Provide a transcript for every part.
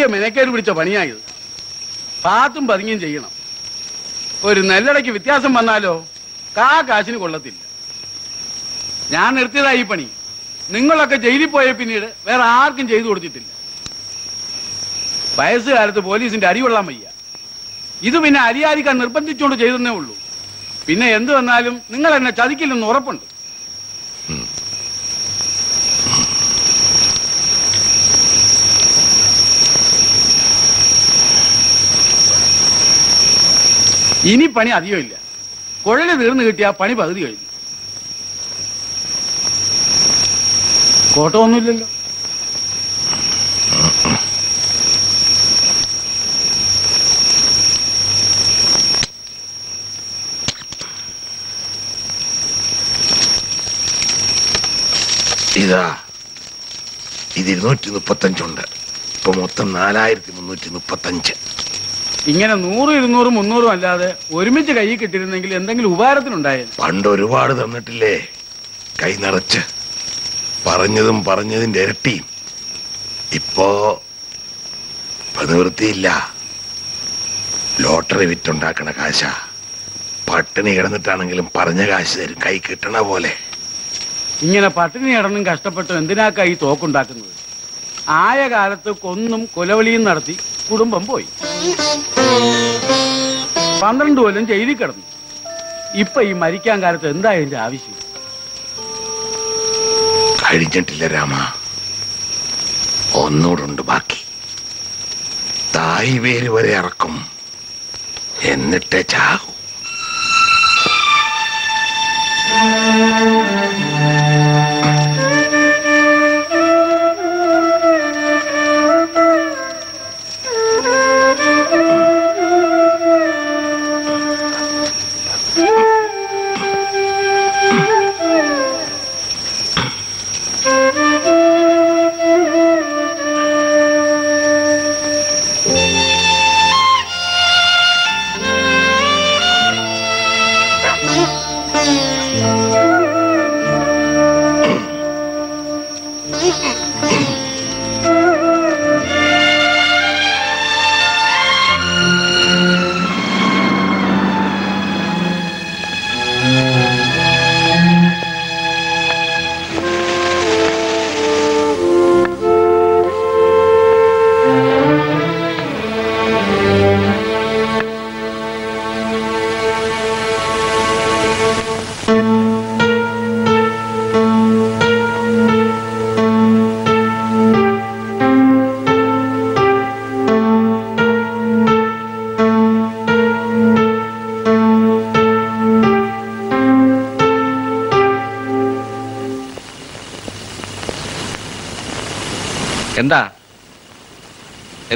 വലിയ മെനക്കേട് പിടിച്ച പണിയായത്. പാത്തും പതുങ്ങിയും ചെയ്യണം. ഒരു നെല്ലടയ്ക്ക് വ്യത്യാസം വന്നാലോ കാ കാശിന് കൊള്ളത്തില്ല. ഞാൻ നിർത്തിയതാ ഈ പണി. നിങ്ങളൊക്കെ ജയിലിൽ പോയ പിന്നീട് വേറെ ആർക്കും ചെയ്തു കൊടുത്തിട്ടില്ല. വയസ്സുകാലത്ത് പോലീസിന്റെ അരികൊള്ളാൻ വയ്യ. ഇത് പിന്നെ അരിയാരിക്കാൻ നിർബന്ധിച്ചുകൊണ്ട് ചെയ്തെന്നേ ഉള്ളൂ. പിന്നെ എന്ത് വന്നാലും നിങ്ങൾ എന്നെ ചതിക്കില്ലെന്ന് ഉറപ്പുണ്ട്. ഇനി പണി അധികമില്ല കുഴൽ തീർന്നു കിട്ടിയ പണി പകുതി കഴിഞ്ഞു. കോട്ടമൊന്നുമില്ലല്ലോ. ഇതാ. ഇത് ഇരുന്നൂറ്റി മുപ്പത്തഞ്ചുണ്ട് ഇപ്പൊ മൊത്തം നാലായിരത്തി മുന്നൂറ്റി മുപ്പത്തഞ്ച് ഇങ്ങനെ നൂറും ഇരുന്നൂറും മുന്നൂറും അല്ലാതെ ഒരുമിച്ച് കൈ കിട്ടിയിരുന്നെങ്കിൽ എന്തെങ്കിലും ഉപകാരത്തിനുണ്ടായത് പണ്ട് ഒരുപാട് തന്നിട്ടില്ലേ? കൈ നിറച്ച്. പറഞ്ഞതും പറഞ്ഞതിന്റെ ഇരട്ടിയും. ഇപ്പോ നിവൃത്തിയില്ല ലോട്ടറി വിറ്റുണ്ടാക്കണ കാശ. പട്ടിണി കിടന്നിട്ടാണെങ്കിലും പറഞ്ഞ കാശ് തരും. കൈ കിട്ടണ പോലെ. ഇങ്ങനെ പട്ടിണി കിടന്നും കഷ്ടപ്പെട്ടും എന്തിനാക്കായി തോക്കുണ്ടാക്കുന്നത്? ആയ കാലത്ത് കൊന്നും കൊലവിളിയും നടത്തി കുടുംബം പോയി. പന്ത്രണ്ട് കൊല്ലം ജയിലിൽ കിടന്നു. ഇപ്പൊ ഈ മരിക്കാൻ കാലത്ത് എന്താ എന്റെ ആവശ്യം? കഴിഞ്ഞിട്ടില്ല രാമ. ഒന്നൂടുണ്ട് ബാക്കി. തായ് പേര് വരെ ഇറക്കും. എന്നിട്ടേ ചാകൂ.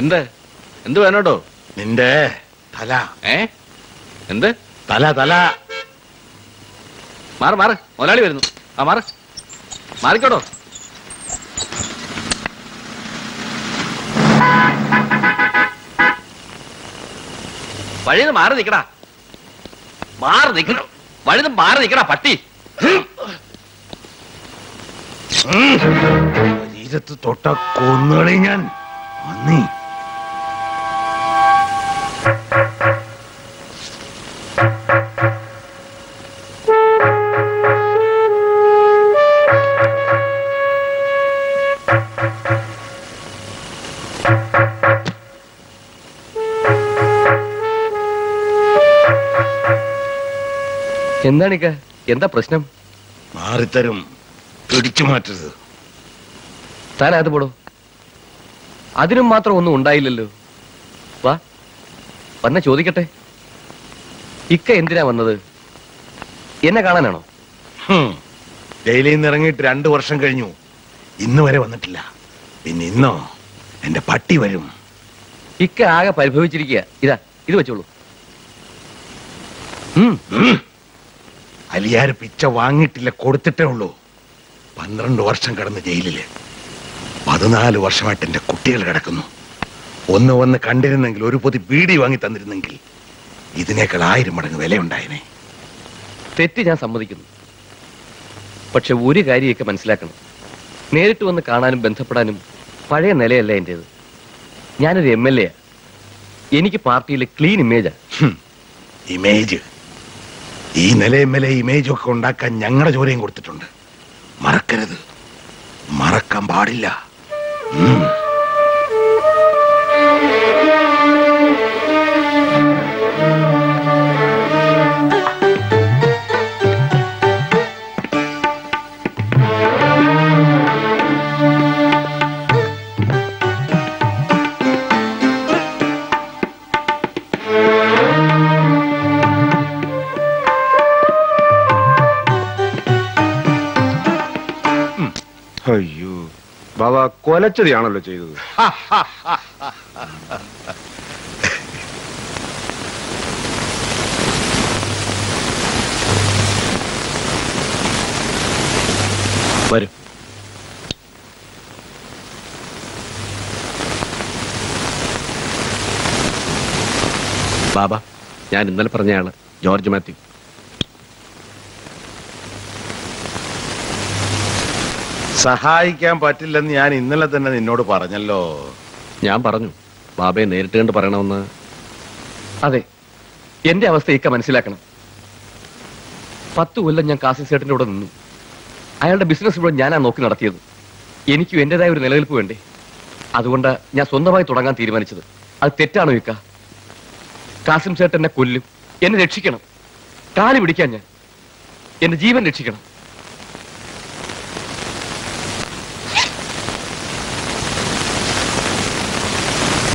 എന്ത്? എന്ത് വേണോട്ടോ നിന്റെ തല. ഏ? എന്ത്? തല തല. മാറ് മാറ്. മുതലാളി വരുന്നു. ആ മാറ്. മാറിക്കോട്ടോ. വഴിന്ന് മാറി നിക്കടാ. മാറി നിക്കണം? വഴിന്ന് മാറി നിക്കടാ പട്ടി. ശരീരത്ത് തൊട്ട കൊന്നുകളി ഞാൻ. അന്നീ എന്താണിക്ക? എന്താ പ്രശ്നം? മാറിത്തരും. പിടിച്ചു മാറ്റരുത്. താൻ അത് പോടോ. അതിനും മാത്രം ഒന്നും ഉണ്ടായില്ലല്ലോ. വാ വന്ന ചോദിക്കട്ടെ. ഇക്ക എന്തിനാ വന്നത്? എന്നെ കാണാനാണോ. ജയിലിൽ നിന്ന് ഇറങ്ങിയിട്ട് രണ്ടു വർഷം കഴിഞ്ഞു. ഇന്ന് വരെ വന്നിട്ടില്ല. പിന്നെ ഇന്നോ? എന്റെ പട്ടി വരും. ഇക്ക ആകെ പരിഭവിച്ചിരിക്കുക. ഇതാ ഇത് വെച്ചോളൂ. അലിയാര് പിച്ച വാങ്ങിയിട്ടില്ല കൊടുത്തിട്ടേ ഉള്ളൂ. പന്ത്രണ്ട് വർഷം കിടന്ന് ജയിലിൽ. പതിനാല് വർഷമായിട്ട് എന്റെ കുട്ടികൾ കിടക്കുന്നു. ഒന്ന് വന്ന് കണ്ടിരുന്നെങ്കിൽ ഒരു പൊതി ബീഡി വാങ്ങി തന്നിരുന്നെങ്കിൽ ഇതിനേക്കാൾ ആയിരം മടങ്ങ് വിലയുണ്ടായനെ. തെറ്റ് ഞാൻ സമ്മതിക്കുന്നു. പക്ഷെ ഒരു കാര്യമൊക്കെ മനസ്സിലാക്കണം. നേരിട്ട് വന്ന് കാണാനും ബന്ധപ്പെടാനും പഴയ നിലയല്ല എന്റേത് ഞാനൊരു എം എൽ എ എനിക്ക് പാർട്ടിയിലെ ക്ലീൻ ഇമേജാണ്. ഇമേജ് ഈ നിലയും വില ഇമേജ് ഒക്കെ ഉണ്ടാക്കാൻ ഞങ്ങളുടെ ജോലിയും കൊടുത്തിട്ടുണ്ട്. മറക്കരുത്. മറക്കാൻ പാടില്ല. ബാബ കൊലച്ചതിയാണല്ലോ ചെയ്തത്. വരും. ബാബ ഞാൻ ഇന്നലെ പറഞ്ഞയാൾ ജോർജ് മാത്യു. സഹായിക്കാൻ പറ്റില്ലെന്ന് ഞാൻ ഇന്നലെ തന്നെ നിന്നോട് പറഞ്ഞല്ലോ. ഞാൻ പറഞ്ഞു. ബാബയെ നേരിട്ട് കണ്ട് പറയണമെന്ന്. അതെ എന്റെ അവസ്ഥ ഇക്ക മനസ്സിലാക്കണം. പത്ത് കൊല്ലം ഞാൻ കാസി സേട്ടിന്റെ കൂടെ നിന്നു. അയാളുടെ ബിസിനസ് ഇവിടെ ഞാനാ നോക്കി നടത്തിയത്. എനിക്കും എന്റേതായ ഒരു നിലനിൽപ്പ് വേണ്ടേ? അതുകൊണ്ട് ഞാൻ സ്വന്തമായി തുടങ്ങാൻ തീരുമാനിച്ചത്. അത് തെറ്റാണോ ഇക്ക? കാസിം സേട്ട് എന്നെ കൊല്ലും. എന്നെ രക്ഷിക്കണം. കാലി പിടിക്കാൻ ഞാൻ. എന്റെ ജീവൻ രക്ഷിക്കണം.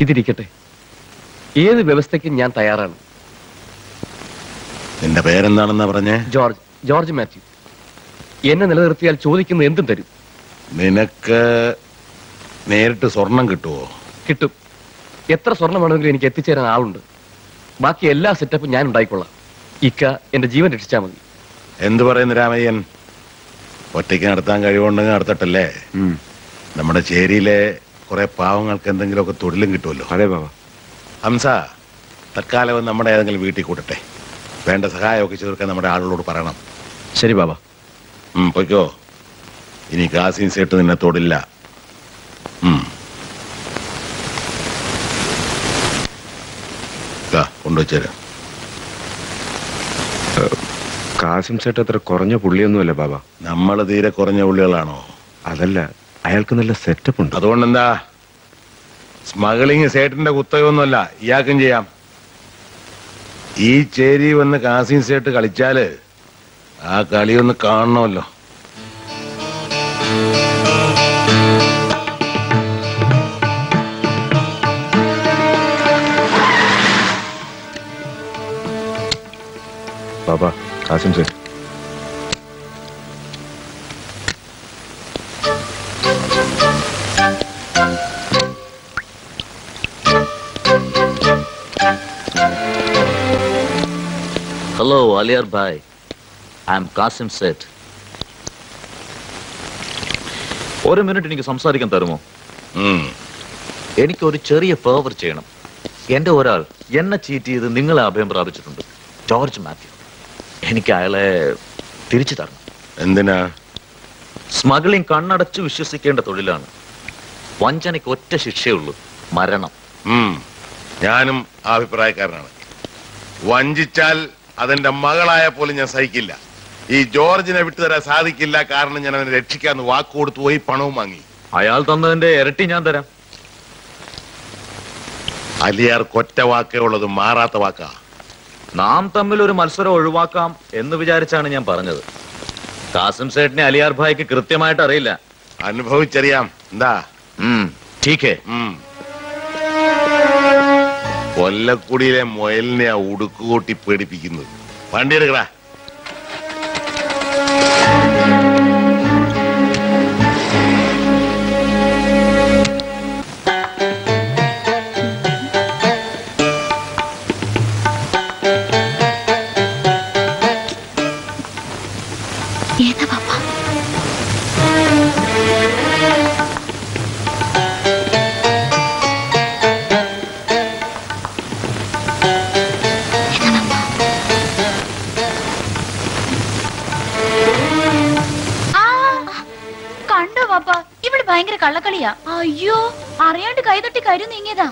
ഇതിരിക്കട്ടെ. ഏത് വ്യവസ്ഥയ്ക്കും ഞാൻ തയ്യാറാണ്. നിന്റെ പേരെന്താണെന്നാ പറഞ്ഞേ? ജോർജ് ജോർജ് മാത്യു. എന്നെ നിലനിർത്തിയാൽ ചോദിക്കുന്ന എന്തും തരും. നിനക്ക് നേരിട്ട് സ്വർണം കിട്ടുമോ കിട്ടും. എത്ര സ്വർണം വേണമെങ്കിലും എനിക്ക് എത്തിച്ചേരാൻ ആളുണ്ട്. ബാക്കി എല്ലാ സെറ്റപ്പും ഞാൻ ഉണ്ടായിക്കൊള്ളാം. ഇക്ക എന്റെ ജീവൻ രക്ഷിച്ചാൽ മതി. എന്തു പറയുന്നു രാമയ്യൻ? ഒറ്റയ്ക്ക് നടത്താൻ കഴിവുണ്ടെങ്കിൽ നടത്തട്ടല്ലേ? നമ്മുടെ ചേരിയിലെ കുറെ പാവങ്ങൾക്ക് എന്തെങ്കിലുമൊക്കെ തൊഴിലും കിട്ടുമല്ലോ. അതെ ബാബ. ഹംസ തൽക്കാലം നമ്മുടെ ഏതെങ്കിലും വീട്ടിൽ കൂട്ടട്ടെ വേണ്ട സഹായമൊക്കെ ചേർക്കാൻ നമ്മുടെ ആളുകളോട് പറയണം. ശരി ബാബ. ഉം, പൊയ്ക്കോ. ഇനി കാസിൻ സേട്ട് നിന്നെ തൊടില്ല. കൊണ്ടുവച്ചേരാം. കാസിം സേട്ട് അത്ര കുറഞ്ഞ പുള്ളിയൊന്നുമല്ല ബാബ. നമ്മൾ തീരെ കുറഞ്ഞ പുള്ളികളാണോ? അതല്ല അയാൾക്ക് നല്ല സെറ്റപ്പ് ഉണ്ട്. അതുകൊണ്ട് എന്താ സ്മഗ്ലിങ് സേട്ടിന്റെ കുത്തകയൊന്നുമല്ല ഇയാൾക്കും ചെയ്യാം. ഈ ചേരി വന്ന് കാസിം സേട്ട് കളിച്ചാൽ ആ കളിയൊന്ന് കാണണമല്ലോ. Baba Qasim Seth Hello, Bhai. I'm Qasim Seth. ഒരു മിനിറ്റ് എനിക്ക് സംസാരിക്കാൻ തരുമോ. എനിക്ക് ഒരു ചെറിയ ഫേവർ ചെയ്യണം. എന്റെ ഒരാൾ എന്നെ ചീറ്റ് ചെയ്ത് നിങ്ങളെ അഭയം പ്രാപിച്ചിട്ടുണ്ട്. ജോർജ് മാത്യു എനിക്ക് അയാളെ തിരിച്ചു തരണം. എന്തിനാ? സ്മഗ്ലിംഗ് കണ്ണടച്ച് വിശ്വസിക്കേണ്ട തൊഴിലാണ്. വഞ്ചനയ്ക്ക് ഒറ്റ ശിക്ഷയേ ഉള്ളൂ. മരണം. ഞാനും അഭിപ്രായക്കാരനാണ്. വഞ്ചിച്ചാൽ അതെന്റെ മകളായ പോലും ഞാൻ സഹിക്കില്ല. ഈ ജോർജിനെ വിട്ടുതരാൻ സാധിക്കില്ല കാരണം ഞാൻ അവനെ രക്ഷിക്കാന്ന് വാക്ക് കൊടുത്തു പോയി പണവും വാങ്ങി. അയാൾ തന്നതിന്റെ ഇരട്ടി ഞാൻ തരാം. അലിയാർ കൊറ്റ വാക്കേ ഉള്ളത് മാറാത്ത വാക്കാ. നാം തമ്മിൽ ഒരു മത്സരം ഒഴിവാക്കാം എന്ന് വിചാരിച്ചാണ് ഞാൻ പറഞ്ഞത്. കാസിം സേട്ടിനെ അലിയാർ ഭായിക്ക് കൃത്യമായിട്ട് അറിയില്ല. അനുഭവിച്ചറിയാം. എന്താ? ഉം, ടീക്കേ ഉം. കൊല്ലക്കുടിയിലെ മുയലിനെ ആ ഉടുക്കുകൂട്ടി പേടിപ്പിക്കുന്നത്. വണ്ടി എടുക്കടാ കള്ളക്കളിയാ. അയ്യോ അറിയാണ്ട് കൈതട്ടി കരു നീങ്ങിയതാ.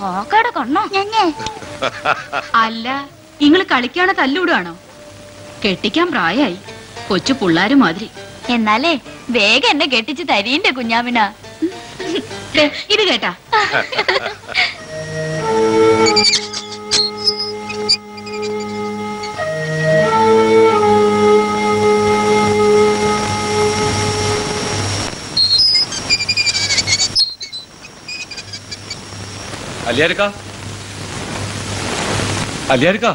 കാക്കയുടെ കണ്ണോ. ഞങ്ങേ. അല്ല നിങ്ങൾ കളിക്കാണ് തല്ലൂടാണോ കെട്ടിക്കാൻ പ്രായായി. കൊച്ചു പിള്ളാര് മാതിരി. എന്നാലേ വേഗം എന്നെ കെട്ടിച്ച് തരീന്റെ കുഞ്ഞാമിന ഇത് കേട്ടാ. അലിയാർക്ക? അലിയാർക്ക?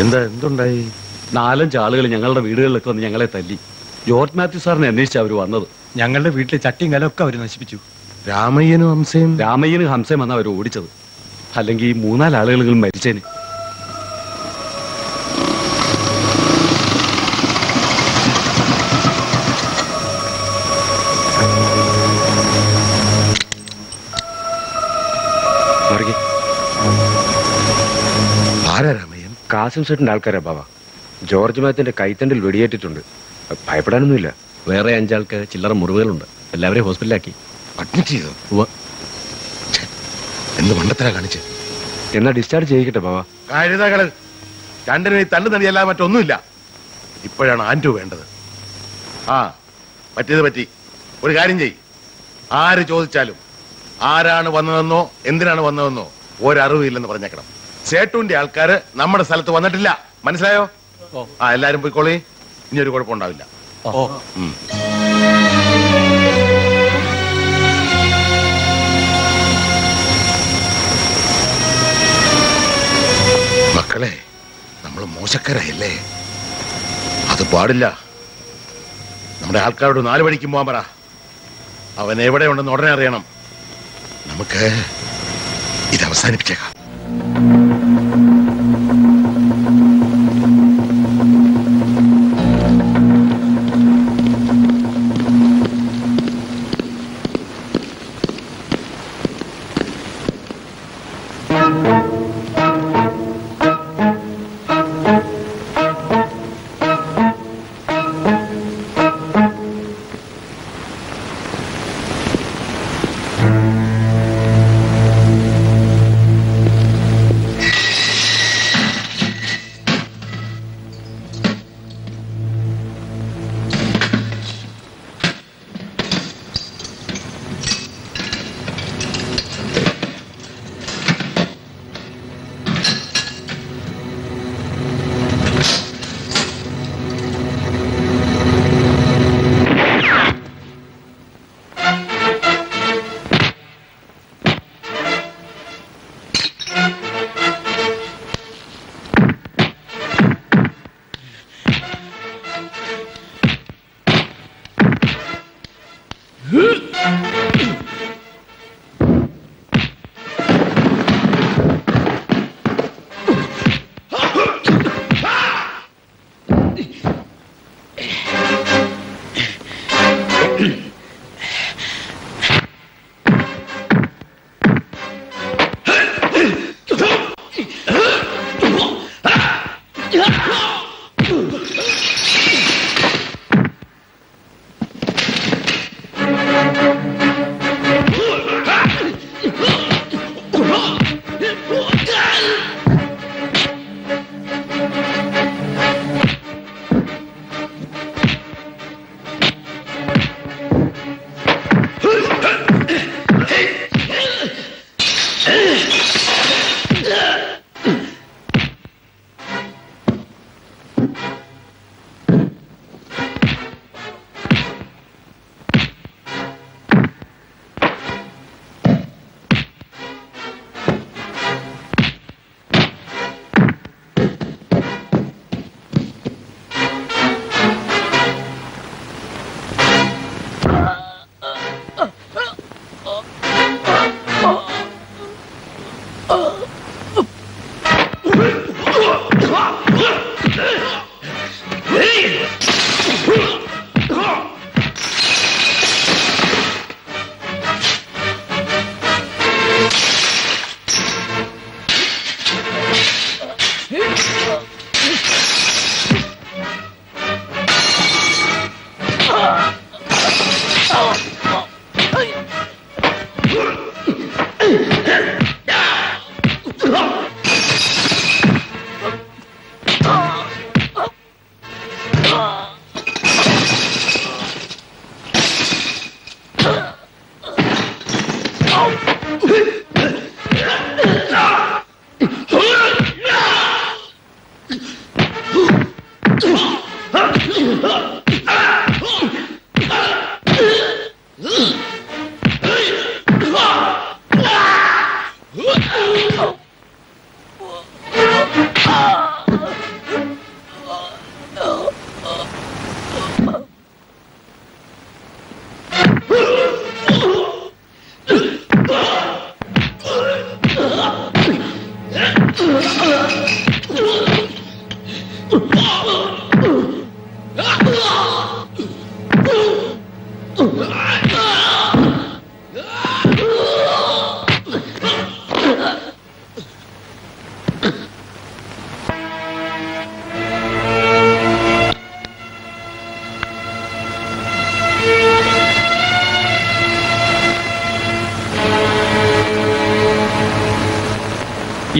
എന്താ എന്തുണ്ടായി? നാലഞ്ച് ആളുകൾ ഞങ്ങളുടെ വീടുകളിലൊക്കെ വന്ന് ഞങ്ങളെ തല്ലി. ജോർജ് മാത്യു സാറിനെ അന്വേഷിച്ച് അവർ വന്നത്. ഞങ്ങളുടെ വീട്ടിലെ ചട്ടിയും കലമൊക്കെ അവർ നശിപ്പിച്ചു. രാമയ്യനും ഹംസയും? രാമയ്യനും ഹംസയും വന്ന അവർ ഓടിച്ചത്. അല്ലെങ്കിൽ ഈ മൂന്നാൽ ആളുകളെങ്കിലും മരിച്ചേന്. മറികെ ആരാ രാമയ്യൻ? കാസിം സെട്ടിന്റെ ആൾക്കാരാ ബാബ. ജോർജ് മാത്തിന്റെ കൈത്തണ്ടിൽ വെടിയേറ്റിട്ടുണ്ട്. ഭയപ്പെടാനൊന്നുമില്ല. വേറെ അഞ്ചാൾക്ക് ചില്ലറ മുറിവുകളുണ്ട്. എല്ലാവരെയും ഹോസ്പിറ്റലാക്കി അഡ്മിറ്റ് ചെയ്തു. എന്ത് മണ്ടത്തരാ കാണിച്ച്. എന്നാ ഡിസ്ചാർജ് ചെയ്യിക്കട്ടെ ബാബ കഴുതകൾ. രണ്ടിനെ തള്ളു നടിയല്ലാതെ മറ്റൊന്നുമില്ല. ഇപ്പോഴാണ് ആന്റു വേണ്ടത്. ആ പറ്റിയത് പറ്റി. ഒരു കാര്യം ചെയ് ആര് ചോദിച്ചാലും ആരാണ് വന്നതെന്നോ എന്തിനാണ് വന്നതെന്നോ ഒരറിവില്ലെന്ന് പറഞ്ഞേക്കണം. സേട്ടുവിന്റെ ആൾക്കാര് നമ്മുടെ സ്ഥലത്ത് വന്നിട്ടില്ല. മനസ്സിലായോ? ആ എല്ലാരും പോയിക്കോളി. ഇനി ഒരു കുഴപ്പമുണ്ടാവില്ല. ഉം. നമ്മൾ മോശക്കാരായല്ലേ അത് പാടില്ല. നമ്മുടെ ആൾക്കാരോട് നാല് വഴിക്കും പോവാൻ പറ. അവൻ എവിടെ ഉണ്ടെന്ന് ഉടനെ അറിയണം. നമുക്ക് ഇത് അവസാനിപ്പിച്ചേക്കാം.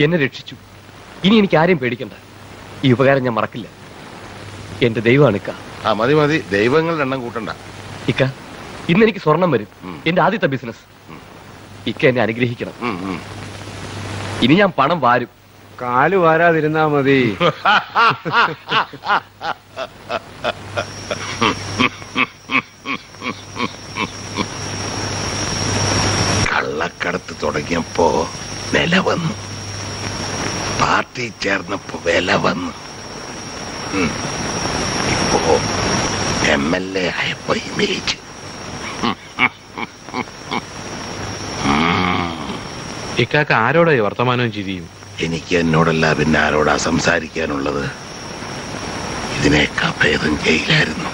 എന്നെ രക്ഷിച്ചു. ഇനി എനിക്ക് ആരെയും പേടിക്കണ്ട. ഈ ഉപകാരം ഞാൻ മറക്കില്ല. എന്റെ ദൈവമാണ് ഇക്ക. ആ മതി മതി. ദൈവങ്ങളുടെ എണ്ണം കൂട്ടണ്ട. ഇക്ക ഇന്ന് എനിക്ക് സ്വർണം വരും. എന്റെ ആദ്യത്തെ ബിസിനസ്. ഇക്ക എന്നെ അനുഗ്രഹിക്കണം. ഇനി ഞാൻ പണം വാരും. കാൽ വാരാതിരുന്നാ മതി. കള്ളക്കടത്ത് തുടങ്ങിയപ്പോ നില വന്നു. പാർട്ടി ചേർന്നപ്പോ വില വന്നു. ഇപ്പോ എം എൽ എ ആയപ്പോ ഇമേജ് ഇക്കാക്ക ആരോടാ ഈ വർത്തമാനവും ചിരിയും? എനിക്ക് എന്നോടല്ല പിന്നെ ആരോടാ സംസാരിക്കാനുള്ളത്? ഇതിനേക്കാ ഭേദം ജയിലായിരുന്നു.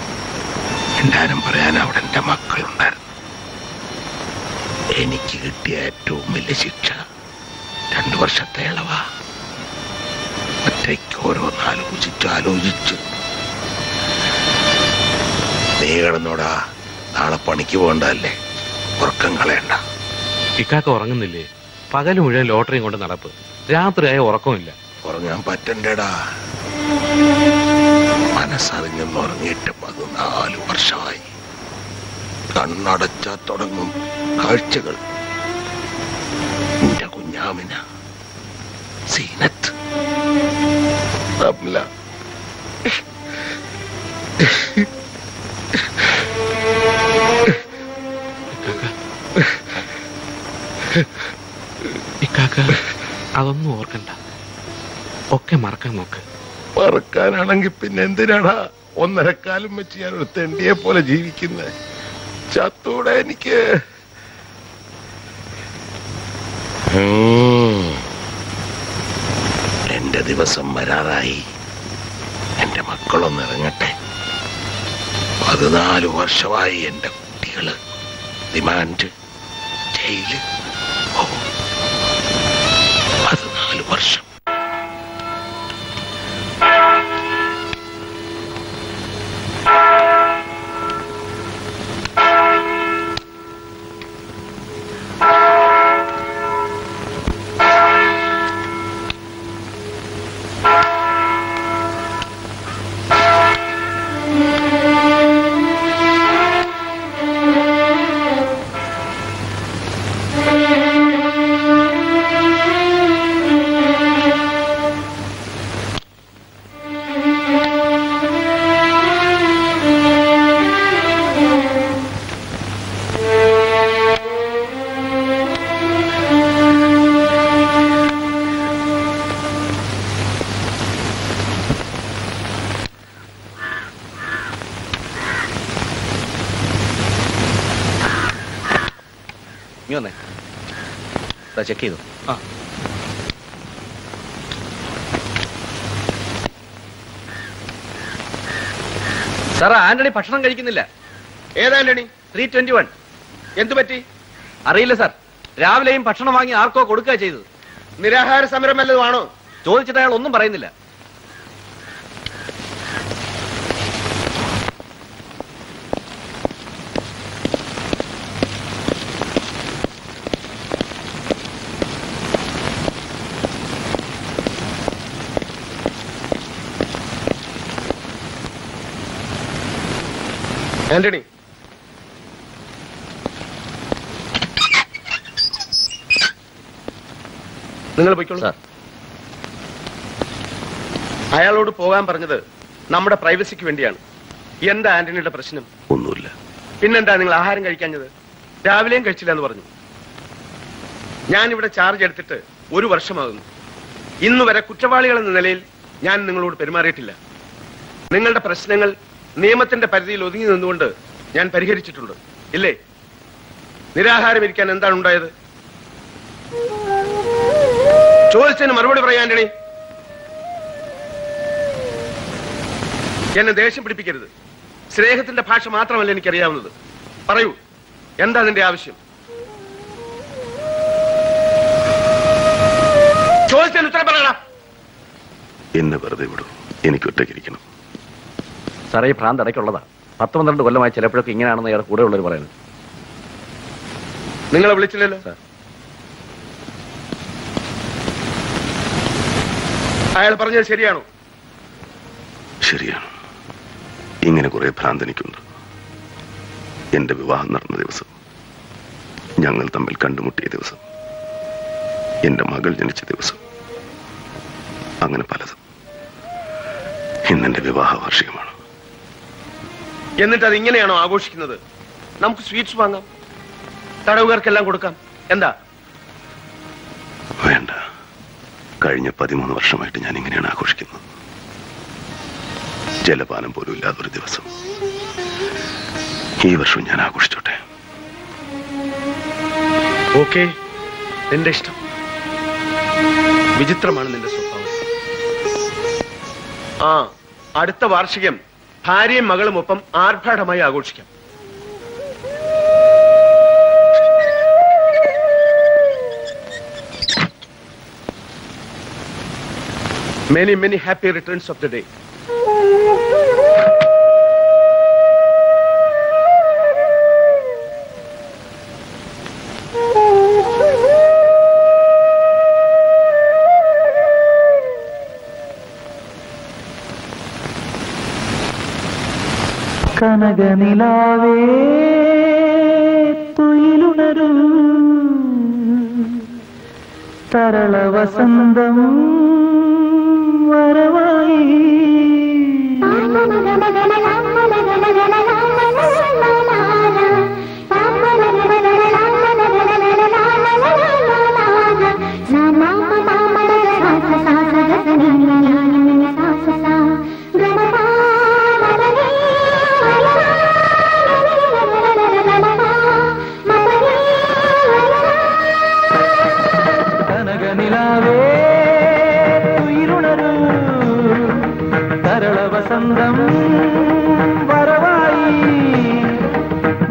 എല്ലാരും പറയാൻ അവിടെ എന്റെ മക്കളുണ്ടായിരുന്നു. എനിക്ക് കിട്ടിയ ഏറ്റവും വലിയ ശിക്ഷ രണ്ടു വർഷത്തെ ഇളവാ. ഒറ്റയ്ക്ക് ഓരോന്ന് ആലോചിച്ച് ആലോചിച്ച്. നീ കിടന്നോടാ. നാളെ പണിക്ക് പോകണ്ടല്ലേ ഉറക്കം കളയണ്ട. ഇക്കാക്ക ഉറങ്ങുന്നില്ലേ? പകൽ മുഴുവൻ ലോട്ടറിയും കൊണ്ട് നടപ്പ്. രാത്രിയായ ഉറക്കമില്ല ഉറങ്ങാൻ പറ്റണ്ടേടാ. മനസ്സറിഞ്ഞെന്ന് ഉറങ്ങിയിട്ട് പതിനാല് വർഷമായി. കണ്ണടച്ചാ തുടങ്ങും കാഴ്ചകൾ. എന്റെ കുഞ്ഞാമിന സീനത്ത്. റംല ഇക്കാക്ക അതൊന്നും ഓർക്കണ്ട. ഒക്കെ മറക്കാൻ നോക്ക്. മറക്കാനാണെങ്കിൽ പിന്നെ എന്തിനാടാ? ഒന്നരക്കാലം വെച്ച് ഞാൻ ഒരു തെണ്ടിയെ പോലെ ജീവിക്കുന്നത് ചത്തൂടെ എനിക്ക്. ഉം. എന്റെ ദിവസം വരാറായി. എന്റെ മക്കളൊന്ന് ഇറങ്ങട്ടെ. പതിനാല് വർഷമായി എന്റെ കുട്ടികൾ ഡിമാൻഡ് ജയിൽ പതിനാല് വർഷം. ചെക്ക് ചെയ്തു? സാർ ആന്റണി ഭക്ഷണം കഴിക്കുന്നില്ല. ഏതാണ്ടണി ത്രീ ട്വന്റി വൺ എന്തു പറ്റി? അറിയില്ല സാർ. രാവിലെയും ഭക്ഷണം വാങ്ങി ആർക്കോ കൊടുക്കുക ചെയ്തത്. നിരാഹാര സമരം വല്ലതുമാണോ ചോദിച്ചിട്ട് അയാൾ ഒന്നും പറയുന്നില്ല ആന്റണി നിങ്ങൾ പോയിക്കോളൂ. അയാളോട് പോകാൻ പറഞ്ഞത് നമ്മുടെ പ്രൈവസിക്ക് വേണ്ടിയാണ്. എന്താ ആന്റണിയുടെ പ്രശ്നം? ഒന്നുമില്ല. പിന്നെന്താ നിങ്ങൾ ആഹാരം കഴിക്കാഞ്ഞത്? രാവിലെയും കഴിച്ചില്ല എന്ന് പറഞ്ഞു. ഞാൻ ഇവിടെ ചാർജ് എടുത്തിട്ട് ഒരു വർഷമാകുന്നു. ഇന്ന് വരെ കുറ്റവാളികൾ എന്ന നിലയിൽ ഞാൻ നിങ്ങളോട് പെരുമാറിയിട്ടില്ല. നിങ്ങളുടെ പ്രശ്നങ്ങൾ നിയമത്തിന്റെ പരിധിയിൽ ഒതുങ്ങി നിന്നുകൊണ്ട് ഞാൻ പരിഹരിച്ചിട്ടുണ്ട്. ഇല്ലേ? നിരാഹാരം ഇരിക്കാൻ എന്താണ് ഉണ്ടായത്? ചോദിച്ചതിന് മറുപടി പറയാൻ ആന്റണി. എന്നെ ദേഷ്യം പിടിപ്പിക്കരുത്. സ്നേഹത്തിന്റെ ഭാഷ മാത്രമല്ല എനിക്കറിയാവുന്നത്. പറയൂ എന്താ അതിന്റെ ആവശ്യം? ചോദിച്ചതിന് ഉത്തരം പറയണം. എന്നെ വെറുതെ വിടൂ. എനിക്ക് ഒറ്റയ്ക്കിരിക്കണം. സാറേ ഈ ഭ്രാന്ത് ഇടയ്ക്കുള്ളതാ. പത്ത് പന്ത്രണ്ട് കൊല്ലമായി ചിലപ്പോഴൊക്കെ ഇങ്ങനെയാണെന്ന് ഇയാളുടെ കൂടെ ഉള്ളവർ പറയുന്നത്. നിങ്ങളെ വിളിച്ചില്ലല്ലോ? അയാൾ പറഞ്ഞത് ശരിയാണോ? ശരിയാണ്. ഇങ്ങനെ കുറെ ഭ്രാന്ത് എനിക്കുണ്ട് എന്റെ വിവാഹം നടന്ന ദിവസം ഞങ്ങൾ തമ്മിൽ കണ്ടുമുട്ടിയ ദിവസം എന്റെ മകൾ ജനിച്ച ദിവസം അങ്ങനെ പലതും. ഇന്നെന്റെ വിവാഹ വാർഷികമാണ്. എന്നിട്ട് അത് ഇങ്ങനെയാണോ ആഘോഷിക്കുന്നത്? നമുക്ക് സ്വീറ്റ്സ് വാങ്ങാം. തടവുകാർക്കെല്ലാം കൊടുക്കാം. എന്താ? വേണ്ട. കഴിഞ്ഞ പതിമൂന്ന് വർഷമായിട്ട് ഞാൻ ഇങ്ങനെയാണ് ആഘോഷിക്കുന്നത്. ജലപാനം പോലും ഇല്ലാത്തൊരു ദിവസം. ഈ വർഷവും ഞാൻ ആഘോഷിച്ചോട്ടെ. ഓക്കെ എന്റെ ഇഷ്ടം. വിചിത്രമാണ് നിന്റെ സ്വഭാവം. ആ അടുത്ത വാർഷികം ഭാര്യയും മകളും ഒപ്പം ആർഭാടമായി ആഘോഷിക്കാം. Many many happy returns of the day కనగనిలావే తుయిలునరు తరళ వసందము Mama, Mama, Mama. വസന്തം വരവായി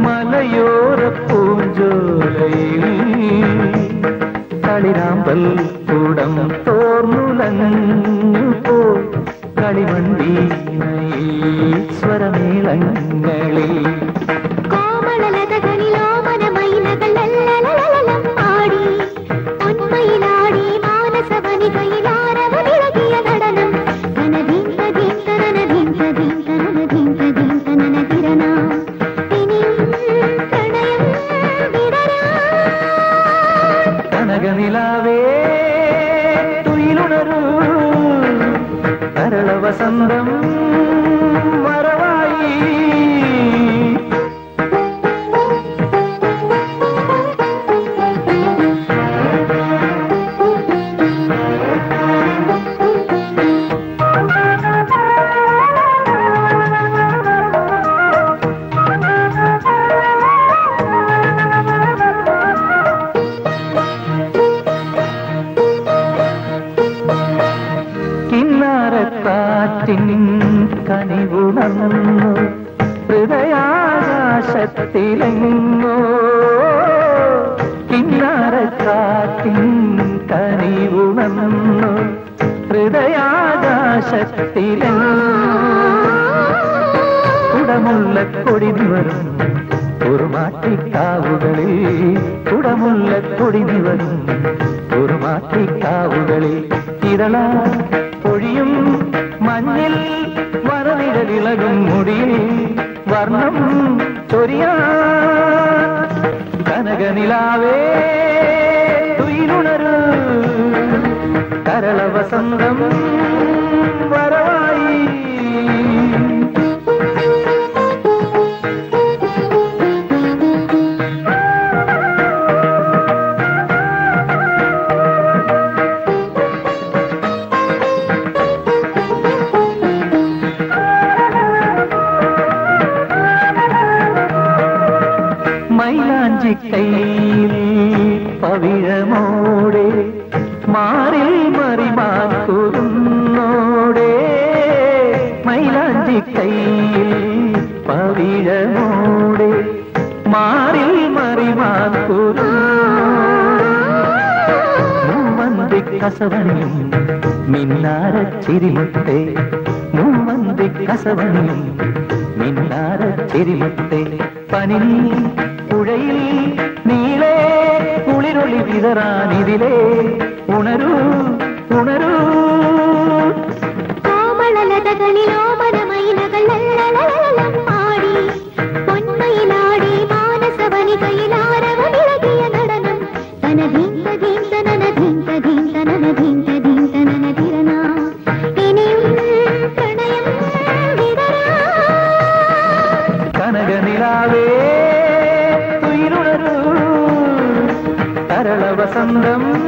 മലയോര പൂഞ്ചോലയിൽ കളിരാമ്പൽ കൂടം തോർന്നുലഞ്ഞു പോ കളിവണ്ടി സ്വരമേളങ്ങളിൽ കനകനിലാവേ മൈലാഞ്ചി കയ്യിൽ പവിഴമോടെ മാറി മറിമാക്കുറുന്നോടെ കസവണിയും മിന്നാര ചിരിമത്തെ. മൂവന്തി കസവണിയും മിന്നാര ചിരിമത്തെ. പനി പുഴയിൽ നീളേ കുളിരൊളി വിതറാനിതിലേ. ഉണരൂ ഉണരൂ. വരവായി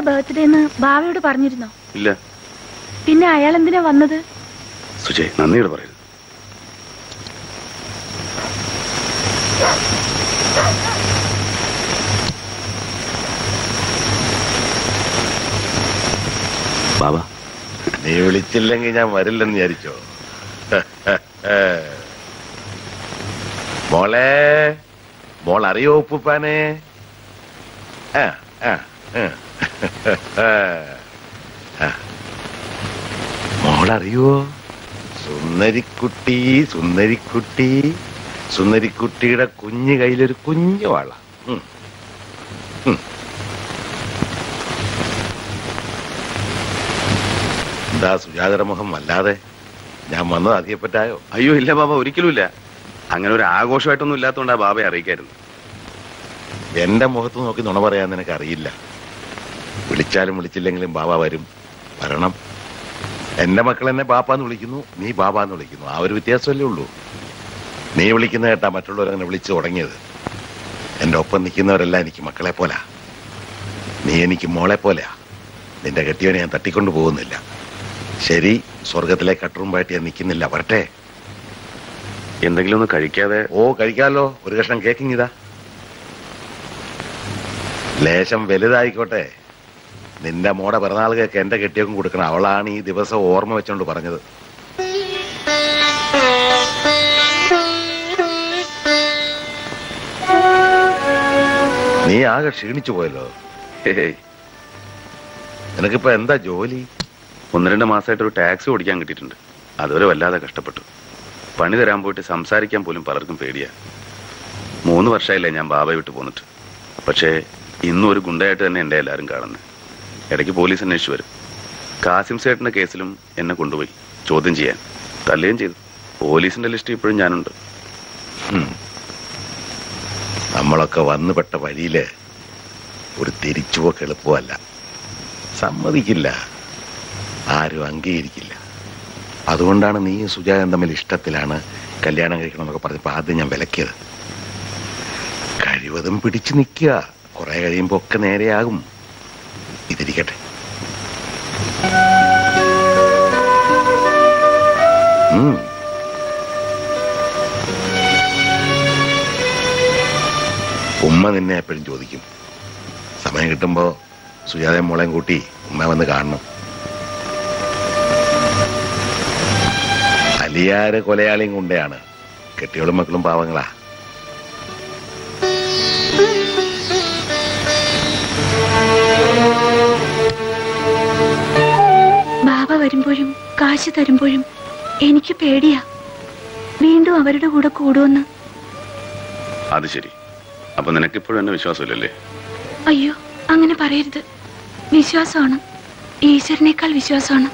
മോളുടെ ബർത്ത്ഡേന്ന് ഭാവിയോട് പറഞ്ഞിരുന്നോ? ഇല്ല. പിന്നെ അയാൾ എന്തിനാ വന്നത്? സുജയ് നന്ദിയോട് പറയരുത്. ബാബ നീ വിളിച്ചില്ലെങ്കിൽ ഞാൻ വരില്ലെന്ന് വിചാരിച്ചോ? മോളെ മോൾ അറിയോ ഉപ്പുപ്പാനെ? ആ. ആ. മോളറിയോ സുന്ദരിക്കുട്ടി സുന്ദരിക്കുട്ടി. സുന്ദരിക്കുട്ടിയുടെ കുഞ്ഞു കയ്യിലൊരു കുഞ്ഞു വള. എന്താ സുജാതര മുഖം വല്ലാതെ? ഞാൻ വന്നത് അധികപ്പറ്റായോ അയ്യോ ഇല്ല ബാബ ഒരിക്കലും ഇല്ല അങ്ങനെ ഒരു ആഘോഷമായിട്ടൊന്നും ഇല്ലാത്തതുകൊണ്ട് ആ ബാബയെ അറിയിക്കായിരുന്നു. എന്റെ മുഖത്ത് നോക്കി നുണ പറയാൻ നിനക്ക് അറിയില്ല. വിളിച്ചാലും വിളിച്ചില്ലെങ്കിലും ബാബ വരും. വരണം. എന്റെ മക്കൾ എന്നെ ബാപ്പാന്ന് വിളിക്കുന്നു നീ ബാബാന്ന് വിളിക്കുന്നു. ആ ഒരു വ്യത്യാസമല്ലേ ഉള്ളൂ. നീ വിളിക്കുന്ന കേട്ടാ മറ്റുള്ളവരങ്ങനെ വിളിച്ചു തുടങ്ങിയത്. എന്റെ ഒപ്പം നിൽക്കുന്നവരെല്ലാം എനിക്ക് മക്കളെ പോലാ. നീ എനിക്ക് മോളെ പോലെയാ നിന്റെ കെട്ടിയവനെ ഞാൻ തട്ടിക്കൊണ്ടു പോകുന്നില്ല. ശരി സ്വർഗത്തിലെ കട്ടുറുമ്പായിട്ട് ഞാൻ നിൽക്കുന്നില്ല. വരട്ടെ. എന്തെങ്കിലും ഒന്ന് കഴിക്കാതെ. ഓ കഴിക്കാലോ. ഒരു കഷ്ണം കേക്കിങ് ഇതാ. ലേശം വലുതായിക്കോട്ടെ. നിന്റെ മോടെ പിറന്നാൾ കേക്ക് എന്റെ കെട്ടിയൊക്കെ കൊടുക്കണം. അവളാണ് ഈ ദിവസം ഓർമ്മ വെച്ചോണ്ട് പറഞ്ഞത്. നീ ആകെ ക്ഷീണിച്ചു പോയല്ലോ. നിനക്കിപ്പോ എന്താ ജോലി? ഒന്ന് രണ്ട് മാസമായിട്ട് ഒരു ടാക്സി ഓടിക്കാൻ കിട്ടിയിട്ടുണ്ട്. അതുവരെ വല്ലാതെ കഷ്ടപ്പെട്ടു. പണി തരാൻ പോയിട്ട് സംസാരിക്കാൻ പോലും പലർക്കും പേടിയാ. മൂന്ന് വർഷമായില്ലേ ഞാൻ ബാബയെ വിട്ടു പോന്നിട്ട്. പക്ഷേ ഇന്നും ഒരു ഗുണ്ടയായിട്ട് തന്നെ എന്റെ എല്ലാവരും കാണുന്നത് ഇടയ്ക്ക് പോലീസ് അന്വേഷിച്ചു വരും. കാസിം സേട്ടിന്റെ കേസിലും എന്നെ കൊണ്ടുപോയി. ചോദ്യം ചെയ്യാൻ. തല്ലുകയും ചെയ്തു. പോലീസിന്റെ ലിസ്റ്റ് ഇപ്പോഴും ഞാനുണ്ട്. നമ്മളൊക്കെ വന്നുപെട്ട വഴിയിൽ ഒരു തിരിച്ചുപോക്ക് എളുപ്പമല്ല. സമ്മതിക്കില്ല. ആരും അംഗീകരിക്കില്ല. അതുകൊണ്ടാണ് നീ സുജാതൻ തമ്മിൽ ഇഷ്ടത്തിലാണ് കല്യാണം കഴിക്കണം എന്നൊക്കെ പറഞ്ഞപ്പോ ആദ്യം ഞാൻ വിലക്കിയത്. കഴിവതും പിടിച്ചു നിൽക്കുക. കുറെ കഴിയുമ്പോൾ ഒക്കെ നേരെയാകും. ഇതിരിക്കട്ടെ. ഉമ്മ നിന്നെ എപ്പോഴും ചോദിക്കും. സമയം കിട്ടുമ്പോ സുജാതയും മോളെയും കൂട്ടി ഉമ്മ വന്ന് കാണണം. അലിയാര് കൊലയാളിയും കൊണ്ടയാണ് കെട്ടിയോളും മക്കളും പാവങ്ങളാ. വരുമ്പോഴും കാശ് തരുമ്പോഴും എനിക്ക് പേടിയാ. വീണ്ടും അവരുടെ കൂടെ കൂടുമെന്ന് അത് ശരി. അപ്പൊ നിനക്കിപ്പോഴും എന്നെ വിശ്വാസമില്ലല്ലേ? അയ്യോ അങ്ങനെ പറയരുത്. വിശ്വാസമാണ്. ഈശ്വരനേക്കാൾ വിശ്വാസമാണ്.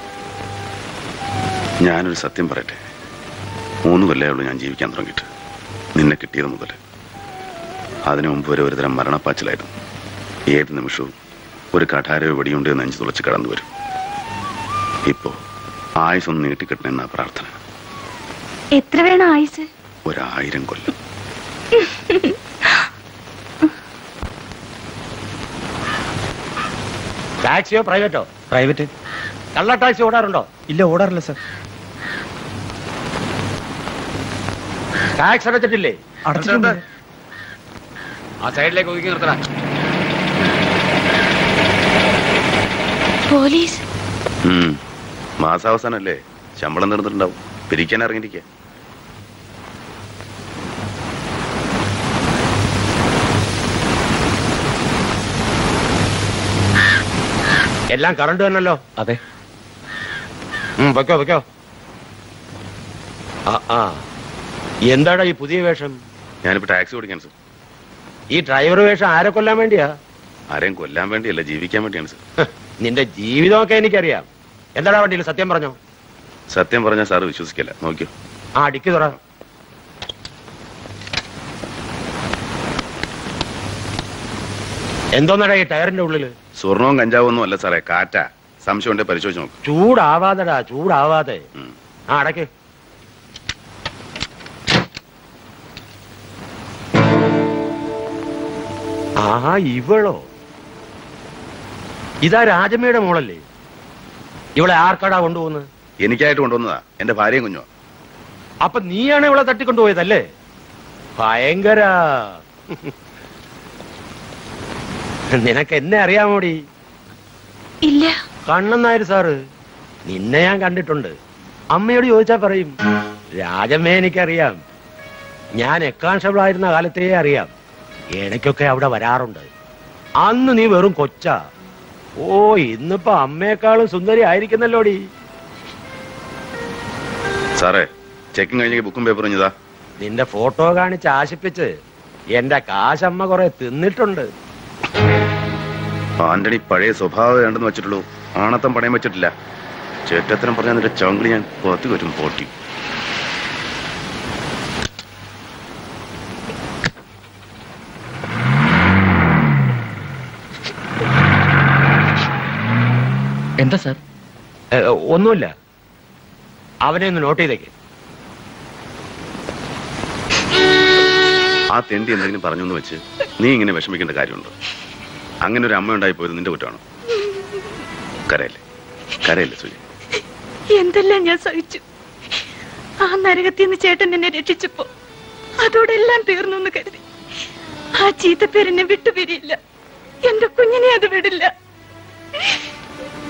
ഞാനൊരു സത്യം പറയട്ടെ. മൂന്ന് കൊല്ലേ ഉള്ളൂ ഞാൻ ജീവിക്കാൻ തുടങ്ങിയിട്ട്. നിന്നെ കിട്ടിയത് മുതൽ അതിനു മുമ്പ് വരെ ഒരുതരം മരണപ്പാച്ചിലായിരുന്നു. ഏത് നിമിഷവും ഒരു കഠാരോ വെടിയുണ്ട് നെഞ്ചു തുളച്ച് കടന്നു വരും. ഇപ്പോ ആയുസൊന്ന് നീട്ടിക്കിട്ടണം എന്നാ പ്രാർത്ഥന. എത്ര വേണം ആയുസ്? ഒരായിരം കൊല്ലം. ടാക്സിയോ പ്രൈവറ്റോ? പ്രൈവറ്റ്. കള്ള ടാക്സി ഓടാറുണ്ടോ? ഇല്ല ഓടാറില്ല സർ. ടാക്സ് അടച്ചിട്ടില്ലേ? അടച്ചിട്ടുണ്ട്. ആ സൈഡിലേക്ക് ഒതുക്കി നിർത്തണ പോലീസ്. ഉം. മാസാവസാനല്ലേ? ശമ്പളം തീർന്നിട്ടുണ്ടാവും. പിരിക്കാൻ ഇറങ്ങിയിരിക്കുക എല്ലാം കറണ്ട് തന്നല്ലോ അതെ. വെക്കോ വെക്കോ. ആ ആ. എന്താടാ ഈ പുതിയ വേഷം? ഞാനിപ്പോ ടാക്സി ഓടിക്കാൻ സർ ഈ ഡ്രൈവർ വേഷം ആരെ കൊല്ലാൻ വേണ്ടിയാ? ആരെയും കൊല്ലാൻ വേണ്ടിയല്ല ജീവിക്കാൻ വേണ്ടിയാണ് സർ നിന്റെ ജീവിതമൊക്കെ എനിക്കറിയാം. എന്താടാ വണ്ടിയിൽ സത്യം പറഞ്ഞോ? സത്യം പറഞ്ഞാൽ സാറ് വിശ്വസിക്കില്ല. നോക്കിയോ. ആ ഡിക്കി തുറ എന്തോന്നടാ ഈ ടയറിന്റെ ഉള്ളിൽ? സ്വർണവും കഞ്ചാവും ഒന്നും അല്ല സാറേ കാറ്റാ. സംശയം ഉണ്ടെ പരിശോധിച്ച് നോക്കും. ചൂടാവാതെടാ ചൂടാവാതെ. ആ അടക്ക്. ആഹാ ഇവളോ? ഇതാ രാജമ്മയുടെ മോളല്ലേ? ഇവളെ ആർക്കടാ കൊണ്ടുപോകുന്നത്? എനിക്കായിട്ട് കൊണ്ടുവന്നതാ. എന്റെ ഭാര്യയും കുഞ്ഞോ അപ്പൊ നീയാണ് ഇവളെ തട്ടിക്കൊണ്ടുപോയതല്ലേ? ഭയങ്കര. നിനക്ക് എന്നെ അറിയാമോടി? ഇല്ല. കണ്ണൻ നായർ സാറ് നിന്നെ ഞാൻ കണ്ടിട്ടുണ്ട്. അമ്മയോട് ചോദിച്ചാ പറയും രാജമ്മയെ എനിക്കറിയാം. ഞാൻ എക്കാൺസ്റ്റബിൾ ആയിരുന്ന കാലത്തേ അറിയാം. എനിക്കൊക്കെ അവിടെ വരാറുണ്ട്. അന്ന് നീ വെറും കൊച്ചാ. ഓ ഇന്നിപ്പോ അമ്മയെക്കാളും സുന്ദരി ആയിരിക്കുന്നല്ലോടി. സാറേ ചെക്കിങ് കഴിഞ്ഞ ബുക്കും പേപ്പറും ചെയ്താ നിന്റെ ഫോട്ടോ കാണിച്ച് ആശിപ്പിച്ച് എന്റെ കാശമ്മ കുറെ തിന്നിട്ടുണ്ട്. ആന്റണി പഴയ സ്വഭാവം വേണ്ടെന്ന് വെച്ചിട്ടുള്ളൂ. ആണത്തം പണയം വെച്ചിട്ടില്ല. ചേറ്റത്തരം പറഞ്ഞ നിന്റെ ചങ്കിളി ഞാൻ പുറത്തു വരും പോട്ടി. എന്താ സാർ? ഒന്നുമില്ല. അവനെ ഒന്ന് നോട്ട് ചെയ്തേക്ക്. ആ തെണ്ടി എന്തെങ്കിലും പറഞ്ഞു എന്ന് വെച്ച് നീ ഇങ്ങനെ വിഷമിക്കേണ്ട കാര്യമുണ്ടോ? അങ്ങനെ ഒരു അമ്മ ഉണ്ടായി പോയത് നിന്റെ കുറ്റമാണ്? കരയല്ലേ? കരയല്ലേ സുജി? എന്തെല്ലാം ഞാൻ സഹിച്ചു? ആ നരകത്തിൽ നിന്ന് ചേട്ടൻ എന്നെ രക്ഷിച്ചപ്പോ അതോടെ എല്ലാം തീർന്നു എന്ന് കരുതി. ആ ചീത്തപ്പേരെന്നെ വിട്ടുപിരിയില്ല. എന്റെ കുഞ്ഞിനെ അത് വിടില്ല.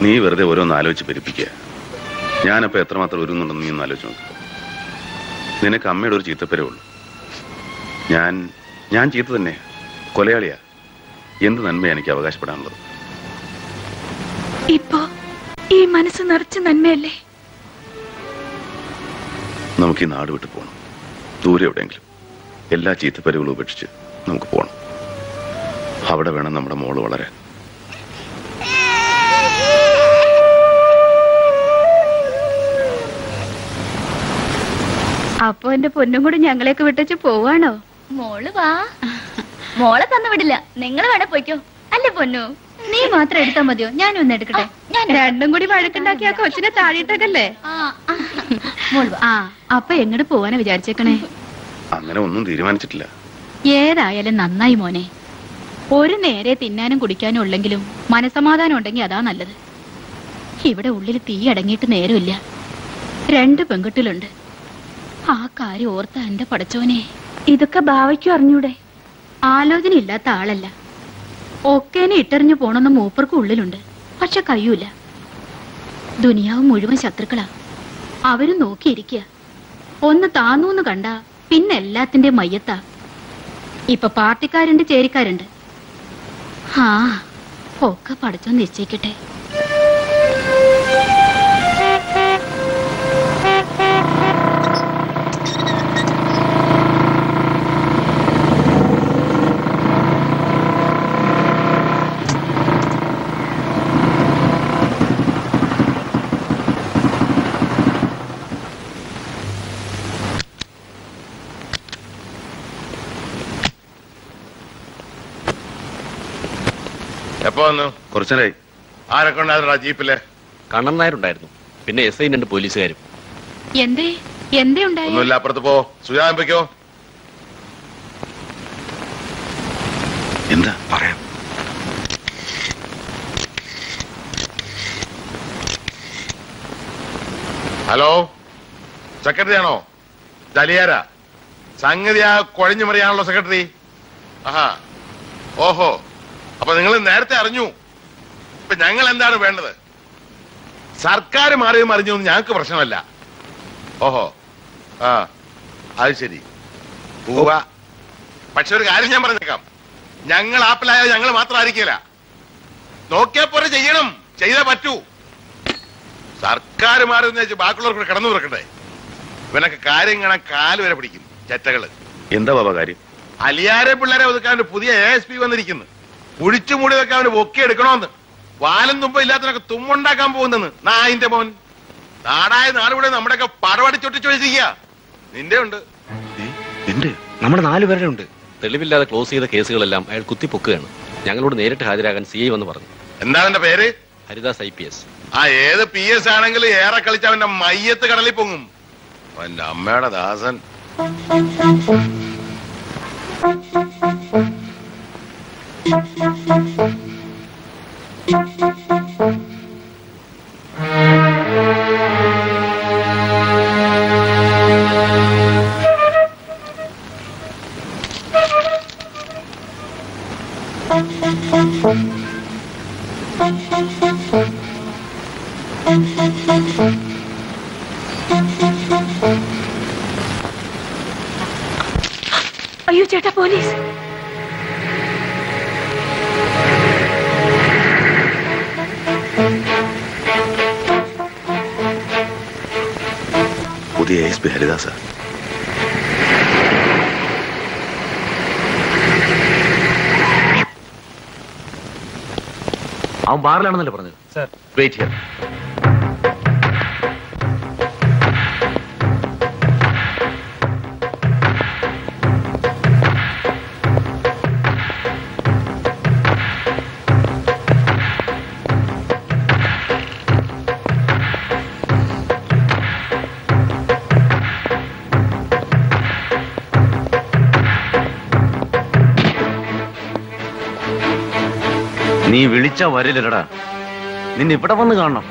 നീ വെറുതെ ഓരോന്ന് ആലോചിച്ച് പെരുപ്പിക്കുക. ഞാനപ്പോ എത്രമാത്രം ഒരുന്നുണ്ടെന്ന് നീ ഒന്ന് ആലോചിച്ച് നോക്ക്. നിനക്ക് അമ്മയുടെ ഒരു ചീത്തപ്പരേ ഉള്ളൂ. ഞാൻ ഞാൻ ചീത്ത തന്നെ. കൊലയാളിയാ. എന്ത് നന്മ എനിക്ക് അവകാശപ്പെടാനുള്ളത്? ഇപ്പോ ഈ മനസ്സ് നിറച്ച് നന്മയല്ലേ? നമുക്ക് ഈ നാട് വിട്ട് പോകണം ദൂരെ എവിടെയെങ്കിലും എല്ലാ ചീത്തപ്പേരുകളും ഉപേക്ഷിച്ച് നമുക്ക് പോകണം അവിടെ വേണം നമ്മുടെ മോൾ വളരാൻ. അപ്പൊ എന്റെ പൊന്നും കൂടി ഞങ്ങളെയൊക്കെ വിട്ടച്ച് പോവാണോ? മോൾ വാ. മോളെ തന്നു വിടില്ല. നിങ്ങൾ വേണേ പോയിക്കോ. അല്ലേ പൊന്നു? നീ മാത്രം എടുത്താ മതിയോ? ഞാനും ഒന്ന് എടുക്കട്ടെ. രണ്ടും കൂടി വഴക്കുണ്ടാക്കി ആ കൊച്ചിനെ താഴെയിട്ടേക്കല്ലേ? ആ. അപ്പൊ എങ്ങോട്ട് പോവാനാ വിചാരിച്ചേക്കണേ? അങ്ങനെ ഒന്നും തീരുമാനിച്ചിട്ടില്ല. ഏതായാലും നന്നായി മോനെ. ഒരു നേരെ തിന്നാനും കുടിക്കാനും ഉള്ളെങ്കിലും മനസമാധാനം ഉണ്ടെങ്കിൽ അതാ നല്ലത്. ഇവിടെ ഉള്ളിൽ തീ അടങ്ങിയിട്ട് നേരമില്ല. രണ്ട് പെൺകുട്ടികളുണ്ട്. ആ കാര്യം ഓർത്ത എന്റെ പടച്ചോനെ. ഇതൊക്കെ ഭാവയ്ക്കും അറിഞ്ഞൂടെ? ആലോചന ഇല്ലാത്ത ആളല്ല. ഒക്കേനെ ഇട്ടെറിഞ്ഞു പോണെന്ന് മൂപ്പർക്ക് ഉള്ളിലുണ്ട്. പക്ഷെ കഴിയൂല. ദുനിയാവ് മുഴുവൻ ശത്രുക്കളാ. അവരും നോക്കിയിരിക്കുക ഒന്ന് താന്നൂന്ന് കണ്ട പിന്നെ എല്ലാത്തിന്റെ മയ്യത്താ. ഇപ്പൊ പാർട്ടിക്കാരുണ്ട് ചേരിക്കാരുണ്ട്. ആ ഒക്കെ പടച്ചോ നിശ്ചയിക്കട്ടെ. വന്നു കുറച്ചേരായി ആരൊക്കെ ഉണ്ടായിരുന്നു ജീപ്പിൽ? കണ്ണൻ നായരുണ്ടായിരുന്നു. പിന്നെ എസ് ഐ രണ്ട് പോലീസുകാരും. എന്തേ? എന്തേ ഉണ്ടായി? ഒന്നുമില്ല അപ്പുറത്ത് പോ. സുജാതമ്പയ്ക്കോ എന്താ? പറയാം. ഹലോ? സെക്രട്ടറി ആണോ ദലിയാര? സംഗതി ആ കുഴഞ്ഞു മറിയാണല്ലോ സെക്രട്ടറി. ആഹാ. ഓഹോ. അപ്പൊ നിങ്ങൾ നേരത്തെ അറിഞ്ഞു. ഇപ്പൊ ഞങ്ങൾ എന്താണ് വേണ്ടത്? സർക്കാർ മാറിയും അറിഞ്ഞൊന്നും ഞങ്ങൾക്ക് പ്രശ്നമല്ല. ഓഹോ. ആ അത് ശരി. ഉവ്വ പക്ഷെ ഒരു കാര്യം ഞാൻ പറഞ്ഞേക്കാം. ഞങ്ങൾ ആപ്പിലായ ഞങ്ങൾ മാത്രമായിരിക്കില്ല. നോക്കിയാ പോലെ ചെയ്യണം. ചെയ്തേ പറ്റൂ. സർക്കാർ മാറി വെച്ച് ബാക്കിയുള്ളവർ കൂടെ കടന്നു തുറക്കട്ടെ ഇവനൊക്കെ കാര്യം കാണാൻ കാൽ വരെ പിടിക്കും. ചെറ്റകൾ. എന്താ ബാബ കാര്യം? അലിയാരെ പിള്ളേരെ ഒതുക്കാൻ പുതിയ എ എസ് പി വന്നിരിക്കുന്നു. കുഴിച്ചു മൂടി അവന് ഒക്കെ എടുക്കണോന്ന് വാലും തുമ്പ ഇല്ലാത്തതിനൊക്കെ തുമ്മുണ്ടാക്കാൻ പോകുന്നെന്ന്. നായിന്റെ മോൻ. നാടായ നാടുകൂടെ നമ്മുടെയൊക്കെ പടവടി ചോദിച്ചിരിക്ക നിന്റെ ഉണ്ട്. നിന്റെ? നമ്മുടെ നാലുപേരുടെ ഉണ്ട്. തെളിവില്ലാതെ ക്ലോസ് ചെയ്ത കേസുകളെല്ലാം അയാൾ കുത്തിപ്പൊക്കുകയാണ്. ഞങ്ങളോട് നേരിട്ട് ഹാജരാകാൻ സി ഐ വന്ന് പറഞ്ഞു. എന്താ അവന്റെ പേര്? Haridas I P S. ആ ഏത് പി എസ് ആണെങ്കിലും ഏറെ കളിച്ച് അവന്റെ മയ്യത്ത് കടലിൽ പൊങ്ങും. അവന്റെ അമ്മയുടെ ദാസൻ. അയ്യോ ചേട്ടാ പോലീസ് പുതിയ എസ് പി ഹരിദാസ അവൻ ബാറിലാണെന്നല്ലേ പറഞ്ഞത്? സർ. വെയിറ്റ് ഹിയർ നീ വിളിച്ച വരില്ലടാ നിന്നെ ഇവിടെ വന്ന് കാണണം.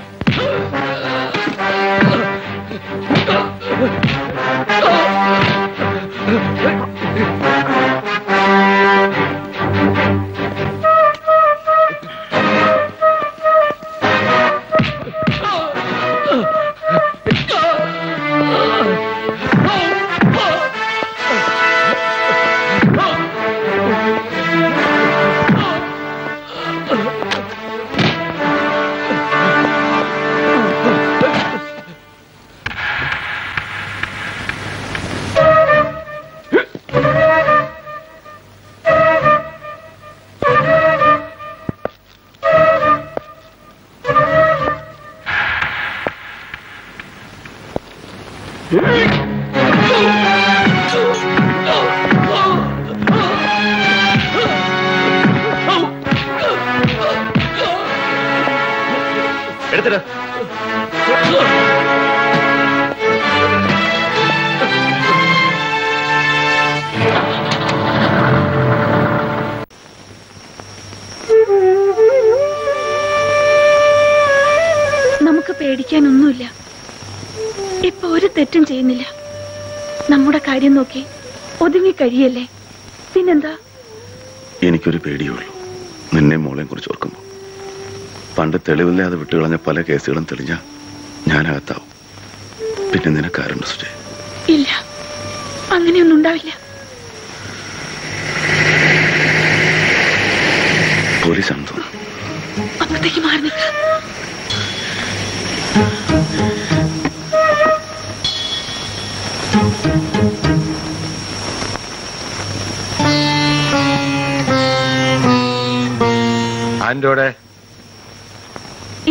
മോളെയും കുറിച്ച് ഓർക്കുമ്പോൾ പണ്ട് തെളിവില്ലാതെ വിട്ടുകളഞ്ഞ പല കേസുകളും തെളിഞ്ഞ ഞാനകത്താവും. പിന്നെ നിനക്കാരുണ്ട് സുജയ്? ഇല്ല. അങ്ങനെയൊന്നും ഉണ്ടാവില്ല. പോലീസാണെന്ന് തോന്നുന്നു. അപ്പുറത്തേക്ക് മാറി നിൽക്ക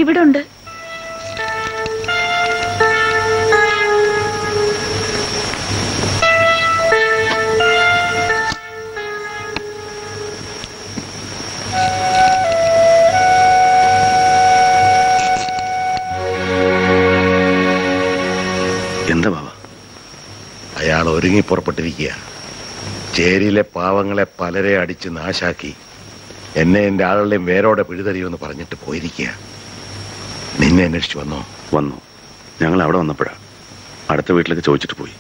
ഇവിടെ ഉണ്ട് എന്താ അയാൾ ഒരുങ്ങി പുറപ്പെട്ടിരിക്കുക ചേരിയിലെ പാവങ്ങളെ പലരെ അടിച്ച് നാശാക്കി. എന്നെ എന്റെ ആളുകളെയും വേരോടെ പിഴുതറിയുമെന്ന് പറഞ്ഞിട്ട് പോയിരിക്കുക. നിന്നെ അന്വേഷിച്ചു വന്നോ? വന്നു. ഞങ്ങൾ അവിടെ വന്നപ്പോഴാണ് അടുത്ത വീട്ടിലേക്ക് ചോദിച്ചിട്ട് പോയി.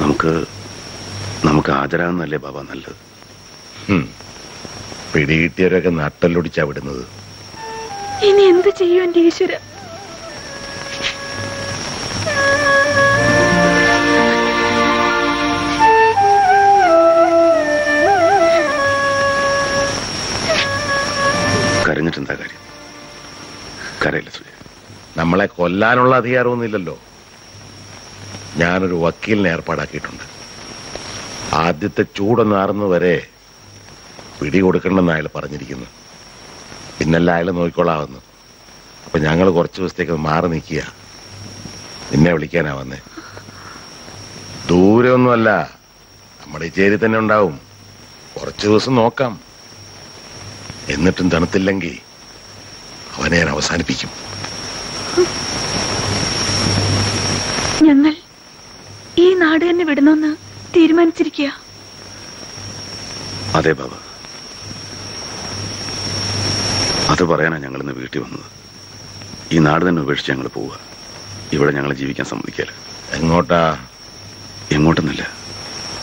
നമുക്ക് നമുക്ക് ഹാജരാകുന്നല്ലേ ബാബ നല്ലത്. പിടികിട്ടിയവരൊക്കെ നട്ടല്ലൊടിച്ചാ വിടുന്നത്. ഇനി എന്ത് ചെയ്യും എന്റെ ഈശ്വര കരഞ്ഞിട്ടെന്താ കാര്യം? കരയില്ല സുജയ നമ്മളെ കൊല്ലാനുള്ള അധികാരമൊന്നുമില്ലല്ലോ. ഞാനൊരു വക്കീലിനെ ഏർപ്പാടാക്കിയിട്ടുണ്ട്. ആദ്യത്തെ ചൂടൊന്ന് ആറുന്നത് വരെ പിടി കൊടുക്കണ്ടെന്ന് അയാൾ പറഞ്ഞിരിക്കുന്നു. പിന്നല്ല അയാൾ നോക്കിക്കൊള്ളാവുന്നു. അപ്പൊ ഞങ്ങൾ കുറച്ച് ദിവസത്തേക്ക് മാറി നിൽക്കുക. നിന്നെ വിളിക്കാനാ വന്നേ. ദൂരമൊന്നുമല്ല നമ്മുടെ ഈ ചേരി തന്നെ ഉണ്ടാവും. കുറച്ച് ദിവസം നോക്കാം. എന്നിട്ടും തണുത്തില്ലെങ്കിൽ അവനെ ഞാൻ അവസാനിപ്പിക്കും. ഞങ്ങൾ ഈ നാട് തന്നെ വിടണമെന്ന് തീരുമാനിച്ചിരിക്കുക. അതെ ബാബ. അത് പറയാനാ ഞങ്ങൾ ഇന്ന് വീട്ടിൽ വന്നത്. ഈ നാട് തന്നെ ഉപേക്ഷിച്ച് ഞങ്ങൾ പോവുക. ഇവിടെ ഞങ്ങൾ ജീവിക്കാൻ സമ്മതിക്കില്ല എങ്ങോട്ടാ? എങ്ങോട്ടൊന്നുമില്ല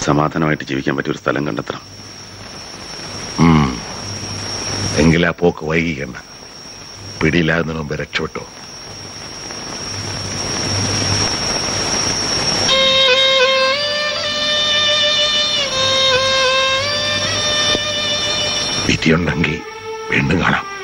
സമാധാനമായിട്ട് ജീവിക്കാൻ പറ്റിയ ഒരു സ്ഥലം കണ്ടെത്തണം ഉം. എങ്കിൽ ആ പോക്ക് വൈകിക്കണ്ട. പിടിയിലാകുന്നതിന് മുമ്പ് രക്ഷപ്പെട്ടോ. വിധിയുണ്ടെങ്കിൽ വീണ്ടും കാണാം.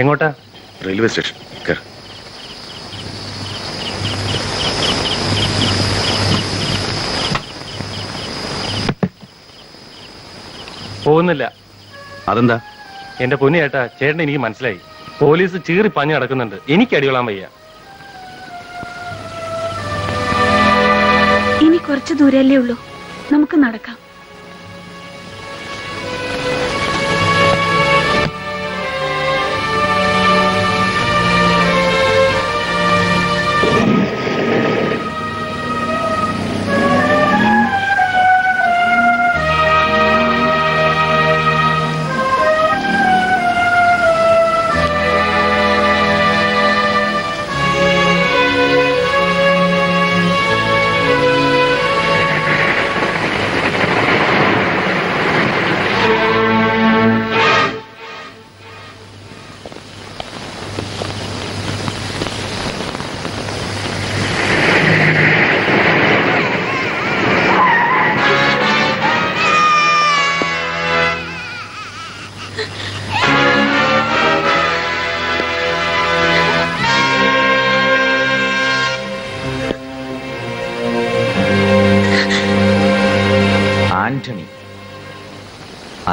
എങ്ങോട്ടാ? Railway station. പോകുന്നില്ല. അതെന്താ? എന്റെ പൊന്നു ചേട്ടാ ചേട്ടൻ എനിക്ക് മനസ്സിലായി. പോലീസ് ചീറി പഞ്ഞു നടക്കുന്നുണ്ട്. എനിക്ക് അടികൊള്ളാൻ വയ്യ. ഇനി കുറച്ച് ദൂരല്ലേ ഉള്ളൂ. നമുക്ക് നടക്കാം.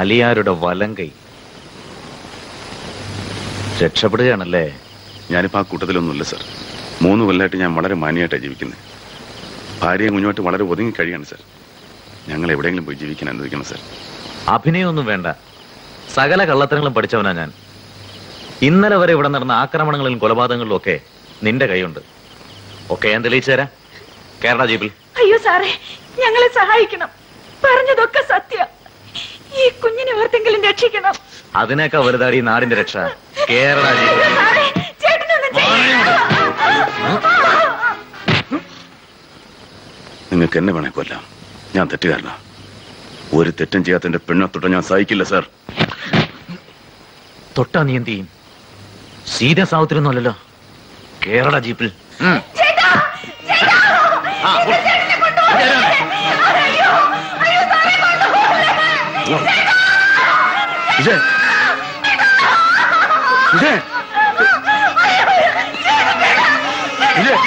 അലിയാരുടെ കൈ. രക്ഷപ്പെടുകയാണല്ലേ? ഞാനിപ്പോ ആ കൂട്ടത്തിലൊന്നുമില്ല സർ. മൂന്ന് കൊല്ലമായിട്ട് ഞാൻ വളരെ മാന്യമായിട്ടാണ് ജീവിക്കുന്നത് ഭാര്യയും കുഞ്ഞുമായിട്ട് വളരെ ഒതുങ്ങി കഴിയാണ് സർ. ഞങ്ങൾ എവിടെയെങ്കിലും പോയി ജീവിക്കാൻ അനുവദിക്കണം സർ. അഭിനയമൊന്നും വേണ്ട. സകല കള്ളത്തരങ്ങളും പഠിച്ചവനാ ഞാൻ. ഇന്നലെ വരെ ഇവിടെ നടന്ന ആക്രമണങ്ങളിലും കൊലപാതകങ്ങളിലും ഒക്കെ നിന്റെ കൈയുണ്ട്. ഒക്കെ ഞാൻ തെളിയിച്ചു തരാം. കേരള ജീപ്പിൽ. അയ്യോ സാറേ ഞങ്ങളെ സഹായിക്കണം. പറഞ്ഞതൊക്കെ സത്യ. ഈ കുഞ്ഞിനെ ഓർത്തെങ്കിലും രക്ഷിക്കണം? അതിനേക്കാ വലുതാടി ഈ നാടിന്റെ രക്ഷ. കേരള നിങ്ങൾക്ക് എന്നെ വേണേ കൊല്ലാം. ഞാൻ തെറ്റുകാരനാ. ഒരു തെറ്റും ചെയ്യാത്ത എന്റെ പെണ്ണെ തൊട്ട ഞാൻ സഹിക്കില്ല സാർ. തൊട്ടാ നീ എന്ത് ചെയ്യും? സീത ആവത്തിരുന്നല്ലോ കേരള ജീപ്പിൽ. ഉം. ആ, ഉ- വിജയ് വിജയ് വിജയ്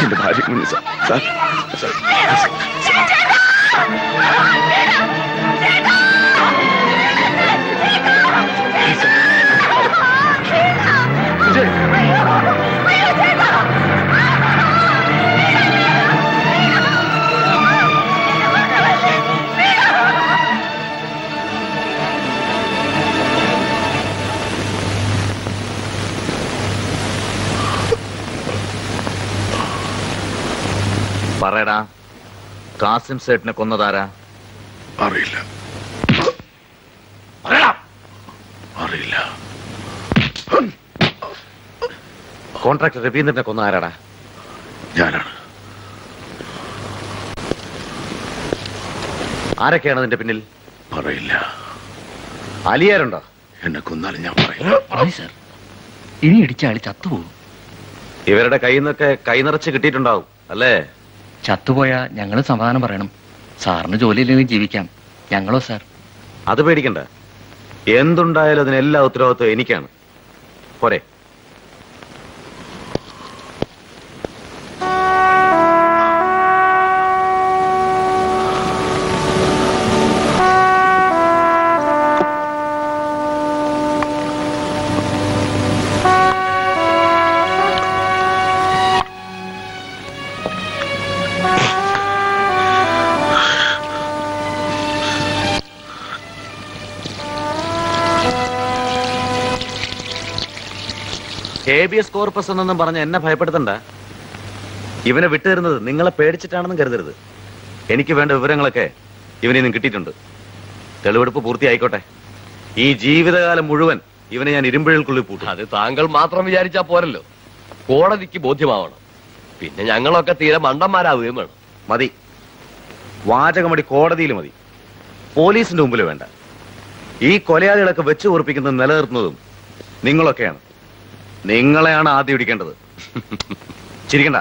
എന്റെ ഭാര്യ മുന്നിൽ സാർ സാർ സാർ പറയടാ. കാസിം സേട്ടിനെ കൊന്നതാരാ? അറിയില്ല. അറിയില്ല. കോൺട്രാക്ടർ രവീന്ദ്രനെ കൊന്ന ആരാടാ ഞാനാണ്. ആരൊക്കെയാണ് അതിന്റെ പിന്നിൽ? പറയില്ല. അലിയാരുണ്ടോ? എന്നെ കൊന്നാലും ഞാൻ പറയില്ല. സർ. ഇനി ഇടിച്ചാൽ ചത്തുപോകും. ഇവരുടെ കയ്യിൽ നിന്നൊക്കെ കൈ നിറച്ച് കിട്ടിയിട്ടുണ്ടാവും അല്ലേ? ചത്തുപോയാ ഞങ്ങൾ സമാധാനം പറയണം. സാറിന് ജോലിയില്ലെങ്കിൽ ജീവിക്കാം. ഞങ്ങളോ സാർ? അത് പേടിക്കണ്ട. എന്തുണ്ടായാലും അതിനെല്ലാ ഉത്തരവാദിത്വം എനിക്കാണ്. പോരെ. ഹേബിയസ് കോർപ്പസ് എന്നൊന്നും പറഞ്ഞ് എന്നെ ഭയപ്പെടുത്തണ്ട. ഇവനെ വിട്ടുതരുന്നത് നിങ്ങളെ പേടിച്ചിട്ടാണെന്നും കരുതരുത്. എനിക്ക് വേണ്ട വിവരങ്ങളൊക്കെ ഇവനിൽ നിന്നും കിട്ടിയിട്ടുണ്ട്. തെളിവെടുപ്പ് പൂർത്തിയായിക്കോട്ടെ. ഈ ജീവിതകാലം മുഴുവൻ ഇവനെ ഞാൻ ഇരുമ്പിഴൽക്കുള്ളിൽ പൂട്ടും. അത് താങ്കൾ മാത്രം വിചാരിച്ചാ പോരല്ലോ. കോടതിക്ക് ബോധ്യമാവണം. പിന്നെ ഞങ്ങളൊക്കെ തീരെ മണ്ടന്മാരാവുകയും വേണം. മതി. വാചകമടി കോടതിയിൽ മതി. പോലീസിന്റെ മുമ്പിൽ വേണ്ട. ഈ കൊലയാളികളൊക്കെ വെച്ച് ഉറപ്പിക്കുന്നത് നിലനിർത്തുന്നതും നിങ്ങളൊക്കെയാണ്. നിങ്ങളെയാണ് ആദ്യം ഇടിക്കേണ്ടത്. ചിരിക്കണ്ട.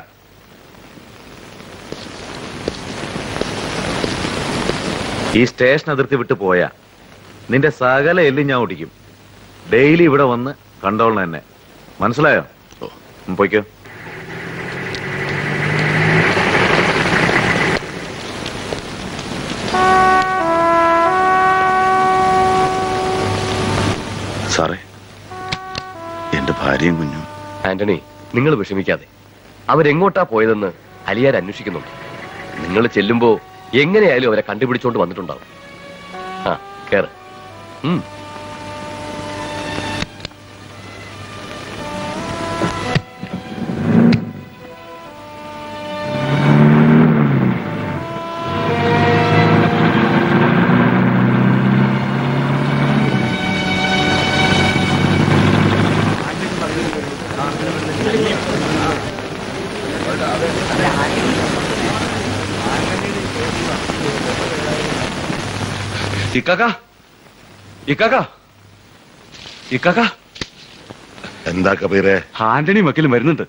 ഈ സ്റ്റേഷൻ അതിർത്തി വിട്ടു പോയാ നിന്റെ സകല എല്ലും ഞാൻ ഓടിക്കും ഡെയിലി ഇവിടെ വന്ന് കണ്ടോളണം എന്നെ. മനസ്സിലായോ? പോയിക്കോ. സാറേ ഭാര്യയും കുഞ്ഞും. ആന്റണി നിങ്ങൾ വിഷമിക്കാതെ. അവരെങ്ങോട്ടാ പോയതെന്ന് അലിയാർ അന്വേഷിക്കുന്നുണ്ട്. നിങ്ങൾ ചെല്ലുമ്പോ എങ്ങനെയായാലും അവരെ കണ്ടുപിടിച്ചോണ്ട് വന്നിട്ടുണ്ടാവും. ആ കേറ്. ഉം. ഇക്കാക്ക. ഇക്കാക്ക. ഇക്കാക്ക. എന്താ കബീറെ? ആന്റണി മക്കിൽ വരുന്നുണ്ട്.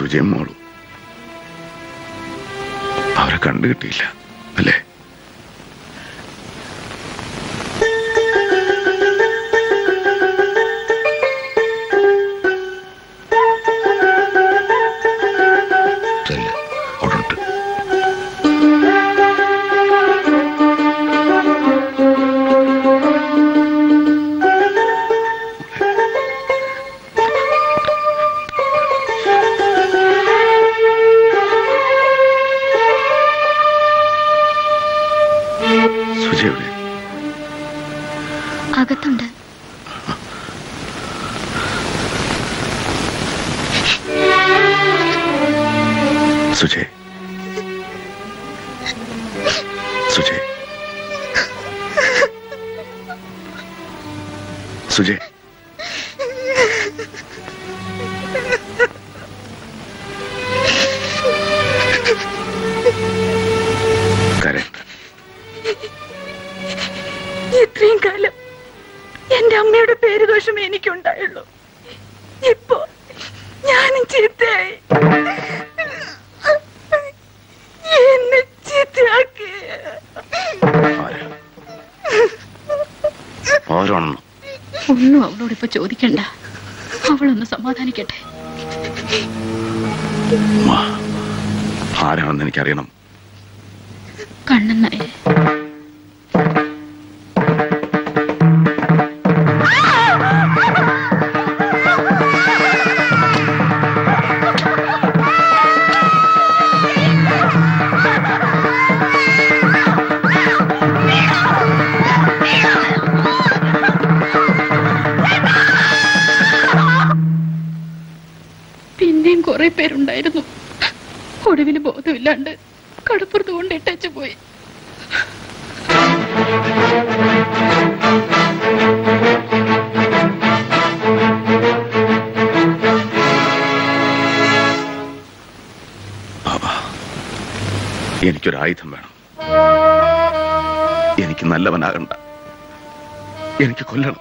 സുജയം മോളും അവരെ കണ്ടു ബോധമില്ലാണ്ട് കടപ്പുറത്ത് കൊണ്ട് ഇട്ടച്ചു പോയി. എനിക്കൊരു ആയുധം വേണം. എനിക്ക് നല്ലവനാകണ്ട. എനിക്ക് കൊല്ലണം.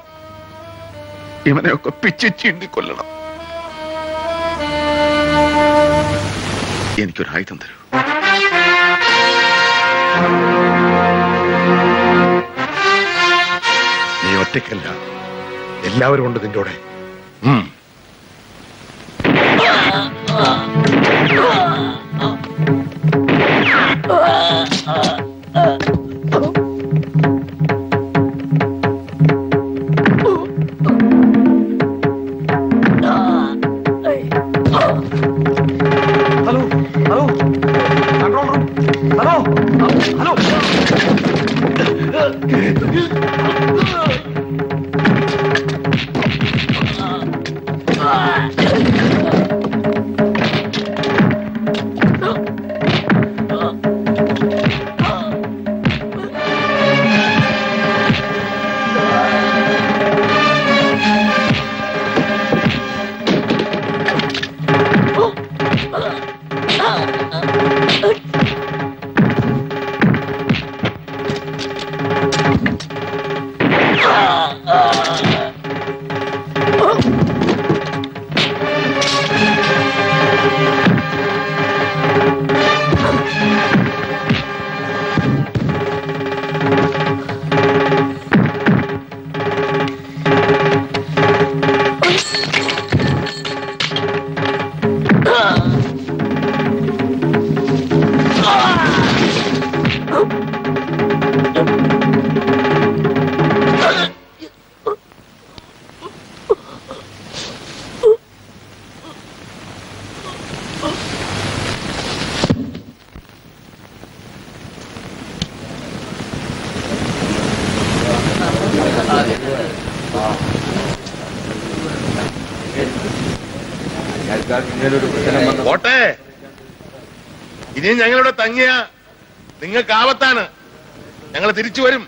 ഇവനെയൊക്കെ പിച്ചു ചീണ്ടി കൊല്ലണം. എനിക്കൊരു ആയുധം തരൂ. നീ ഒറ്റയ്ക്കല്ല. എല്ലാവരും ഉണ്ട് നിന്റെ തങ്ങിയ നിങ്ങൾക്ക് ആപത്താണ് ഞങ്ങൾ തിരിച്ചു വരും.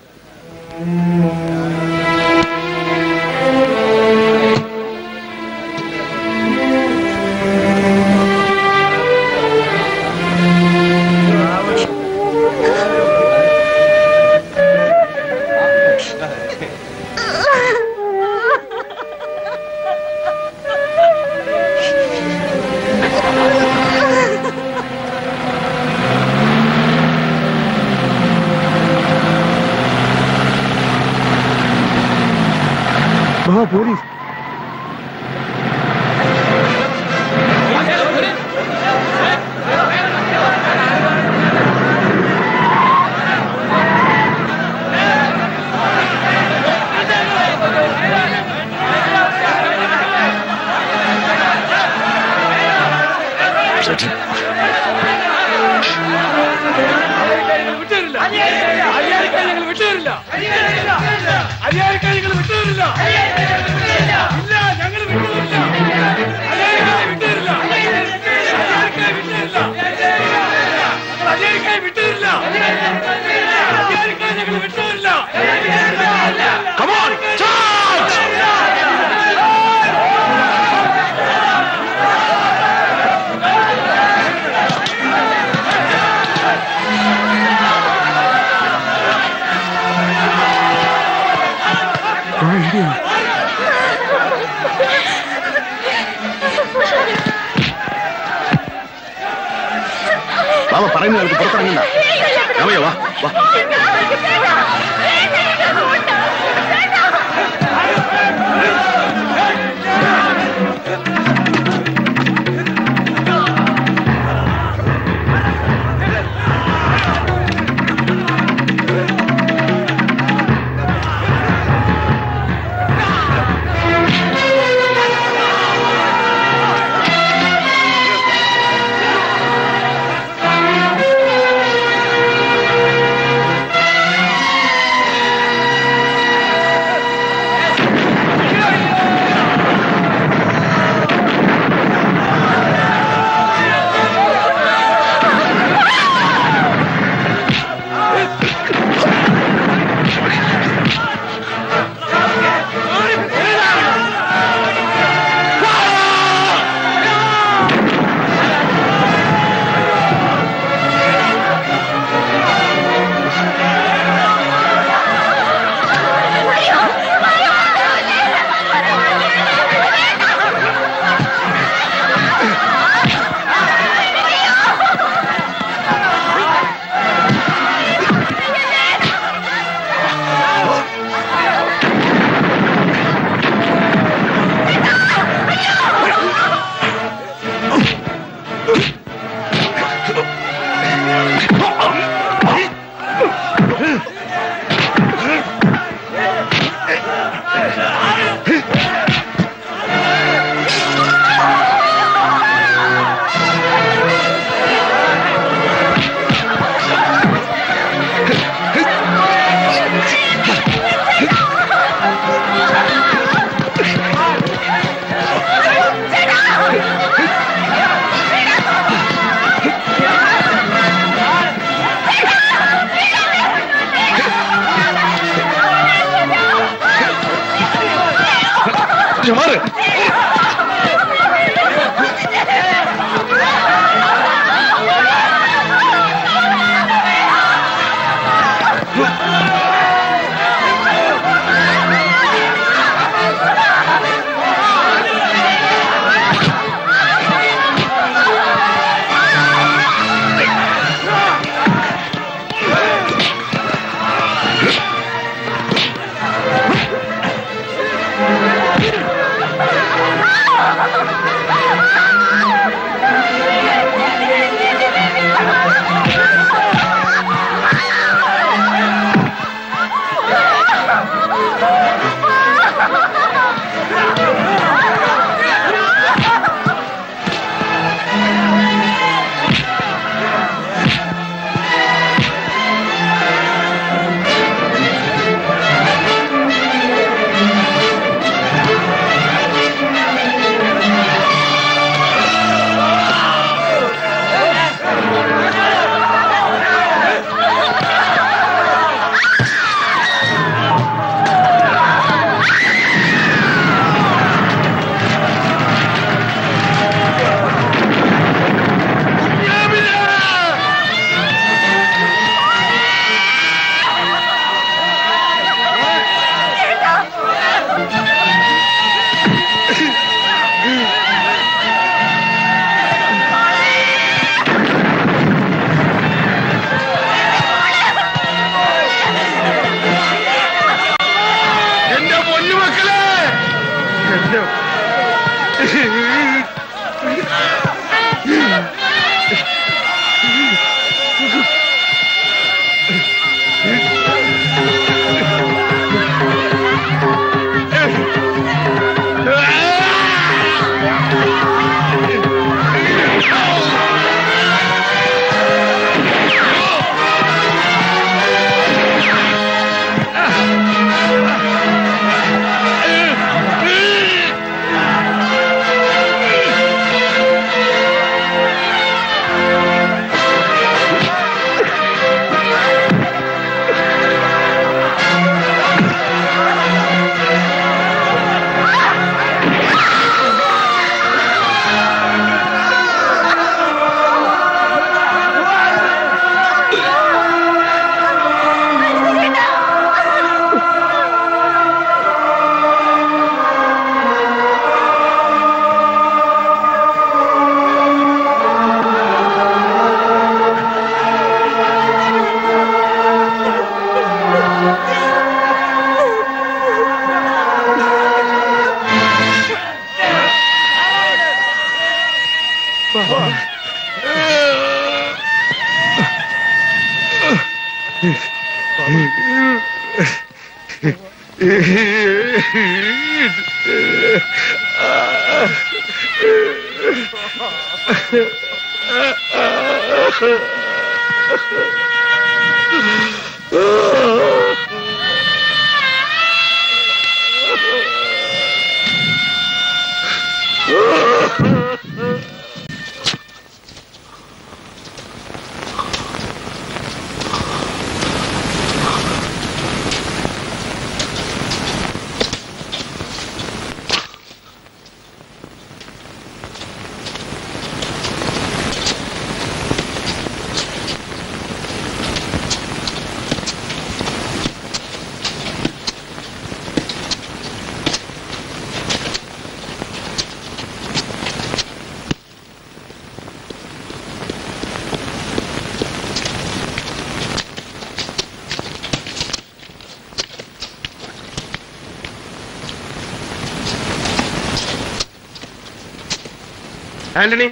ആന്റണി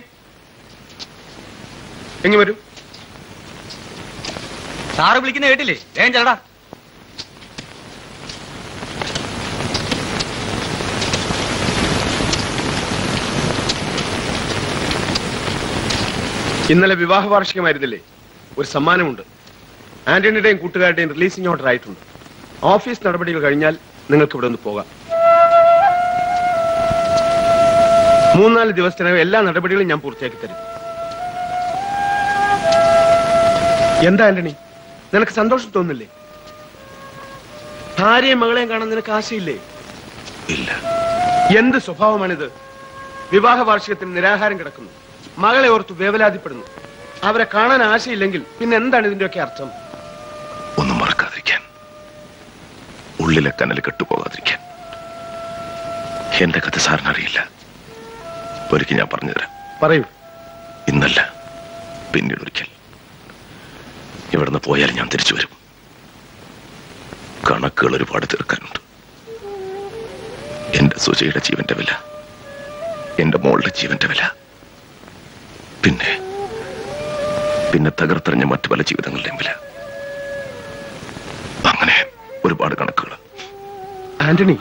എങ്ങി വരൂ. സാറ് വിളിക്കുന്ന കേട്ടില്ലേ? വേഗം ചേടാ ഇന്നലെ വിവാഹ വാർഷികമായിരുന്നില്ലേ? ഒരു സമ്മാനമുണ്ട്. ആന്റണിയുടെയും കൂട്ടുകാരുടെയും റിലീസിംഗ് ഓർഡർ ആയിട്ടുണ്ട്. ഓഫീസ് നടപടികൾ കഴിഞ്ഞാൽ നിങ്ങൾക്ക് ഇവിടെ ഒന്ന് പോകാം. മൂന്നാൽ ദിവസത്തിനകം എല്ലാ നടപടികളും ഞാൻ പൂർത്തിയാക്കി തരും. എന്താ ആന്റണി? നിനക്ക് സന്തോഷം തോന്നില്ലേ? ഭാര്യയും മകളെയും കാണാൻ നിനക്ക് ആശയില്ലേ? ഇല്ല. എന്ത് സ്വഭാവമാണിത്? വിവാഹ വാർഷികത്തിന് നിരാഹാരം കിടക്കുന്നു. മകളെ ഓർത്ത് വേവലാതിപ്പെടുന്നു. അവരെ കാണാൻ ആശയില്ലെങ്കിൽ പിന്നെ എന്താണ് ഇതിന്റെ ഒക്കെ അർത്ഥം? ഒന്നും മറക്കാതിരിക്കാൻ. ഉള്ളിലെ കനൽ കെട്ടുപോകാതിരിക്കാൻ. എന്റെ കഥ സാറിനറിയില്ല. ഒരിക്കൽ ഞാൻ പറഞ്ഞുതരാം പറയൂ. ഇന്നല്ല പിന്നീട് ഒരിക്കൽ. ഇവിടുന്ന് പോയാൽ ഞാൻ തിരിച്ചു വരും. കണക്കുകൾ ഒരുപാട് തീർക്കാനുണ്ട്. എന്റെ സുജയുടെ ജീവന്റെ വില എന്റെ മോളുടെ ജീവന്റെ വില പിന്നെ പിന്നെ തകർത്തെറിഞ്ഞ മറ്റു പല ജീവിതങ്ങളുടെയും വില. അങ്ങനെ ഒരുപാട് കണക്കുകൾ. ആന്റണി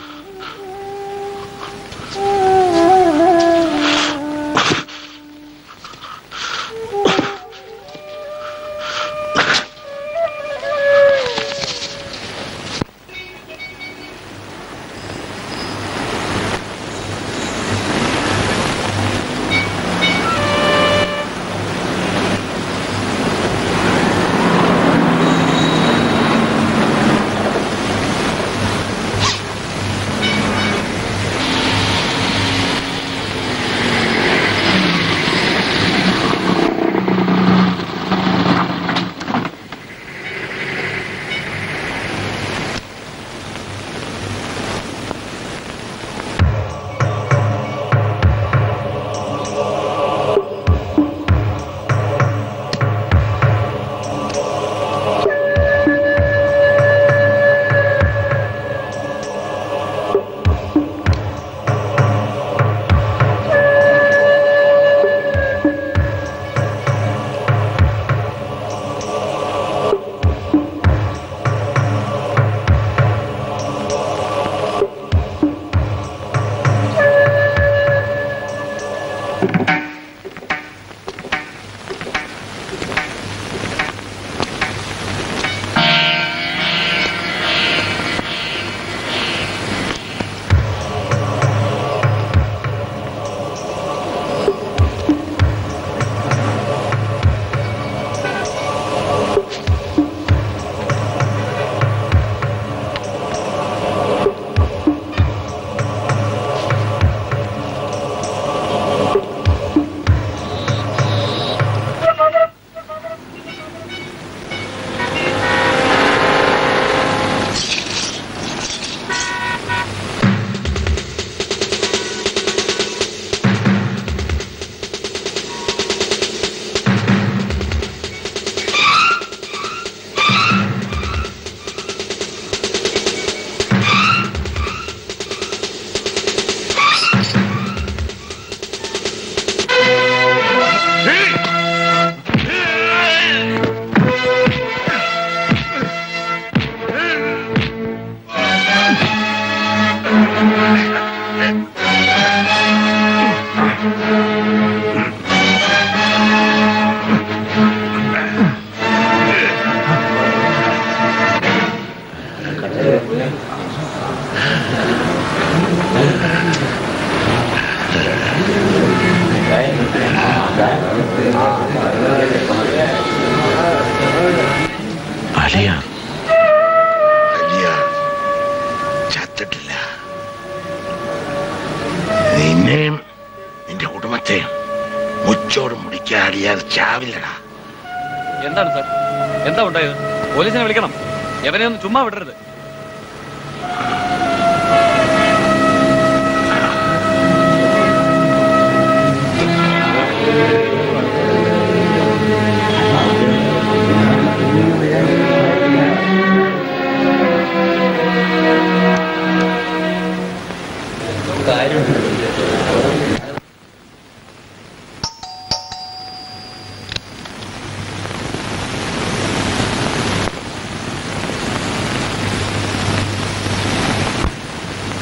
ചുമ്മാ വിടരുത്.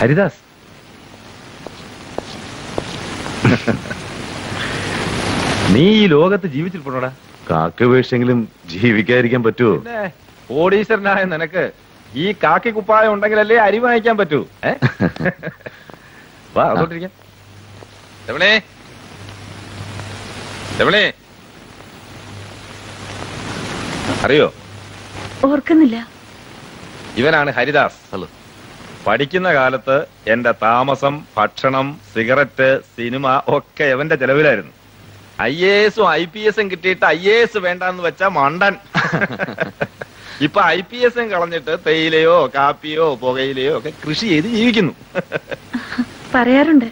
ഹരിദാസ്. നീ ഈ ലോകത്ത് ജീവിച്ചിരിപ്പുണ്ടോടാ കാക്കവേഷെങ്കിലും ജീവിക്കാതിരിക്കാൻ പറ്റുമോ ഓഡീസറിനായ കോടീശ്വരനായ നിനക്ക് ഈ കാക്കി കുപ്പായം ഉണ്ടെങ്കിലല്ലേ അരി വാങ്ങിക്കാൻ പറ്റൂ? വാ അതോട്ടിരിക്കാം. രമണേ രമണേ അറിയോ? ഓർക്കുന്നില്ല. ഇവനാണ് ഹരിദാസ്. ഹലോ. പഠിക്കുന്ന കാലത്ത് എന്റെ താമസം ഭക്ഷണം സിഗരറ്റ് സിനിമ ഒക്കെ എവന്റെ ചെലവിലായിരുന്നു. ഐ എ എസും ഐ പി എസും കിട്ടിയിട്ട് ഐ എ എസ് വേണ്ടെന്ന് വെച്ച മണ്ടൻ. ഇപ്പൊ ഐ പി എസും കളഞ്ഞിട്ട് തേയിലയോ കാപ്പിയോ പുകയിലയോ ഒക്കെ കൃഷി ചെയ്ത് ജീവിക്കുന്നു. പറയാറുണ്ട്.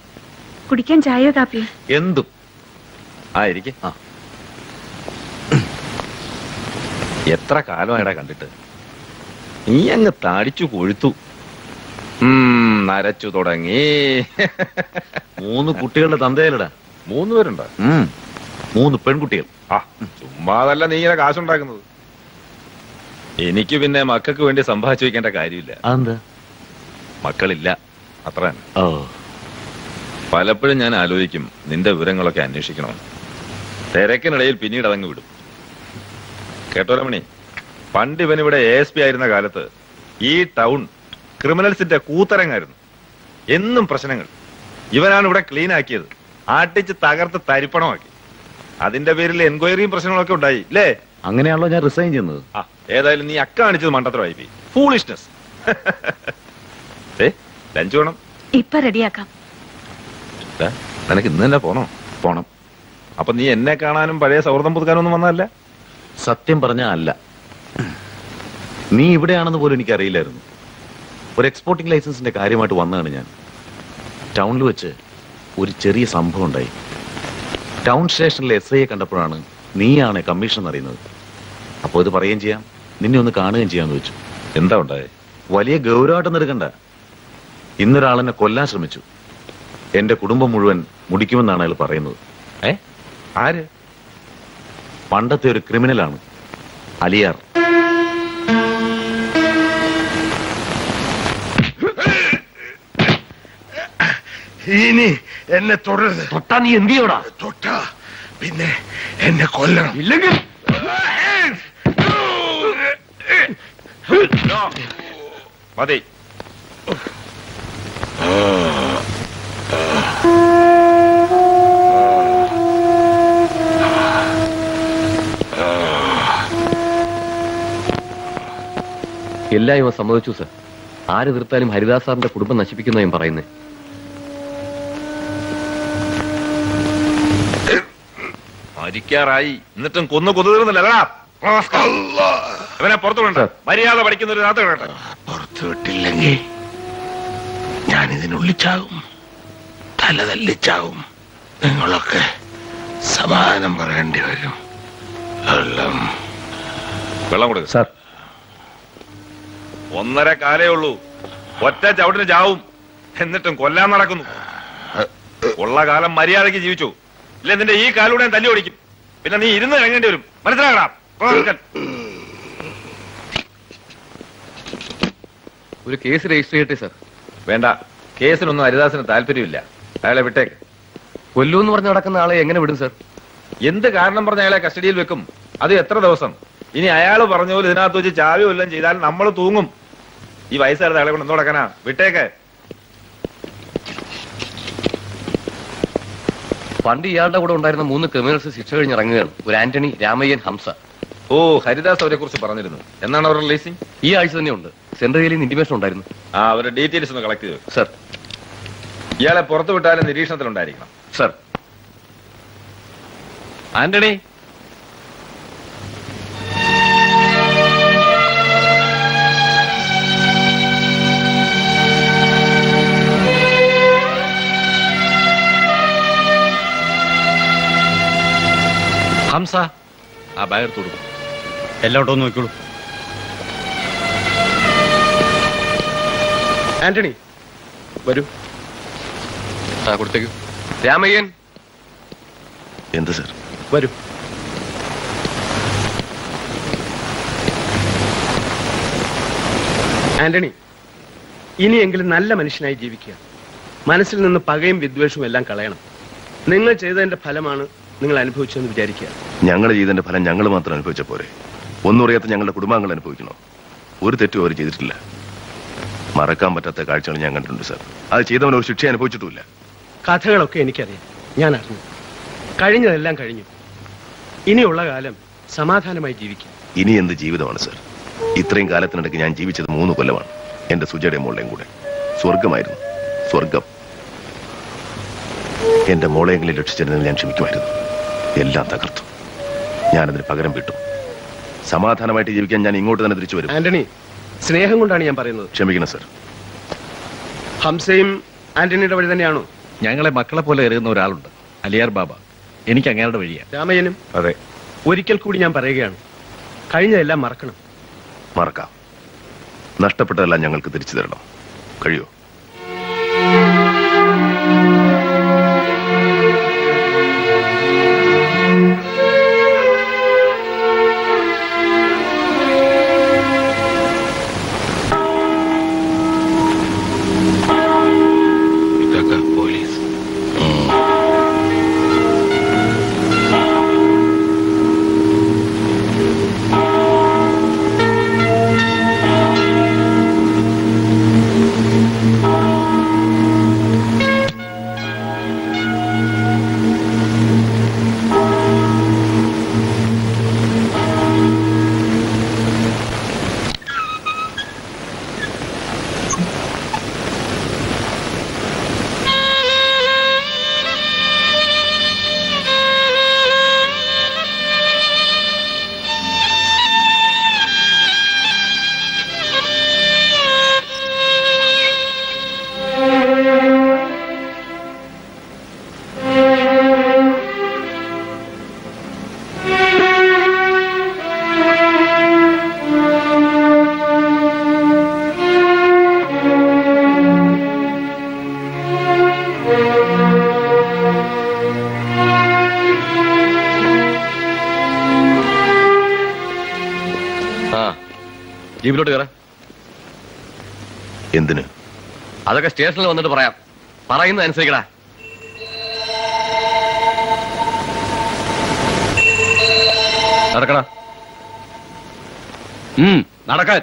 കുടിക്കാൻ ചായയോ കാപ്പിയോ? എന്തും. ആയിരിക്കെ എത്ര കാലമായിടാ കണ്ടിട്ട്? നീ അങ്ങ് താടിച്ചു കൊഴുത്തു. നരച്ചു തുടങ്ങി. മൂന്ന് കുട്ടികളുടെ തന്തയിലടാ മൂന്ന് പേരുണ്ടോ. മൂന്ന് പെൺകുട്ടികൾ. ആ ചുമ്മാതല്ല നീ ഇങ്ങനെ കാശുണ്ടാക്കുന്നത്. എനിക്ക് പിന്നെ മക്കൾക്ക് വേണ്ടി സമ്പാദിച്ചു വെക്കേണ്ട കാര്യമില്ല. അതെന്താ? മക്കളില്ല. അത്ര പലപ്പോഴും ഞാൻ ആലോചിക്കും നിന്റെ വിവരങ്ങളൊക്കെ അന്വേഷിക്കണം? തിരക്കിനിടയിൽ പിന്നീട് അതങ്ങ് വിടും. കേട്ടോ രമണി പണ്ട് ഇവൻ ഇവിടെ എ എസ് പി ആയിരുന്ന കാലത്ത് ഈ ടൗൺ ക്രിമിനൽസിന്റെ കൂത്തരങ്ങായിരുന്നു. എന്നും പ്രശ്നങ്ങൾ. ഇവനാണ് ഇവിടെ ക്ലീൻ ആക്കിയത്. ആട്ടിച്ച് തകർത്ത് തരിപ്പണമാക്കി. അതിന്റെ പേരിൽ എൻക്വയറിയും പ്രശ്നങ്ങളൊക്കെ ഉണ്ടായി അല്ലേ അങ്ങനെയാണല്ലോ ഞാൻ റിസൈൻ ചെയ്യുന്നത്. ആ ഏതായാലും നീ അക്ക കാണിച്ചത് മണ്ടത്തരമായി പോയി. ഫൂളിഷ്നസ് ലഞ്ച് വേണം. ഇപ്പൊ റെഡിയാക്കാം. നിനക്ക് ഇന്ന് തന്നെ പോണോ. പോണം. അപ്പൊ നീ എന്നെ കാണാനും പഴയ സൗഹൃദം പുതുക്കാനൊന്നും വന്നതല്ല? സത്യം പറഞ്ഞ അല്ല. നീ ഇവിടെയാണെന്ന് പോലും എനിക്കറിയില്ലായിരുന്നു. ഒരു എക്സ്പോർട്ടിംഗ് ലൈസൻസിന്റെ കാര്യമായിട്ട് വന്നതാണ് ഞാൻ. ടൗണിൽ വെച്ച് ഒരു ചെറിയ സംഭവം ഉണ്ടായി. ടൗൺ സ്റ്റേഷനിലെ എസ് ഐയെ കണ്ടപ്പോഴാണ് നീയാണ് കമ്മീഷൻ അറിയുന്നത്. അപ്പോൾ ഇത് പറയുകയും ചെയ്യാം. നിന്നെ ഒന്ന് കാണുകയും ചെയ്യാന്ന് വെച്ചു. എന്താ ഉണ്ടായേ? വലിയ ഗൗരവമായിട്ടൊന്നും എടുക്കണ്ട. ഇന്നൊരാളെന്നെ കൊല്ലാൻ ശ്രമിച്ചു. എന്റെ കുടുംബം മുഴുവൻ മുടിക്കുമെന്നാണ് അയാൾ പറയുന്നത്. ഏ? ആര്? പണ്ടത്തെ ഒരു ക്രിമിനലാണ് അലിയാർ. ഇനി എന്നെ തൊടരുത്. തൊട്ടാ നീ എന്ത് ചെയ്യടാ? തൊട്ട പിന്നെ എന്നെ കൊല്ലണം. ഇല്ലെങ്കിൽ മതി. എല്ലാം ഇവ സമ്മതിച്ചു സർ. ആര് തീർത്താലും ഹരിദാസ് സാറിന്റെ കുടുംബം നശിപ്പിക്കുന്നതും പറയുന്നേ. മരിക്കാറായി. എന്നിട്ടും കൊന്നു കൊതുതീർന്നില്ലടാ ഇവനെ പുറത്തു വിടണ്ട മര്യാദ പഠിക്കുന്ന ഒരു നാത്ത കേട്ടെ പുറത്തു വിട്ടില്ലെങ്കിൽ ഞാൻ ഇതിനുള്ളിച്ചാകും തല തല്ലിച്ചാകും നിങ്ങളൊക്കെ സമാധാനം പറയേണ്ടി വരും. വെള്ളം വെള്ളം കൊടുക്ക. സാർ. ഒന്നര കാലേ ഉള്ളൂ. ഒറ്റ ചവിട്ടിന് ചാവും. എന്നിട്ടും കൊല്ലാൻ നടക്കുന്നു. ഉള്ള കാലം മര്യാദയ്ക്ക് ജീവിച്ചു. ഇല്ല നിന്റെ ഈ കാലൂടെ തല്ലി ഓടിക്കും. പിന്നെ നീ ഇരുന്ന് ഇറങ്ങേണ്ടി വരും. മനസ്സിലാകണം ഒരു കേസ് രജിസ്റ്റർ ചെയ്യട്ടെ സർ. വേണ്ട. കേസിനൊന്നും ഹരിദാസിന് താല്പര്യമില്ല. അയാളെ വിട്ടേക്ക്. കൊല്ലൂന്ന് പറഞ്ഞ് നടക്കുന്ന ആളെ എങ്ങനെ വിടും സർ? എന്ത് കാരണം പറഞ്ഞ അയാളെ കസ്റ്റഡിയിൽ വെക്കും? അത് എത്ര ദിവസം? ഇനി അയാൾ പറഞ്ഞ പോലെ ഇതിനകത്ത് വെച്ച് ചാവി കൊല്ലം ചെയ്താൽ നമ്മൾ തൂങ്ങും. ഈ വയസ്സായിരുന്ന അയാളെ കൊണ്ട് നടക്കാനാ വിട്ടേക്ക്. പണ്ട് ഇയാളുടെ കൂടെ ഉണ്ടായിരുന്ന മൂന്ന് ക്രിമിനൽസ് ശിക്ഷ കഴിഞ്ഞിറങ്ങുകയാണ്. ഒരു ആന്റണി രാമയ്യൻ ഹംസ. ഓ ഹരിദാസ് അവരെ കുറിച്ച് പറഞ്ഞിരുന്നു. എന്നാണ് അവർ റിലീസിംഗ് ഈ ആഴ്ച തന്നെ ഉണ്ട് സെൻട്രൽ ജയിലിൽ ഇന്റിമേഷൻ ഉണ്ടായിരുന്നു. ആ അവരുടെ ഡീറ്റെയിൽസ് ഒന്ന് കളക്ട് ചെയ്തു. സർ. ഇയാളെ പുറത്തു വിട്ടാലും നിരീക്ഷണത്തിലുണ്ടായിരിക്കണം. സർ. ആന്റണി ഹംസ ആ ബാഗ് എടുത്തു കൊടുക്കും എല്ലാവട്ടും നോക്കിക്കോളൂ. ആന്റണി വരൂ. ആ കൊടുത്തേക്കു. രാമയ്യൻ. എന്ത് സർ? വരൂ. ആന്റണി ഇനിയെങ്കിലും നല്ല മനുഷ്യനായി ജീവിക്കുക. മനസ്സിൽ നിന്ന് പകയും വിദ്വേഷവും എല്ലാം കളയണം. നിങ്ങൾ ചെയ്തതിന്റെ ഫലമാണ് നിങ്ങൾ അനുഭവിച്ചതെന്ന് വിചാരിക്കുക. ഞങ്ങൾ ചെയ്തതിന്റെ ഫലം ഞങ്ങൾ മാത്രം അനുഭവിച്ച പോരെ. ഒന്നും അറിയാത്ത ഞങ്ങളുടെ കുടുംബാംഗങ്ങൾ അനുഭവിക്കണോ? ഒരു തെറ്റും അവർ ചെയ്തിട്ടില്ല. മറക്കാൻ പറ്റാത്ത കാഴ്ചകൾ ഞാൻ കണ്ടിട്ടുണ്ട് സാർ. അത് ചെയ്തവൻ ഒരു ശിക്ഷ അനുഭവിച്ചിട്ടുമില്ല. കഥകളൊക്കെ എനിക്കറിയാം. ഞാൻ അറിഞ്ഞു. കഴിഞ്ഞതെല്ലാം കഴിഞ്ഞു. ഇനിയുള്ള കാലം സമാധാനമായി ജീവിക്കും. ഇനി എന്ത് ജീവിതമാണ് സാർ? ഇത്രയും കാലത്തിനിടയ്ക്ക് ഞാൻ ജീവിച്ചത് മൂന്ന് കൊല്ലമാണ്. എന്റെ സുജയുടെ മോളെയും കൂടെ. സ്വർഗമായിരുന്നു. സ്വർഗം. എന്റെ മോളെങ്കിലും രക്ഷിച്ചിരുന്നെന്ന് ഞാൻ ക്ഷമിക്കുമായിരുന്നു. എല്ലാം തകർത്തു. ഞാനതിന് പകരം വിട്ടു. സമാധാനമായിട്ട് ജീവിക്കാൻ ഞാൻ ഇങ്ങോട്ട് തന്നെ തിരിച്ചു വരും. ആന്റണി സ്നേഹം കൊണ്ടാണ് ഞാൻ പറയുന്നത്. ക്ഷമിക്കണം സർ. ഹംസയും ആന്റണിയുടെ വഴി തന്നെയാണോ? ഞങ്ങളെ മക്കളെ പോലെ എറിയുന്ന ഒരാളുണ്ട്. അലിയാർ ബാബ. എനിക്ക് അങ്ങേരുടെ വഴിയാ. രാമയ്യനും അതെ. ഒരിക്കൽ കൂടി ഞാൻ പറയുകയാണ്. കഴിഞ്ഞതെല്ലാം മറക്കണം. മറക്കാം. നഷ്ടപ്പെട്ടതെല്ലാം ഞങ്ങൾക്ക് തിരിച്ചു തരണം. കഴിയോ? ജീപ്പിലോട്ട് കയറാം. എന്തിന്? അതൊക്കെ സ്റ്റേഷനിൽ വന്നിട്ട് പറയാം. പറയുന്നത് അനുസരിക്കടാ. നടക്കടാ. നടക്കാൻ.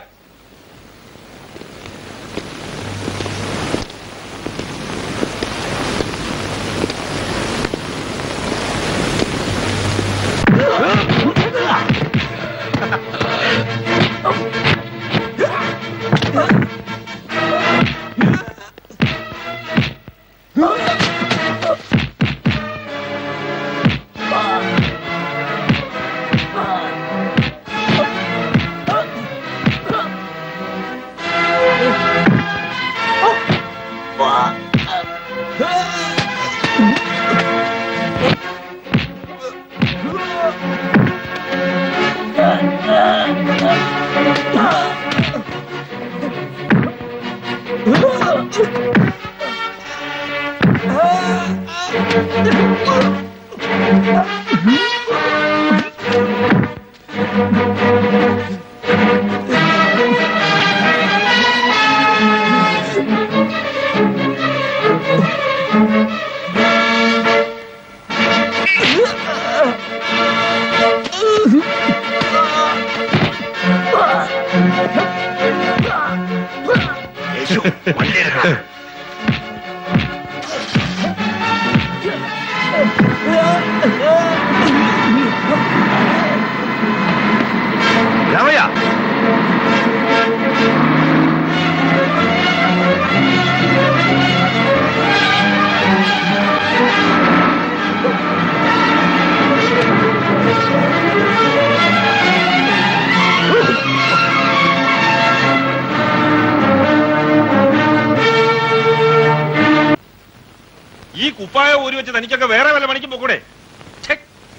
കുപ്പായ ഊരി വെച്ച് തനിക്കൊക്കെ വേറെ വല്ല പണിക്ക് പോക്കൂടെ?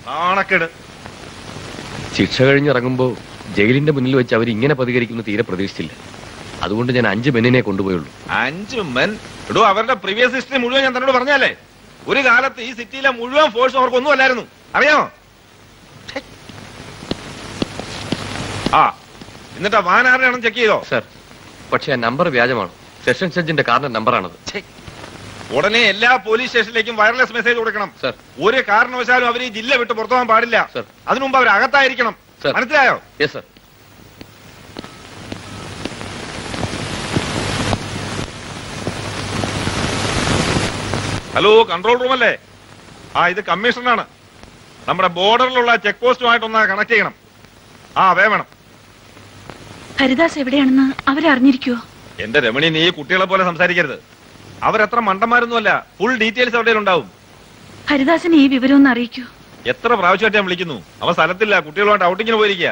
നാണക്കേട്. ശിക്ഷ കഴിഞ്ഞിറങ്ങുമ്പോ ജയിലിന്റെ മുന്നിൽ വെച്ച് അവർ ഇങ്ങനെ പ്രതികരിക്കുന്ന തീരെ പ്രതീക്ഷിച്ചില്ല. അതുകൊണ്ട് ഞാൻ അഞ്ച് മെന്നിനെ കൊണ്ടുപോയുള്ളൂ. അഞ്ചു മെൻ? എടോ അവരുടെ പ്രീവിയസ് ഹിസ്റ്ററി മുഴുവൻ ഞാൻ തന്നോട് പറഞ്ഞാലേ ഒരു കാലത്ത് ഈ സിറ്റിയിലെ മുഴുവൻ ഫോഴ്സ് അവർക്കൊന്നും അല്ലായിരുന്നു അറിയാമോ ആ എന്നിട്ട് ആരുടെയാണെന്ന് ചെക്ക് ചെയ്തോ? സർ പക്ഷെ ആ നമ്പർ വ്യാജമാണ്. സെഷൻ ജഡ്ജിന്റെ കാറിന്റെ നമ്പറാണത്. ഉടനെ എല്ലാ പോലീസ് സ്റ്റേഷനിലേക്കും വയർലെസ് മെസ്സേജ് കൊടുക്കണം. സർ. ഒരു കാരണവശാലും അവർ ഈ ജില്ല വിട്ട് പുറത്തു പോകാൻ പാടില്ല. അതിനു മുമ്പ് അവർ അകത്തായിരിക്കണം. സർ. മനസ്സിലായോ? Yes sir hello control room അല്ലേ? ആ ഇത് കമ്മീഷണറാണ്. നമ്മുടെ ബോർഡറിലുള്ള ചെക്ക് പോസ്റ്റുമായിട്ടൊന്ന് കണക്ട് ചെയ്യണം. ആ വേണം. ഹരിദാസ് എവിടെയാണെന്ന് അവരറിഞ്ഞിരിക്കുവോ? എന്റെ രമണി നീ കുട്ടികളെ പോലെ സംസാരിക്കരുത്. അവരെത്ര മണ്ടന്മാരൊന്നുമല്ല. ഫുൾ ഡീറ്റെയിൽസ് അവിടെ ഉണ്ടാവും ഹരിദാസിന് ഈ വിവരം ഒന്ന് അറിയിക്കൂ. എത്ര പ്രാവശ്യമായിട്ട് ഞാൻ വിളിക്കുന്നു? അവ സ്ഥലത്തില്ല കുട്ടികളുമായിട്ട് ഔട്ടിങ്ങിന് പോയിരിക്കുക.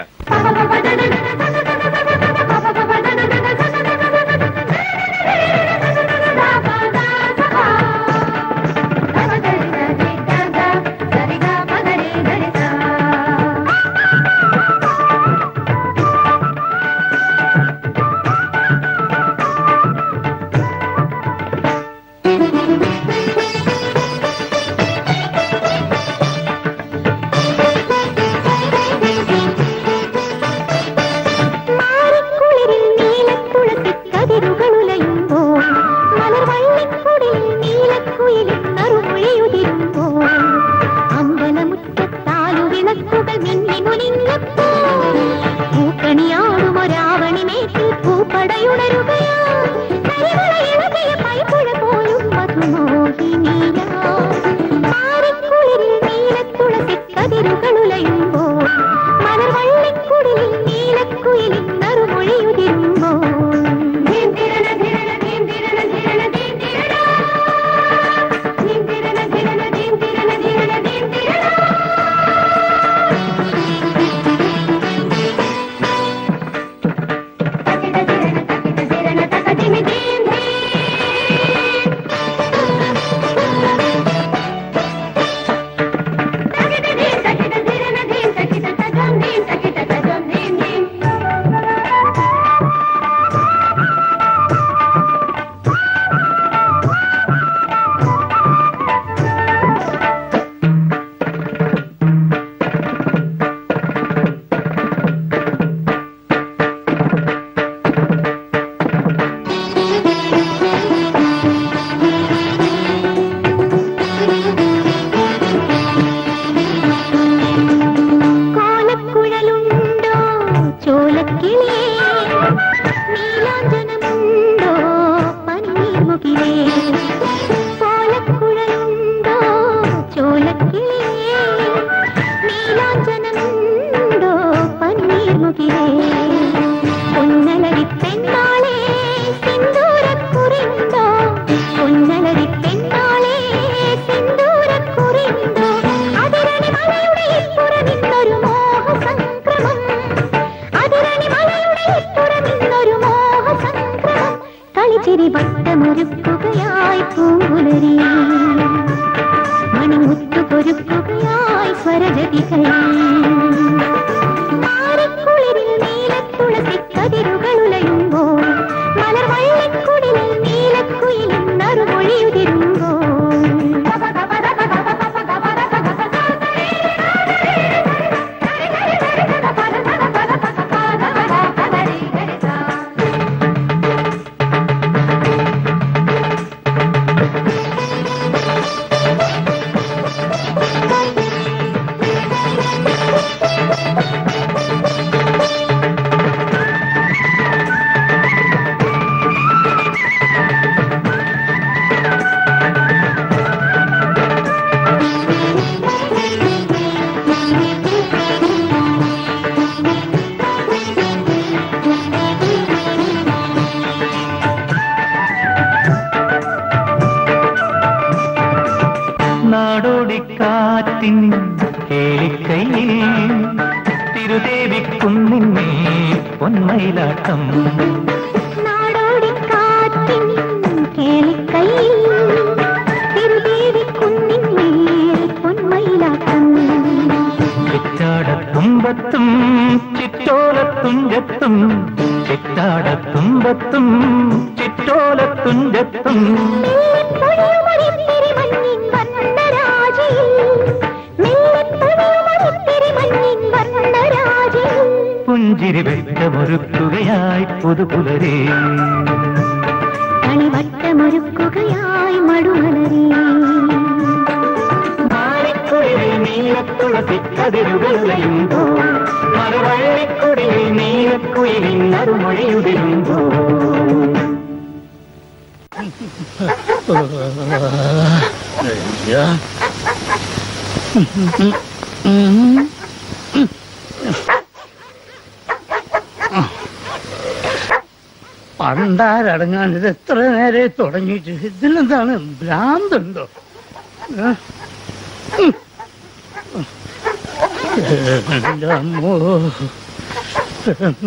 തുടങ്ങിയിട്ട് ഇതിലെന്താണ്? ഭ്രാന്തുണ്ടോ?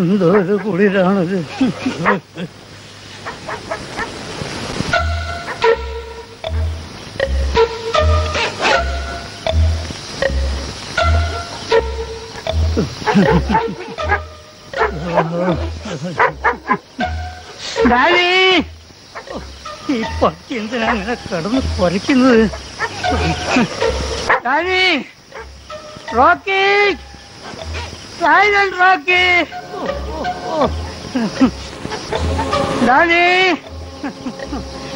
എന്തൊരു കുളിരാണത്. അങ്ങനെ കിടന്ന് കുറയ്ക്കുന്നത് daddy Rocky. Silent Rocky. Daddy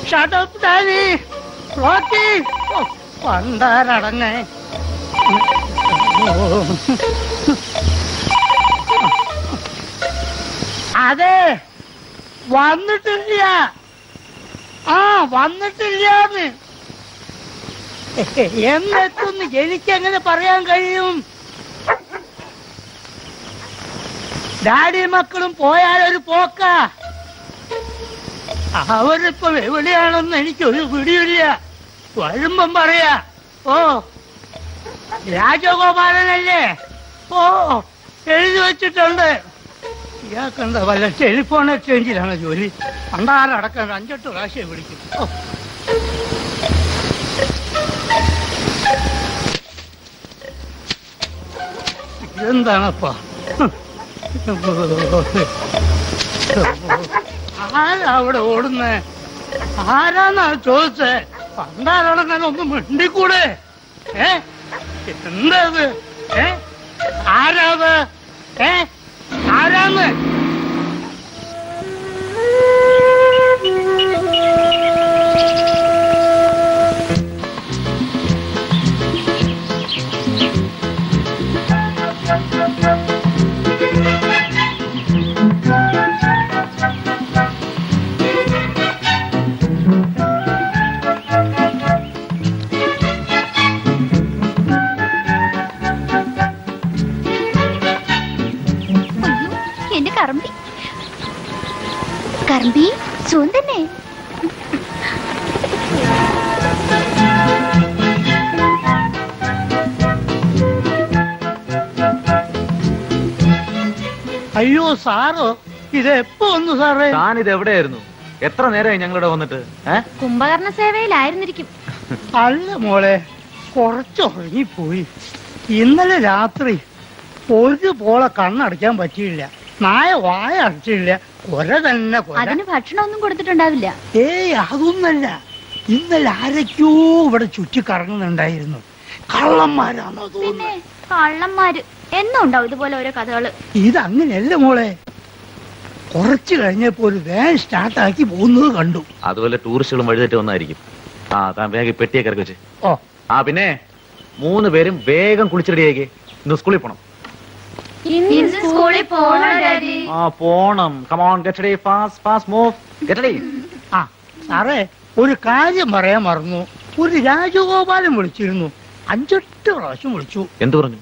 shut up Danny Rocky. പണ്ടാരടങ്ങേ. അതെ വന്നിട്ടില്ല. വന്നിട്ടില്ലാന്ന്. എന്നെത്തുന്ന് എനിക്കെങ്ങനെ പറയാൻ കഴിയും? ഡാഡി മക്കളും പോയാലൊരു പോക്ക. അവരിപ്പം എവിടെയാണെന്ന് എനിക്കൊരു പിടിയില്ല. വരുമ്പം പറയാ ഓ രാജഗോപാലനല്ലേ? ഓ എഴുതി വെച്ചിട്ടുണ്ട്. ഇയാൾക്കെന്താ വല്ല ടെലിഫോൺ എക്സ്ചേഞ്ചിലാണ് ജോലി? പണ്ടാരടക്കം അഞ്ചെട്ട് പ്രാവശ്യം വിളിക്കും. ഓ. ഇതെന്താണപ്പാ? ആരാ ഓടുന്നേ? ആരാന്നാ ചോദിച്ചേ? പണ്ടാരടക്കാൻ ഒന്ന് മിണ്ടിക്കൂടെ? ഏ? എന്താ ഏ? ആരാത് ഏ? ആരാന്ന്? സാറോ ഇതെപ്പോ ഒന്ന് സാറേ? താൻ ഇത് എവിടെയായിരുന്നു എത്ര നേരമായി ഞങ്ങളിവിടെ വന്നിട്ട്? ഏ? കുംഭകർണ സേവയിലായിരുന്നിരിക്കും. അല്ല മോളെ കുറച്ച് ഉറങ്ങിപ്പോയി. ഇന്നലെ രാത്രി ഒരു പോളെ കണ്ണടയ്ക്കാൻ പറ്റിയില്ല. നായ വായ അടച്ചില്ല. കൊര തന്നെ കൊര. അതിന് ഭക്ഷണമൊന്നും കൊടുത്തിട്ടുണ്ടാവില്ല. ഏയ് അതൊന്നല്ല. ഇന്നലെ ആരൊക്കെയോ ഇവിടെ ചുറ്റി കറങ്ങുന്നുണ്ടായിരുന്നു കള്ളന്മാരാണോ തോന്നുന്നു കള്ളന്മാര്. എന്നും ഉണ്ടാവും ഇതുപോലെ ഓരോ കഥകൾ. ഇത് അങ്ങനെയല്ല മോളെ. കുറച്ച് കഴിഞ്ഞപ്പോ ഒരു സ്റ്റാർട്ട് ആക്കി പോകുന്നത് കണ്ടു. അതുപോലെ ടൂറിസ്റ്റുകളും വഴിതെറ്റി വന്നായിരിക്കും. ആ താൻ വേഗം പെട്ടിയൊക്കെ ഇറക്കി വെച്ച്. ഓ. ആ പിന്നെ മൂന്ന് പേരും വേഗം കുളിച്ചിടിയേക്ക് ഇന്ന് സ്കൂളിൽ പോണം. ഇന്ന് സ്കൂളിൽ പോണോ ഡാഡി. ആ പോണം. Come on get ready fast fast move get ആ സാറേ ഒരു കാര്യം പറയാൻ മറന്നു. ഒരു രാജഗോപാലൻ വിളിച്ചിരുന്നു. അഞ്ചെട്ട് പ്രാവശ്യം വിളിച്ചു. എന്തു പറഞ്ഞു?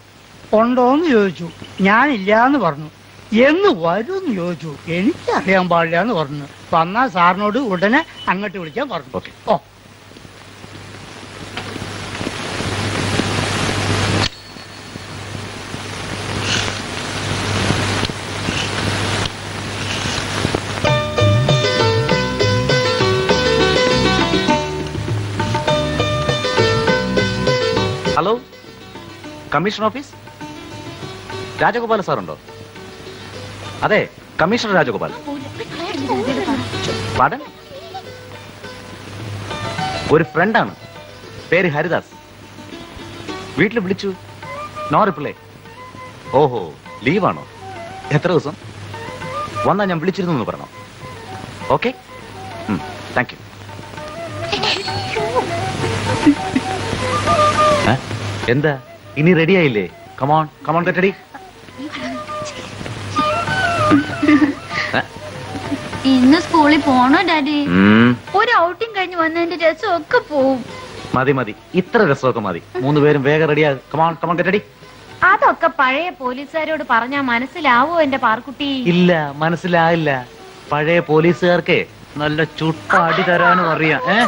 ഉണ്ടോന്ന് ചോദിച്ചു. ഞാനില്ല എന്ന് പറഞ്ഞു. എന്ന് വരുമെന്ന് ചോദിച്ചു. എനിക്കറിയാൻ പാടില്ല എന്ന് പറഞ്ഞു. വന്നാൽ സാറിനോട് ഉടനെ അങ്ങോട്ട് വിളിക്കാൻ പറഞ്ഞു. ഓ. ഹലോ കമ്മീഷൻ ഓഫീസ് രാജഗോപാല സാറുണ്ടോ? അതെ കമ്മീഷണർ രാജഗോപാൽ. പാടൻ? ഒരു ഫ്രണ്ടാണ്. പേര് ഹരിദാസ്. വീട്ടിൽ വിളിച്ചു. നോ റിപ്ലൈ ഓഹോ ലീവാണോ? എത്ര ദിവസം? വന്നാ ഞാൻ വിളിച്ചിരുന്നു എന്ന് പറഞ്ഞോ ഓക്കെ താങ്ക് യു എന്താ? ഇനി റെഡിയായില്ലേ കമോൺ കമോൺ കെട്ടടി ഇന്ന് സ്കൂളിൽ പോണോ ഡാഡി? ഒരു ഔട്ടിംഗ് കഴിഞ്ഞ് വന്നതിന്റെ രസം ഒക്കെ പോവും. മതി മതി. ഇത്ര രസമൊക്കെ മതി. മൂന്ന് പേരും വേഗം റെഡിയാ കമോൺ കമോൺ കെട്ടടി അതൊക്കെ പഴയ പോലീസുകാരോട് പറഞ്ഞാ മനസ്സിലാവോ എന്റെ പാർക്കുട്ടി? ഇല്ല മനസ്സിലായില്ല. പഴയ പോലീസുകാർക്ക് നല്ല ചുട്ട അടി തരാനും അറിയാം. ഏ?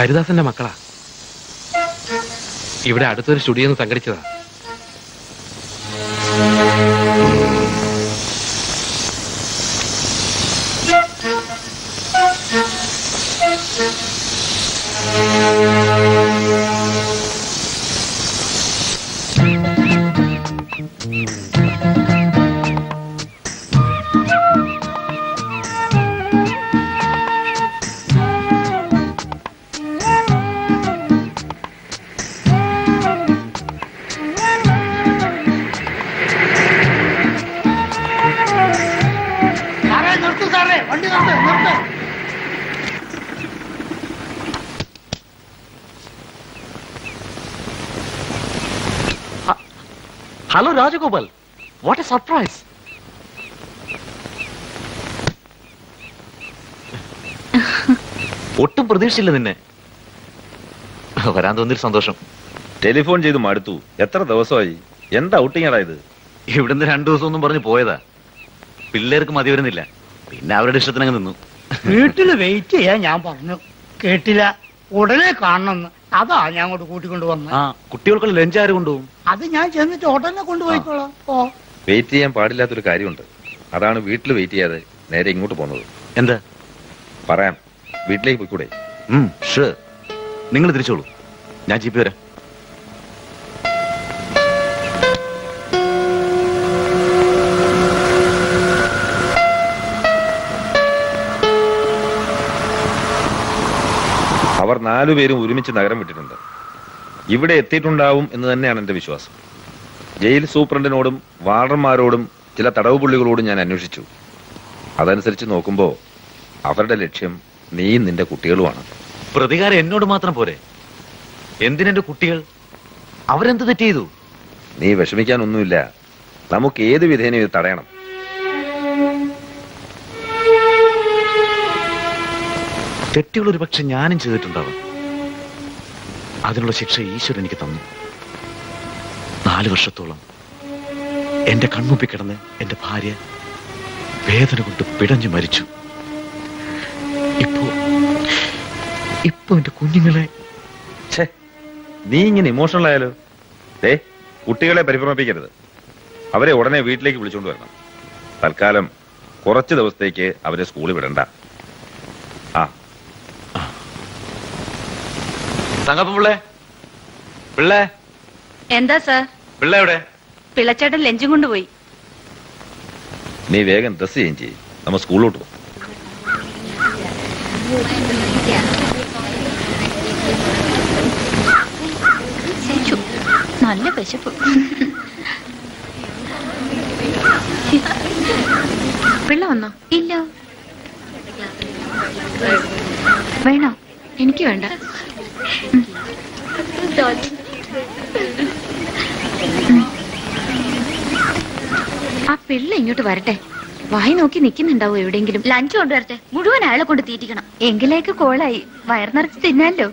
ഹരിദാസന്റെ മക്കളാ. ഇവിടെ അടുത്തൊരു സ്റ്റുഡിയോ സംഘടിച്ചതാ. പ്രതീക്ഷയില്ല നിന്നെ. വരാൻ തോന്നിയൊരു സന്തോഷം. ടെലിഫോൺ ചെയ്ത് മടുത്തു. എത്ര ദിവസമായി? എന്താ ഔട്ടിങ്ങാടാ ഇത്? ഇവിടുന്ന് രണ്ടു ദിവസം ഒന്നും പറഞ്ഞു പോയതാ. പിള്ളേർക്ക് മതി വരുന്നില്ല. പിന്നെ അവരുടെ ഇഷ്ടത്തിനങ്ങ് നിന്നു. വീട്ടിൽ വെയിറ്റ് ചെയ്യാൻ ഞാൻ പറഞ്ഞു. കേട്ടില്ല. ഉടനെ കാണണമെന്ന്. അതാ ഞാൻ അങ്ങോട്ട് കൂട്ടിക്കൊണ്ട് വന്നത്. ആ കുട്ടികൾക്കുള്ള ലഞ്ച് ആര് കൊണ്ടുപോകും? അത് ഞാൻ ചെന്നിട്ട് ഉടനെ കൊണ്ടുപോയിക്കോളാം. ഓ വെയിറ്റ് ചെയ്യാൻ പാടില്ലാത്തൊരു കാര്യമുണ്ട്. അതാണ് വീട്ടിൽ വെയിറ്റ് ചെയ്യാതെ നേരെ ഇങ്ങോട്ട് പോകുന്നത്. എന്താ? പറയാം. വീട്ടിലേക്ക് പോയിക്കൂടെ? നിങ്ങൾ തിരിച്ചോളൂ. ഞാൻ ജീപ്പ് വരാം. അവർ നാലുപേരും ഒരുമിച്ച് നഗരം വിട്ടിട്ടുണ്ട്. ഇവിടെ എത്തിയിട്ടുണ്ടാവും എന്ന് തന്നെയാണ് എന്റെ വിശ്വാസം. ജയിൽ സൂപ്രണ്ടിനോടും വാർഡർമാരോടും ചില തടവ് പുള്ളികളോടും ഞാൻ അന്വേഷിച്ചു. അതനുസരിച്ച് നോക്കുമ്പോ അവരുടെ ലക്ഷ്യം നീയും നിന്റെ കുട്ടികളുമാണ്. പ്രതികാരം എന്നോട് മാത്രം പോരെ. എന്തിനെന്റെ കുട്ടികൾ? അവരെന്ത് തെറ്റ് ചെയ്തു? നീ വിഷമിക്കാനൊന്നുമില്ല. നമുക്ക് ഏത് വിധേനയും ഇത് തടയണം. തെറ്റുകൾ ഒരു പക്ഷെ ഞാനും ചെയ്തിട്ടുണ്ടാവും. അതിനുള്ള ശിക്ഷ ഈശ്വരൻ എനിക്ക് തന്നു. നാല് വർഷത്തോളം എന്റെ കൺമുമ്പിൽ കിടന്ന് എന്റെ ഭാര്യ വേദന കൊണ്ട് പിടഞ്ഞു മരിച്ചു. ഇപ്പോ ഇപ്പൊ എന്റെ കുഞ്ഞുങ്ങളെ. നീ ഇങ്ങനെ ഇമോഷണൽ ആയാലോ? ദേ കുട്ടികളെ പരിഭ്രമിപ്പിക്കരുത്. അവരെ ഉടനെ വീട്ടിലേക്ക് വിളിച്ചുകൊണ്ട് വരണം. തൽക്കാലം കുറച്ച് ദിവസത്തേക്ക് അവരെ സ്കൂളിൽ വിടണ്ട. ആ. പിള്ളേ എന്താ സാർ? പിള്ളേ എവിടെ? പിള്ളച്ചേട്ടൻ ലഞ്ചും കൊണ്ടുപോയി. നീ വേഗം ഡ്രസ് ചേഞ്ച് ചെയ്യും. നമ്മ സ്കൂളിലോട്ട് പോകും നല്ല വിശപ്പ്. പിള്ള വന്നോ? ഇല്ല. വേണോ? എനിക്ക് വേണ്ട. ആ പിള്ള ഇങ്ങോട്ട് വരട്ടെ. വായി നോക്കി നിക്കുന്നുണ്ടാവോ എവിടെയെങ്കിലും? ലഞ്ച് കൊണ്ടുവരട്ടെ. മുഴുവൻ അയാളെ കൊണ്ട് തീറ്റിക്കണം. എങ്കിലേക്ക് കോളായി. വയർ നിറച്ച് തിന്നാലോ.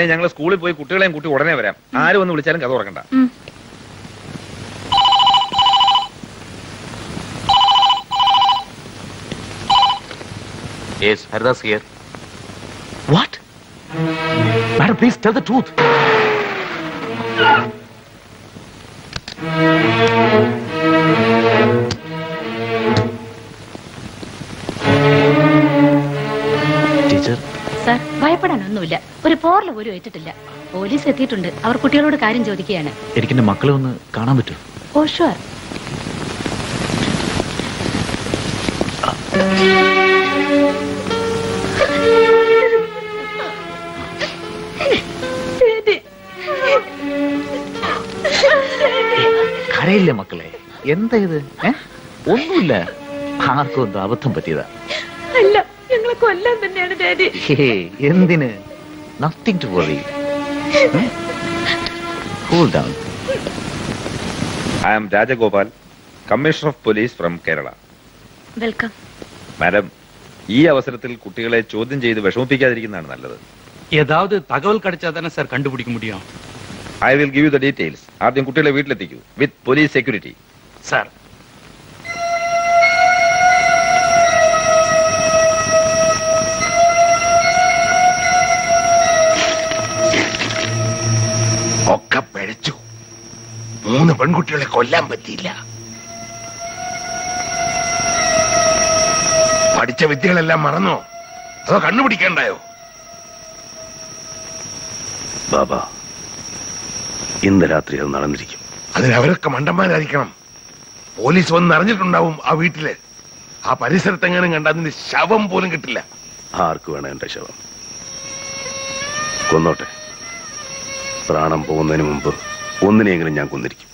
രമണി ഞങ്ങൾ സ്കൂളിൽ പോയി കുട്ടികളെയും കൂട്ടി ഉടനെ വരാം. ആരും ഒന്ന് വിളിച്ചാലും കഥ തുറക്കണ്ട. Yes, Haridas here what Madam, please tell the truth പോലും ഏറ്റിട്ടില്ല. പോലീസ് എത്തിയിട്ടുണ്ട്. അവർ കുട്ടികളോട് കാര്യം ചോദിക്കുകയാണ്. എനിക്ക് എന്റെ മക്കളെ ഒന്ന് കാണാൻ പറ്റുമോ ഓ ഷുവർ കരയില്ലേ മക്കളെ? എന്താ ഇത്? ഒന്നുമില്ല. ആർക്കും എന്തോ അബദ്ധം പറ്റിയതാ. അല്ല ഞങ്ങളെ കൊല്ലാൻ തന്നെയാണ് daddy. Hey Nothing to worry. Hmm? Cool down. I am Rajagopal, Commissioner of Police from Kerala. Welcome. Madam ഈ അവസരത്തിൽ കുട്ടികളെ ചോദ്യം ചെയ്ത് വിഷമിപ്പിക്കാതിരിക്കുന്നതാണ് നല്ലത് ഏതാവത് തകവൽ കടിച്ചാൽ തന്നെ സാർ കണ്ടുപിടിക്കാൻ മുടിയും I will give you the details ആദ്യം കുട്ടികളെ വീട്ടിലെത്തിക്കൂ വിത്ത് പോലീസ് സെക്യൂരിറ്റി സാർ മൂന്ന് പെൺകുട്ടികളെ കൊല്ലാൻ പറ്റിയില്ല. പഠിച്ച വിദ്യകളെല്ലാം മറന്നോ? അതോ കണ്ണുപിടിക്കണ്ടായോ ബാബ ഇന്ന് രാത്രി അത് നടന്നിരിക്കും. അതിന് അവരൊക്കെ മണ്ടന്മാരായിരിക്കണം. പോലീസ് വന്ന് അറിഞ്ഞിട്ടുണ്ടാവും ആ വീട്ടിൽ. ആ പരിസരത്തെങ്ങാനും കണ്ട അതിന്റെ ശവം പോലും കിട്ടില്ല. ആർക്ക് വേണം എന്റെ ശവം? കൊന്നോട്ടെ. പ്രാണം പോകുന്നതിന് മുമ്പ് ഒന്നിനെയെങ്കിലും ഞാൻ കൊന്നിരിക്കും.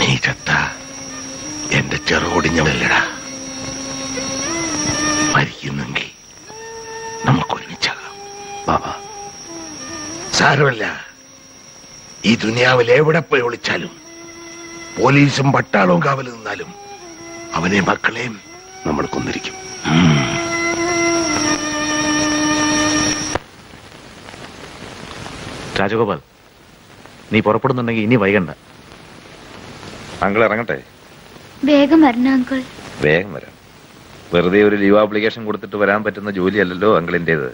നീ ചത്ത എന്റെ ചെറുകൊടിഞ്ഞവല്ലടാ മരിക്കുന്നെങ്കിൽ നമുക്കൊരുമിച്ചാകാം ബാബ. സാരമല്ല. ദുനിയാവിൽ എവിടെ പോയി ഒളിച്ചാലും പോലീസും പട്ടാളവും കാവൽ നിന്നാലും അവനെ മക്കളെയും നമ്മൾ കൊന്നിരിക്കും. രാജഗോപാൽ നീ പുറപ്പെടുന്നുണ്ടെങ്കിൽ ഇനി വൈകണ്ട. അങ്കിൾ ഇറങ്ങട്ടെ? വേഗം വരണം അങ്കിൾ. വേഗം വരാം. വെറുതെ ഒരു ലീവ് ആപ്ലിക്കേഷൻ കൊടുത്തിട്ട് വരാൻ പറ്റുന്ന ജോലിയല്ലല്ലോ അങ്കിളിന്റേത്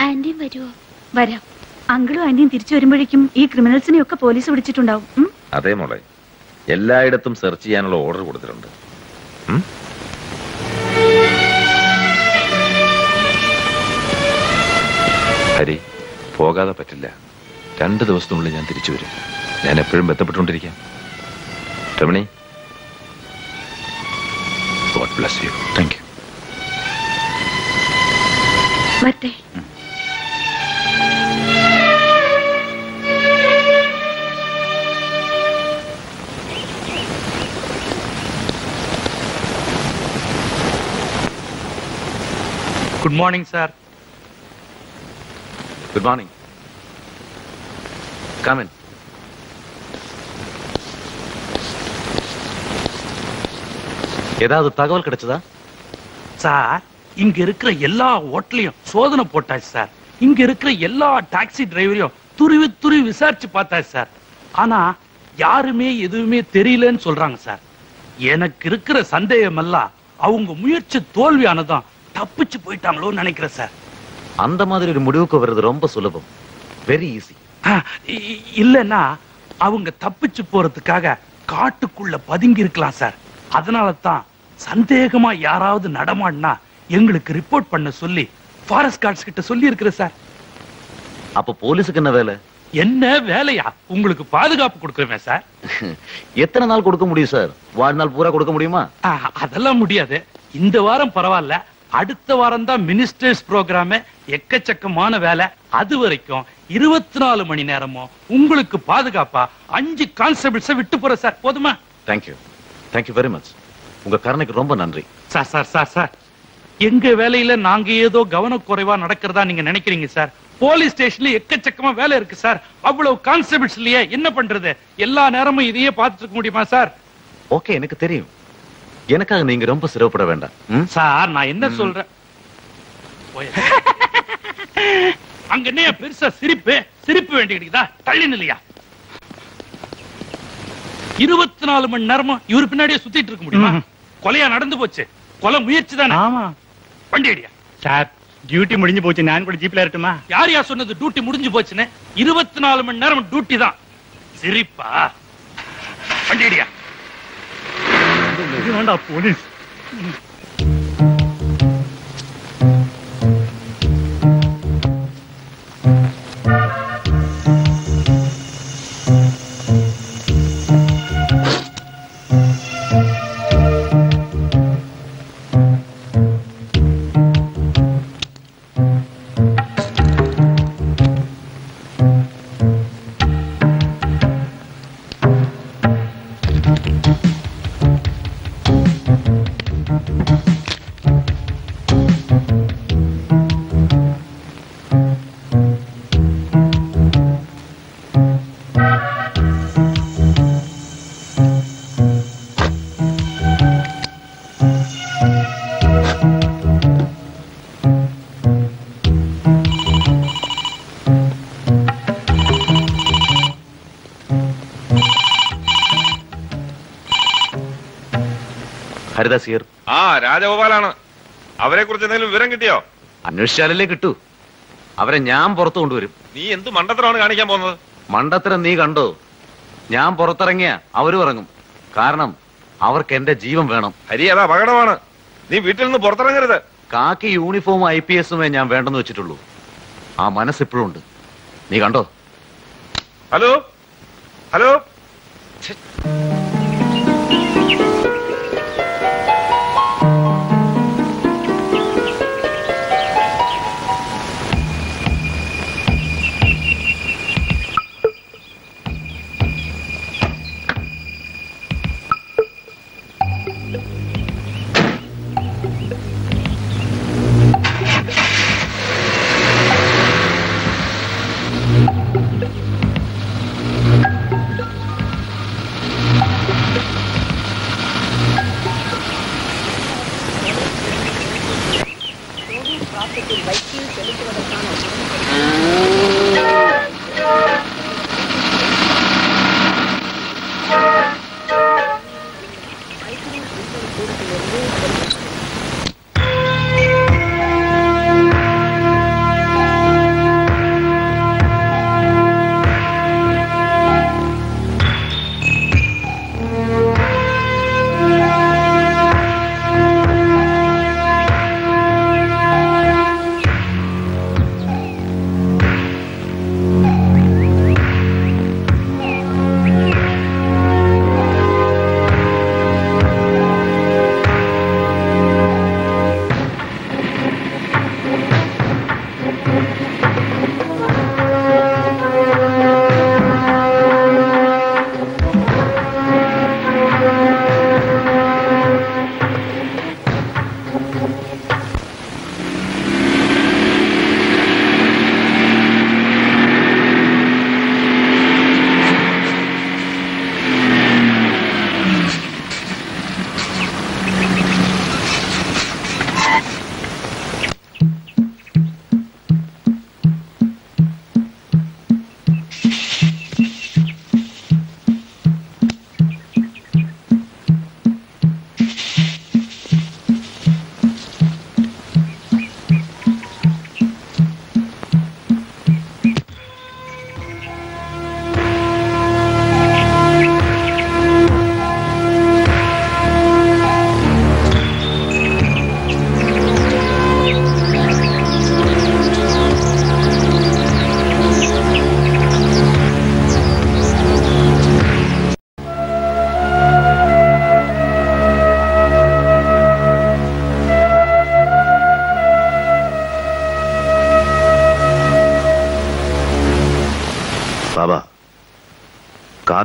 ആന്റിയും വരുമോ വരാം. അങ്കിളും ആന്റിയും തിരിച്ചു വരുമ്പോഴേക്കും ഈ ക്രിമിനൽസിനെ ഒക്കെ പോലീസ് പിടിച്ചിട്ടുണ്ടാവും. അതെ മോളെ. എല്ലായിടത്തും സെർച്ച് ചെയ്യാനുള്ള ഓർഡർ കൊടുത്തിട്ടുണ്ട്? ഹരി പോകാതെ പറ്റില്ല. രണ്ട് ദിവസത്തിനുള്ളിൽ ഞാൻ തിരിച്ചു വരും. ഞാൻ എപ്പോഴും ബന്ധപ്പെട്ടുകൊണ്ടിരിക്കാം. Ramani. God bless you. Thank you. വരട്ടെ. Good morning sir good morning common ஏதாவது தகவல் கிடைச்சதா? சார் இங்க இருக்கிற எல்லா ஹோட்டலையும் சோதனை போட்டாச்சு சார் இங்க இருக்கிற எல்லா டாக்ஸி டிரைவரையும் துருவி துருவி விசாரிச்சு பார்த்தாச்சு சார் ஆனா யாருமே எதுவுமே தெரியலன்னு சொல்றாங்க சார் எனக்கு இருக்கிற சந்தேகம் எல்லாம் அவங்க முயற்சி தோல்வியானதான் தப்பிச்சு போயிட்டாங்களோன்னு நினைக்கிறேன் சார். அந்த மாதிரி ஒரு முடிவுக்கு வர்றது ரொம்ப சுலபம். வெரி ஈஸி இல்லைன்னா அவங்க தப்பிச்சு போறதுக்காக காட்டுக்குள்ள பதுங்கி இருக்கலாம் சார். அதனால தான் சந்தேகமா யாராவது நடமாடினா எங்களுக்கு ரிப்போர்ட் பண்ண சொல்லி ஃபாரஸ்ட் கார்ட்ஸ் கிட்ட சொல்லி இருக்கிற சார். அப்ப போலீஸுக்கு என்ன வேலை? என்ன வேலையா? உங்களுக்கு பாதுகாப்பு கொடுக்குறேன் சார். எத்தனை நாள் கொடுக்க முடியும் சார்? வாழ்நாள் பூரா கொடுக்க முடியுமா? அதெல்லாம் முடியாது. இந்த வாரம் பரவாயில்ல. அடுத்த வாரம் தான் மினிஸ்டர்ஸ் ப்ரோக்ராம் எக்கச்சக்கமான வேலை. அது வரைக்கும் இருபத்தி நாலு மணி நேரமும் உங்களுக்கு பாதுகாப்பா அஞ்சு கான்ஸ்டபிள்ஸ விட்டு போற சார். போதுமா? தேங்க்யூ தேங்க்யூ வெரி மச் உங்க கருணைக்கு ரொம்ப நன்றி. Sir sir sir sir. எங்க வேலையில நாங்க ஏதோ கவனக்குறைவா நடக்கிறதா நீங்க நினைக்கிறீங்க சார்? போலீஸ் ஸ்டேஷன்ல எக்கச்சக்கமா வேலை இருக்கு சார். அவ்வளவு கான்ஸ்டபிள்ஸ் இல்லையே என்ன பண்றது? எல்லா நேரமும் இதையே பார்த்துட்டு இருக்க முடியுமா சார்? ஓகே எனக்கு தெரியும். எனக்காக நீங்க ரொம்ப சிரமப்பட வேண்டாம்? சார் நான் என்ன சொல்றேன். அங்க என்ன பெருசா சிரிப்பு? சிரிப்பு வேண்டிக்கிட்டா தள்ளி நிலையா இருபத்தி நாலு மணி நேரமும் இவர் பின்னாடியே சுத்திட்டு இருக்க முடியுமா? கொலையா நடந்து போச்சு. கொலை முயற்சி தானே. ஆமா. வண்டி அடியா? சார் டியூட்டி முடிஞ்சு போச்சு. நான் கூட ஜீப்ல இருக்கட்டுமா யார் யார் சொன்னது டியூட்டி முடிஞ்சு போச்சுன்னு? இருபத்தி நாலு மணி நேரம் டியூட்டி தான். சிரிப்பா. வண்டி அடியா? இது ഹരിതസീർ ആ രാജഗോപാലാണ്. അവരെ കുറിച്ച് എന്തെങ്കിലും വിവരം കിട്ടിയോ? അന്വേഷിച്ചാലല്ലേ കിട്ടൂ. അവരെ ഞാൻ പുറത്തു കൊണ്ടുവരും. നീ എന്ത് മണ്ടത്തരമാണ് കാണിക്കാൻ പോകുന്നത്? മണ്ടത്തരം നീ കണ്ടോ? ഞാൻ പുറത്തിറങ്ങിയ അവരും ഇറങ്ങും. കാരണം അവർക്ക് എന്റെ ജീവൻ വേണം. ഹരി അതാ അപകടമാണ്. നീ വീട്ടിൽ നിന്ന് പുറത്തിറങ്ങരുത്. കാക്കി യൂണിഫോം ഐ പി എസുമേ ഞാൻ വേണ്ടെന്ന് വെച്ചിട്ടുള്ളൂ. ആ മനസ്സിപ്പോഴും ഉണ്ട്. നീ കണ്ടോ? ഹലോ? ഹലോ?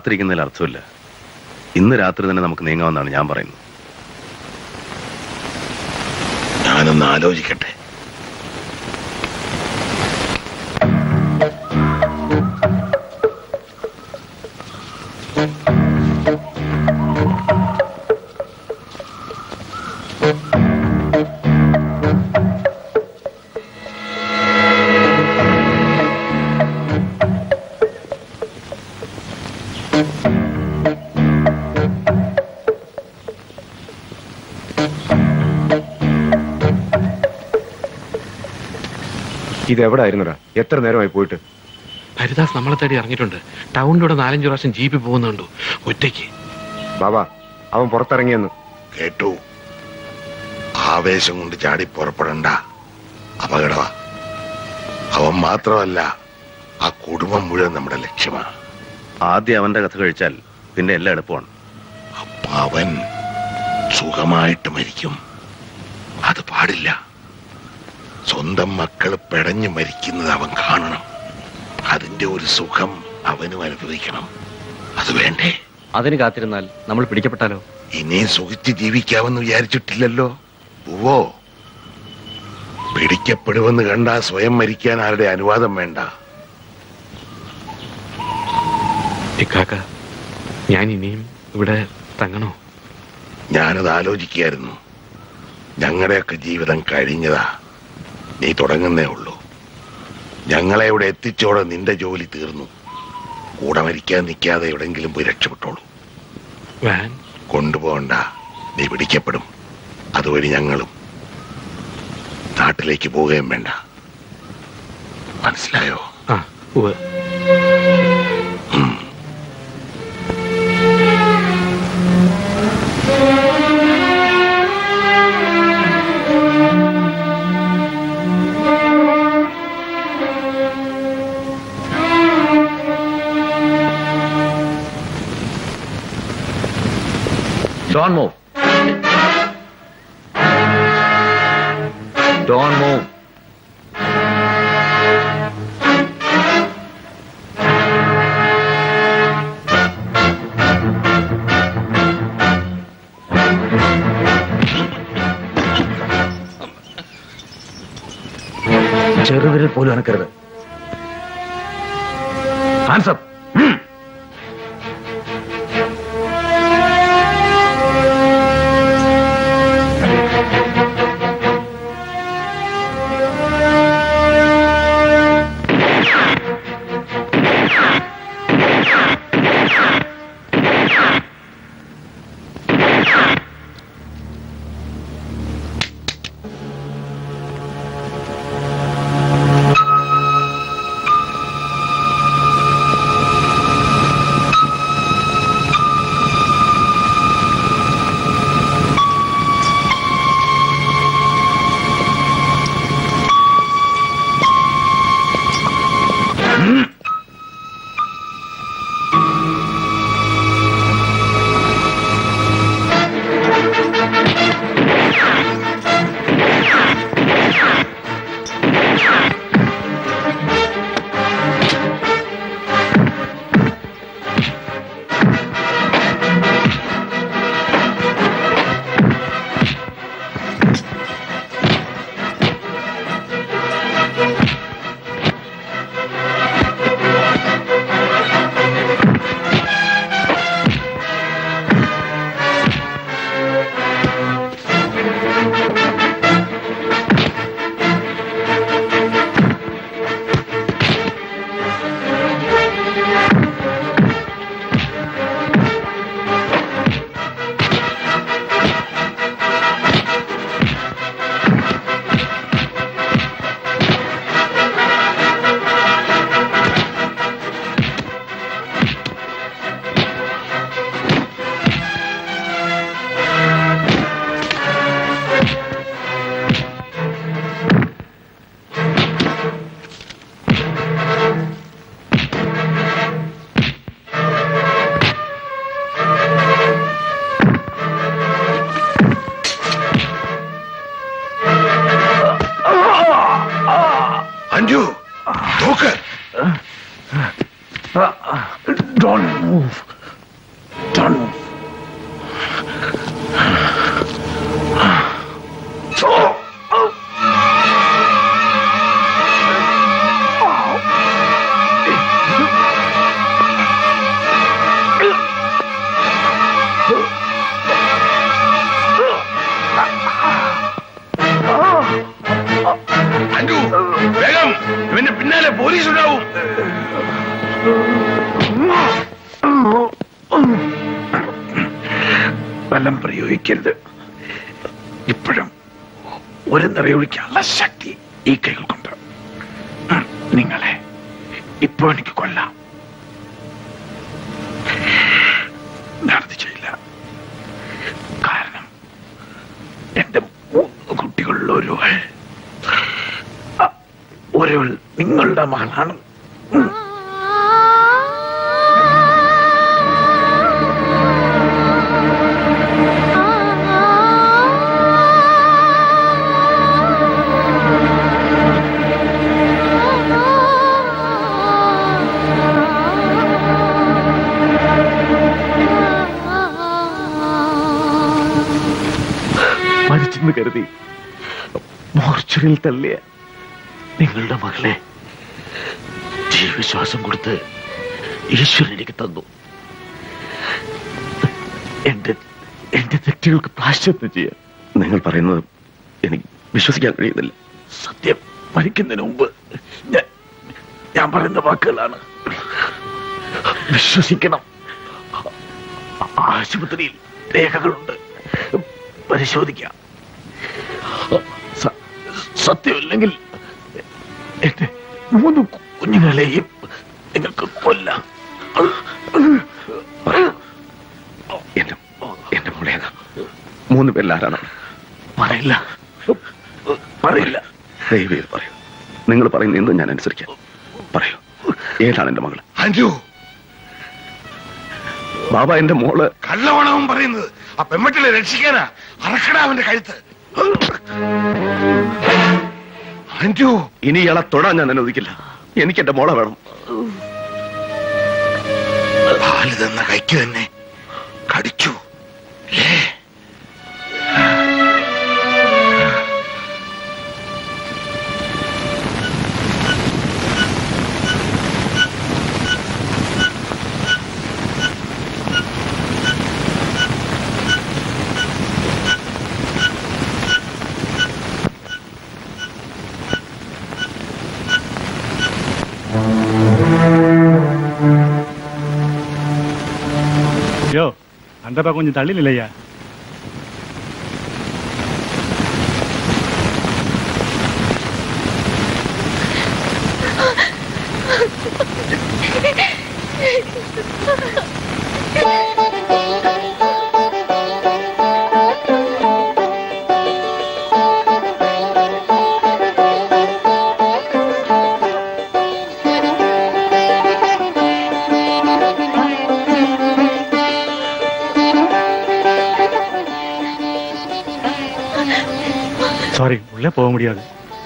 കാത്തിരിക്കുന്നതിൽ അർത്ഥമില്ല. ഇന്ന് രാത്രി തന്നെ നമുക്ക് നീങ്ങാമെന്നാണ് ഞാൻ പറയുന്നത്. ഞാനൊന്ന് ആലോചിക്കട്ടെ. ഇത് എവിടെ ആയിരുന്നടാ എത്ര നേരമായി പോയിട്ട്? ഹരിദാസ് നമ്മളെ തേടി ഇറങ്ങിയിട്ടുണ്ട്. ടൗണിലൂടെ നാലഞ്ചു പ്രാവശ്യം ജീപ്പിൽ പോകുന്നുണ്ടോ ഒറ്റയ്ക്ക്. ബാബാ അവൻ പുറത്തിറങ്ങിയെന്ന്. കേട്ടു. ആവേശം കൊണ്ട് ചാടി പുറപ്പെടണ്ട. അപകടമാ. അവൻ മാത്രമല്ല ആ കുടുംബം മുഴുവൻ നമ്മുടെ ലക്ഷ്യമാണ്. ആദ്യം അവന്റെ കഥ കഴിച്ചാൽ പിന്നെ എല്ലാം എളുപ്പമാണ്. അപ്പൊ അവൻ സുഖമായിട്ട് മരിക്കും. അത് പാടില്ല. സ്വന്തം മക്കൾ പെടഞ്ഞു മരിക്കുന്നത് അവൻ കാണണം. അതിന്റെ ഒരു സുഖം അവനും അനുഭവിക്കണം. അത് വേണ്ടേ? അതിന് കാത്തിരുന്നാൽ നമ്മൾ പിടിക്കപ്പെട്ടാലോ? ഇനിയും സുഖിച്ച് ജീവിക്കാമെന്ന് വിചാരിച്ചിട്ടില്ലല്ലോ. ഉവ്വോ. പിടിക്കപ്പെടുമെന്ന് കണ്ട സ്വയം മരിക്കാൻ ആരുടെ അനുവാദം വേണ്ട. ഇക്കാക്ക ഞാൻ ഇനിയും ഇവിടെ തങ്ങണോ? ഞാനത് ആലോചിക്കായിരുന്നു. ഞങ്ങളുടെയൊക്കെ ജീവിതം കഴിഞ്ഞതാ. നീ തുടങ്ങുന്നേ ഉള്ളൂ. ഞങ്ങളെ ഇവിടെ എത്തിച്ചോടെ നിന്റെ ജോലി തീർന്നു. കൂടെ മരിക്കാൻ നിൽക്കാതെ എവിടെങ്കിലും പോയി രക്ഷപ്പെട്ടോളൂ. കൊണ്ടുപോകണ്ട. നീ പിടിക്കപ്പെടും. അതുവഴി ഞങ്ങളും നാട്ടിലേക്ക് പോവുകയും വേണ്ട. മനസ്സിലായോ? ആ Don't move. പ്രയോഗിക്കരുത് ഇപ്പോഴും ഒരു നിറയൊഴിക്കാനുള്ള ശക്തി ഈ കൈകൾക്കുണ്ട്. നിങ്ങളെ ഇപ്പോ എനിക്ക് കൊല്ലാം. ചെയ്യില്ല. കാരണം എന്റെ മൂന്ന് കുട്ടികളിൽ ഒരു അ- നിങ്ങളുടെ മകളാണ്. മരിച്ചെന്ന് കരുതി. മോർച്ചറിൽ തള്ളിയ നിങ്ങളുടെ മകളെ ജീവശ്വാസം കൊടുത്ത് ഈശ്വരൻ എനിക്ക് തന്നു. എന്റെ എന്റെ തെറ്റുകൾക്ക് പ്രാശ്ചത്യം ചെയ്യാൻ നിങ്ങൾ പറയുന്നത് എനിക്ക് വിശ്വസിക്കാൻ കഴിയുന്നില്ല. സത്യം മരിക്കുന്നതിന് മുമ്പ് ഞാൻ പറയുന്ന വാക്കുകളാണ്. വിശ്വസിക്കണം. ആശുപത്രിയിൽ രേഖകളുണ്ട്. പരിശോധിക്കാം. സത്യമില്ലെങ്കിൽ എന്റെ മൂന്ന് കുഞ്ഞുങ്ങളെയും നിങ്ങൾക്ക് കൊല്ലാം. എന്റെ എന്റെ മോളേതാ മൂന്ന് പേരിലാരാണ്? പറയില്ല. പറയില്ല. ദൈവം പറയൂ. നിങ്ങൾ പറയുന്ന എന്തും ഞാൻ അനുസരിക്കാം. പറയൂ. ഏതാണ് എന്റെ മകൾ? അഞ്ജു! ബാബ എന്റെ മോൾ. കള്ളവണവും പറയുന്നത് ആ പെൺമട്ടിലെ രക്ഷിക്കാനാ. അറക്കടാ അവന്റെ കഴുത്ത്. അഞ്ജു ഇനി ഇയാളെ തൊടാൻ ഞാൻ അനുവദിക്കില്ല എനിക്ക് എന്റെ മോളെ വേണം. പാൽ തന്ന കൈക്ക് തന്നെ കടിച്ചു. அந்த பக்கம் கொஞ்சம் தள்ளி இல்லையா?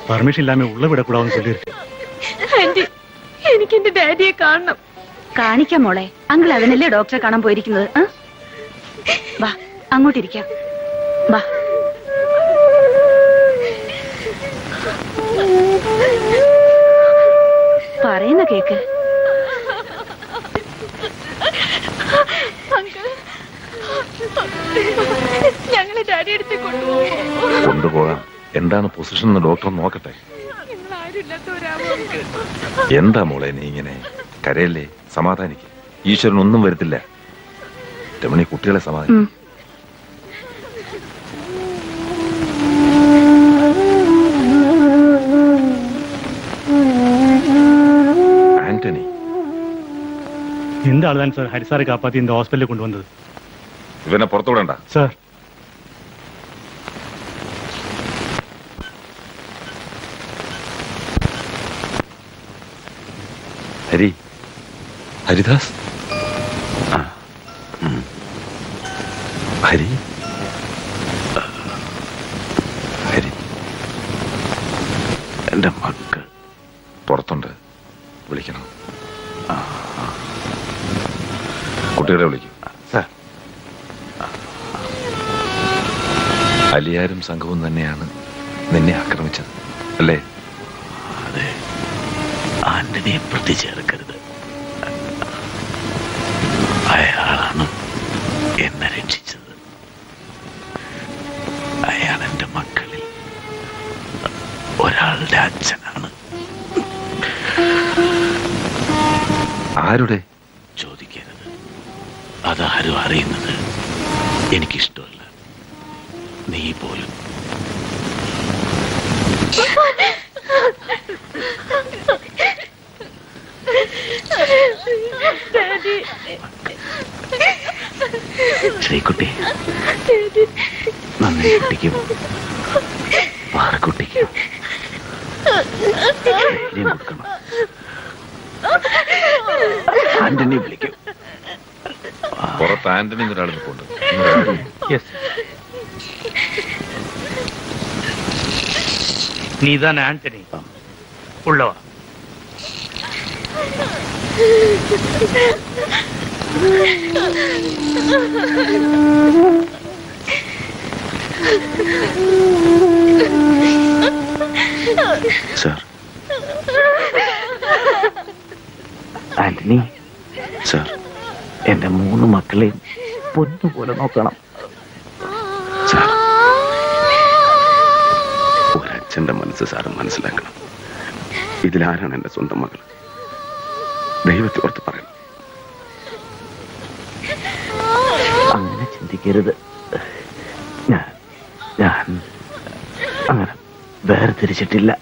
പെർമിഷൻ ഇല്ലാമേ ഉള്ള വിടക്കൂടാന്ന് ചൊല്ലിയിരിക്കും എനിക്ക് എന്റെ ഡാഡിയെ കാണണം. കാണിക്കാം മോളെ. അങ്കിൾ അവനല്ലേ ഡോക്ടറെ കാണാൻ പോയിരിക്കുന്നത് വാ അങ്ങോട്ടിരിക്കാം. വാ. പറയുന്ന കേക്ക്. ഞങ്ങളെ ഡാഡി എടുത്ത് കൊണ്ടുപോകാം. എന്താണ് പൊസിഷൻ എന്ന് ഡോക്ടർ നോക്കട്ടെ? എന്താ മോളെ നീ ഇങ്ങനെ? കരയല്ലേ? സമാധാനിക്ക്. ഈശ്വരൻ ഒന്നും വരത്തില്ല. രമണി കുട്ടികളെ സമാധാനിക്കും. ആന്റണി. എന്താണ് സാർ ഹരിസാറെ കാപ്പാത്തി ഹോസ്പിറ്റലിൽ കൊണ്ടുവന്നത്? ഇവനെ പുറത്തുവിടണ്ട. സാർ ഹരി. ഹരിദാസ്? ഹരി? ഹരി. എന്റെ മക്ക് പുറത്തുണ്ട്. വിളിക്കണം. കുട്ടികളെ വിളിക്കും. അലിയാരും സംഘവും തന്നെയാണ് നിന്നെ ആക്രമിച്ചത്. അല്ലേ? അതെ. ആന്റണിയെ പ്രതി ചേർക്കരുത് நீதான் ஆண்டனி உள்ளவா സാർ ആന്റണി സാർ എന്റെ മൂന്ന് മക്കളെയും പൊന്നുപോലെ നോക്കണം മനസ്സ് സാറ് മനസ്സിലാക്കണം. ഇതിലാരാണ് എന്റെ സ്വന്തം മകൾ ദൈവത്തെ ഓർത്ത് പറയണം. അങ്ങനെ ചിന്തിക്കരുത്. ഞാൻ ഞാൻ അങ്ങനെ വേർതിരിച്ചിട്ടില്ല.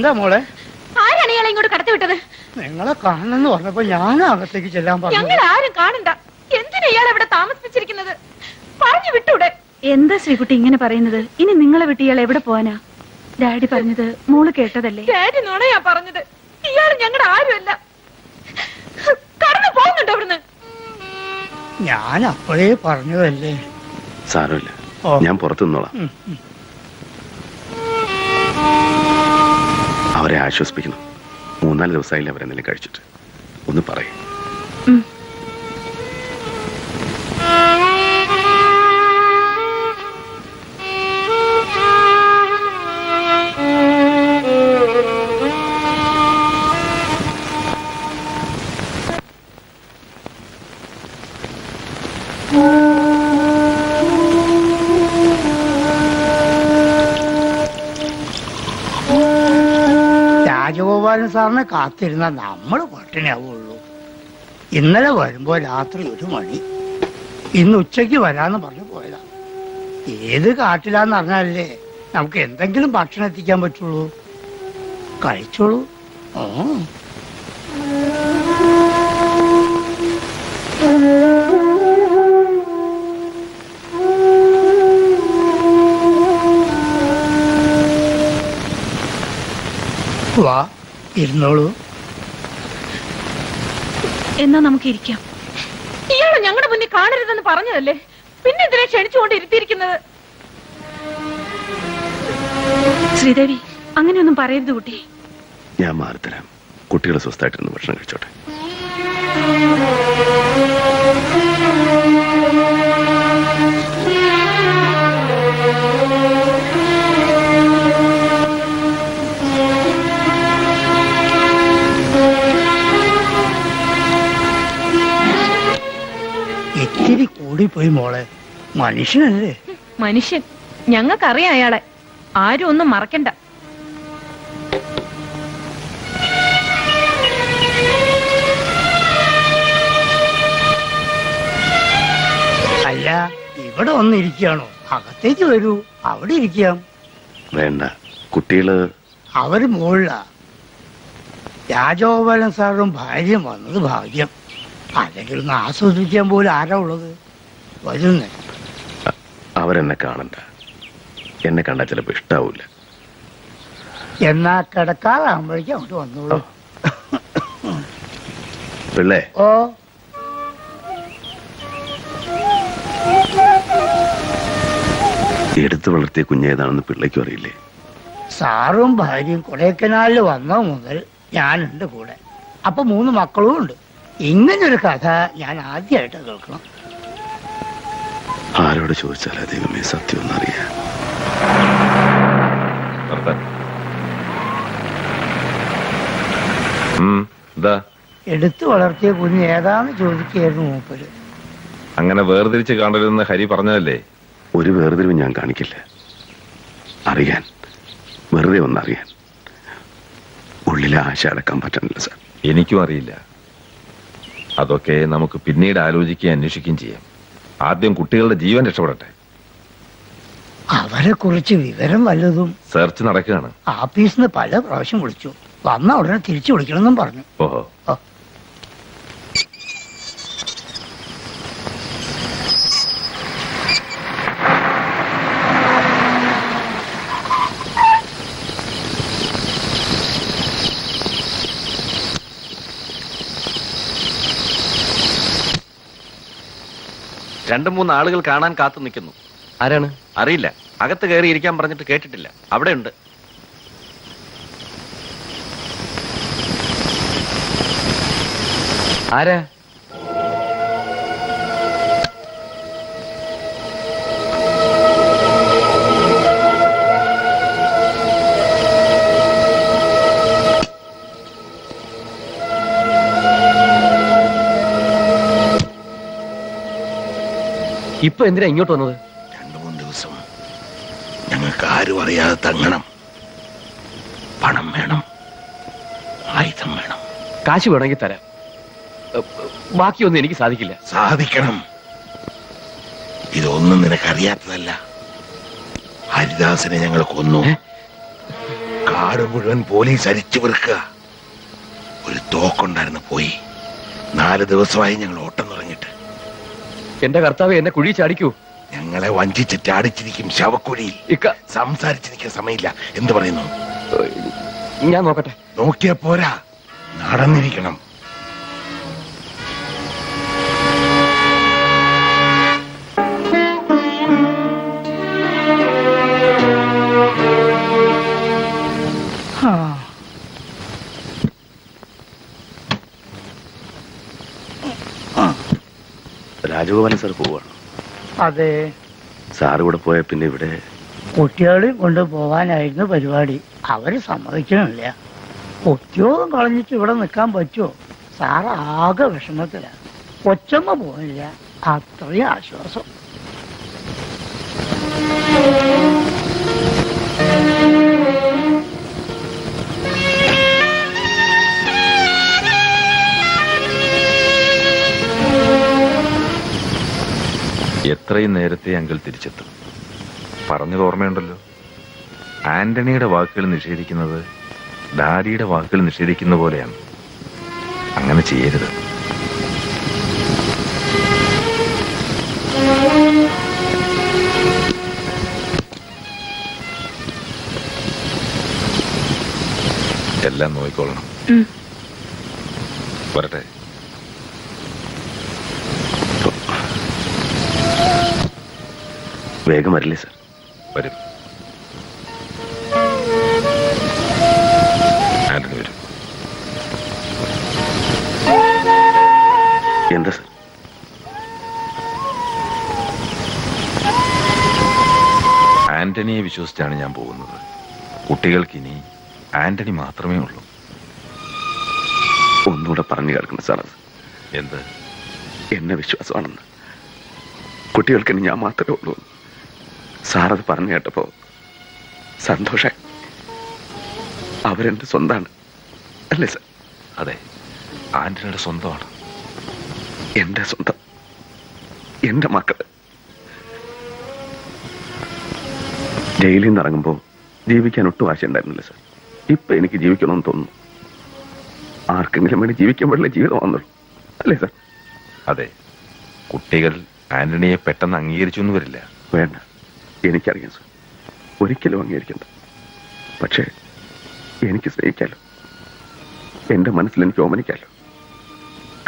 എന്താ മോളെ? ആരാണ് ഇയാളെ ഇങ്ങോട്ട് കടത്തി വിട്ടത്? നിങ്ങളെ കാണണമെന്ന് പറഞ്ഞപ്പോ ഞാൻ അകത്തേക്ക് ചെല്ലാൻ പറഞ്ഞു ഞങ്ങൾ ആരും കാണണ്ട. എന്തിനാ ഇയാൾ ഇവിടെ താമസിപ്പിച്ചിരിക്കുന്നത്? പറഞ്ഞു വിട്ടൂടെ. എന്താ ശ്രീകുട്ടി ഇങ്ങനെ പറയുന്നത്? ഇനി നിങ്ങളെ വിട്ട് ഇയാൾ എവിടെ പോവാനാ? ഡാഡി പറഞ്ഞത് മോൾ കേട്ടതല്ലേ? ഡാഡി നുണയാ പറഞ്ഞത്. ഇയാൾ ഞങ്ങളുടെ ആരുമല്ല. കടന്നു പോകുന്നുണ്ടോ അവിടുന്ന്? ഞാൻ അപ്പോഴേ പറഞ്ഞതല്ലേ. സാരമില്ല. ഞാൻ പുറത്തു നിന്നോളാം. ആശ്വസിപ്പിക്കണം മൂന്നാൽ ദിവസമായില്ല അവരെന്തെങ്കിലും കഴിച്ചിട്ട്. ഒന്ന് പറയും. സാറിനെ കാത്തിരുന്ന നമ്മൾ പട്ടിണിയാവുള്ളൂ. ഇന്നലെ വരുമ്പോ രാത്രി ഒരു മണി. ഇന്ന് ഉച്ചയ്ക്ക് വരാന്ന് പറഞ്ഞു പോയതാ. ഏത് കാട്ടിലാന്ന് അറിഞ്ഞാലേ നമുക്ക് എന്തെങ്കിലും ഭക്ഷണം എത്തിക്കാൻ പറ്റുള്ളൂ. കഴിച്ചോളൂ. ഓ വാ. ഇരുന്നോളൂ. എന്നാ നമുക്ക് ഇരിക്കാം. ഇയാളെ ഞങ്ങളുടെ മുന്നിൽ കാണരുതെന്ന് പറഞ്ഞതല്ലേ? പിന്നെ ഇതിനെ ക്ഷണിച്ചുകൊണ്ട് ഇരുത്തിയിരിക്കുന്നത്? ശ്രീദേവി അങ്ങനെയൊന്നും പറയരുത് കുട്ടി. ഞാൻ മാറിത്തരാം കുട്ടികളെ സ്വസ്ഥമായിട്ടിരുന്ന് ഭക്ഷണം കഴിച്ചോട്ടെ. ഇത്തിരി കൂടിപ്പോയി മോളെ. മനുഷ്യനല്ലേ? മനുഷ്യൻ. ഞങ്ങൾക്കറിയാം അയാളെ. ആരും ഒന്നും മറക്കണ്ട. അല്ല ഇവിടെ വന്നിരിക്കണോ അകത്തേക്ക് വരൂ. അവിടെ ഇരിക്കാം. വേണ്ട. കുട്ടികൾ അവർ മുകളിലാ രാജഗോപാലൻ സാറും ഭാര്യയും വന്നത് ഭാഗ്യം. അല്ലെങ്കിൽ ഒന്ന് ആസ്വദിക്കാൻ പോലും ആരാ ഉള്ളത്? വരുന്നേ. അവരെന്നെ കാണണ്ട. എന്നെ കണ്ടാൽ ചിലപ്പോ ഇഷ്ടാവൂല എന്നാ കിടക്കാറാകുമ്പോഴേക്കും അങ്ങോട്ട് വന്നോളൂ. പിള്ളേ. ഓ. എടുത്തു വളർത്തിയ കുഞ്ഞേതാണെന്ന് പിള്ളയ്ക്കും അറിയില്ലേ? സാറും ഭാര്യയും കൊടൈക്കനാലിൽ വന്ന മുതൽ ഞാനുണ്ട് കൂടെ. അപ്പൊ മൂന്ന് മക്കളും ഉണ്ട്. ഇങ്ങനൊരു കഥ ഞാൻ ആദ്യമായിട്ട് കേൾക്കണം. ആരോട് ചോദിച്ചാലാ ദൈവമേ സത്യം ഒന്നറിയാ എടുത്തു വളർത്തിയ കുഞ്ഞ് ഏതാന്ന് ചോദിക്കുകയായിരുന്നു മൂപ്പര്. അങ്ങനെ വേർതിരിച്ച് കാണരുതെന്ന് ഹരി പറഞ്ഞതല്ലേ? ഒരു വേർതിരിവ് ഞാൻ കാണിക്കില്ല. അറിയാൻ. വെറുതെ ഒന്നറിയാൻ. ഉള്ളിലെ ആശ അടക്കാൻ പറ്റണില്ല സാർ. എനിക്കും അറിയില്ല. അതൊക്കെ നമുക്ക് പിന്നീട് ആലോചിക്കുകയും അന്വേഷിക്കുകയും ചെയ്യാം. ആദ്യം കുട്ടികളുടെ ജീവൻ രക്ഷപ്പെടട്ടെ. അവരെ കുറിച്ച് വിവരം വല്ലതും. സെർച്ച് നടക്കുകയാണ്. ആഫീസിൽ നിന്ന് പല പ്രാവശ്യം വിളിച്ചു. വന്ന ഉടനെ തിരിച്ചു വിളിക്കണമെന്നും പറഞ്ഞു. ഓഹോ. രണ്ടു മൂന്ന് ആളുകൾ കാണാൻ കാത്തു നിൽക്കുന്നു. ആരാണ്? അറിയില്ല. അകത്ത് കയറി ഇരിക്കാൻ പറഞ്ഞിട്ട് കേട്ടിട്ടില്ല. അവിടെ ഉണ്ട് ആരാ? ഇപ്പൊ എന്തിനാ ഇങ്ങോട്ട് വന്നത്? രണ്ടു മൂന്ന് ദിവസം ഞങ്ങൾക്ക് ആരും അറിയാതെ തങ്ങണം. പണം വേണം. ആയുധം വേണം. കാശ് വേണമെങ്കിൽ തരാം. ബാക്കിയൊന്നും എനിക്ക് സാധിക്കില്ല. സാധിക്കണം. ഇതൊന്നും നിനക്കറിയാത്തതല്ല. ഹരിദാസിനെ ഞങ്ങൾ കൊന്നു. കാട് മുഴുവൻ പോലീസ് അരിച്ചു വെറുക്കുക ഒരു തോക്കുണ്ടായിരുന്നു പോയി. നാല് ദിവസമായി ഞങ്ങൾ ഓട്ടം തുടങ്ങിയിട്ട്. എന്റെ കർത്താവ് എന്നെ കുഴി ചാടിക്കൂ. ഞങ്ങളെ വഞ്ചിച്ചിട്ട് അടിച്ചിരിക്കും ശവക്കുഴിയിൽ സംസാരിച്ചിരിക്കാൻ സമയമില്ല. എന്ത് പറയുന്നു? ഞാൻ നോക്കട്ടെ. നോക്കിയാ പോരാ. നടന്നിരിക്കണം. രാജഗോപാലൻ സാർ പോവാണ്. അതെ. സാർ ഇവിടെ പോയ പിന്നെ ഇവിടെ? കുട്ടികളെയും കൊണ്ട് പോവാനായിരുന്നു പരിപാടി. അവർ സമ്മതിക്കണില്ല. ഉദ്യോഗം കളഞ്ഞിട്ട് ഇവിടെ നിൽക്കാൻ പറ്റുമോ? സാർ ആകെ വിഷമത്തില. കൊച്ചമ്മ പോണില്ല. അത്രയും ആശ്വാസം. എത്രയും നേരത്തെ അങ്കിൾ തിരിച്ചെത്തും. പറഞ്ഞത് ഓർമ്മയുണ്ടല്ലോ? ആന്റണിയുടെ വാക്കുകൾ നിഷേധിക്കുന്നത് ഡാഡിയുടെ വാക്കുകൾ നിഷേധിക്കുന്ന പോലെയാണ്. അങ്ങനെ ചെയ്യരുത്. എല്ലാം നോക്കിക്കൊള്ളണം വരട്ടെ. വേഗം വരില്ലേ സർ? വരും. ആന്റണി വരും? എന്താ സർ? ആന്റണിയെ വിശ്വസിച്ചാണ് ഞാൻ പോകുന്നത്. കുട്ടികൾക്ക് ഇനി ആന്റണി മാത്രമേ ഉള്ളൂ. ഒന്നുകൂടെ പറഞ്ഞു കേൾക്കണം സാർ. അത് എന്ത്? എന്നെ വിശ്വാസമാണെന്ന്. കുട്ടികൾക്ക് ഇനി ഞാൻ മാത്രമേ ഉള്ളൂ സാറത് പറഞ്ഞു കേട്ടപ്പോ സന്തോഷം. അവരെന്റെ സ്വന്താണ്. അല്ലേ സർ? അതെ. ആന്റണിയുടെ സ്വന്തമാണ്. എന്റെ സ്വന്തം. എന്റെ മക്കൾ. ജയിലിൽ നിന്ന് ഇറങ്ങുമ്പോൾ ജീവിക്കാൻ ഒട്ടും ആശയുണ്ടായിരുന്നില്ല സർ. ഇപ്പൊ എനിക്ക് ജീവിക്കണമെന്ന് തോന്നുന്നു. ആർക്കെങ്കിലും വേണ്ടി ജീവിക്കാൻ പാടില്ല ജീവിതം വന്നുള്ളൂ. അല്ലേ സർ? അതെ. കുട്ടികൾ ആന്റണിയെ പെട്ടെന്ന് അംഗീകരിച്ചു എന്ന് വരില്ല. വേണ്ട. എനിക്കറിയാം സർ. ഒരിക്കലും അംഗീകരിക്കണ്ട. പക്ഷേ എനിക്ക് സ്നേഹിക്കാലോ. എന്റെ മനസ്സിൽ എനിക്ക് ഓമനിക്കാലോ.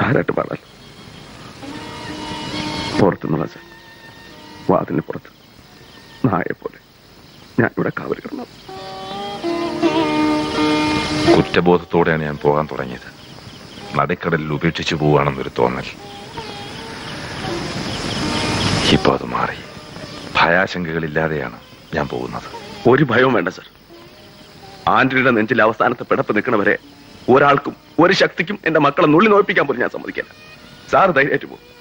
ധാരാട്ട് പാടാലോ. പുറത്തുനിന്നുള്ള സർ. വാതിലിന് പുറത്ത്. നായെ പോലെ. ഞാൻ ഇവിടെ കാവൽ കിടന്നു. കുറ്റബോധത്തോടെയാണ് ഞാൻ പോകാൻ തുടങ്ങിയത്. നദിക്കടലിൽ ഉപേക്ഷിച്ചു പോവുകയാണെന്നൊരു തോന്നൽ. ഇപ്പൊ അത് മാറി. ഭയാശങ്കകളില്ലാതെയാണ് ഞാൻ പോകുന്നത്. ഒരു ഭയവും വേണ്ട സർ. ആന്റണിയുടെ നെഞ്ചിൽ അവസാനത്തെ പിടപ്പ് നിൽക്കണവരെ ഒരാൾക്കും ഒരു ശക്തിക്കും എന്റെ മക്കളെ നുള്ളി നോയിപ്പിക്കാൻ പോലും ഞാൻ സമ്മതിക്കില്ല. സാർ ധൈര്യമായിട്ട് പോകും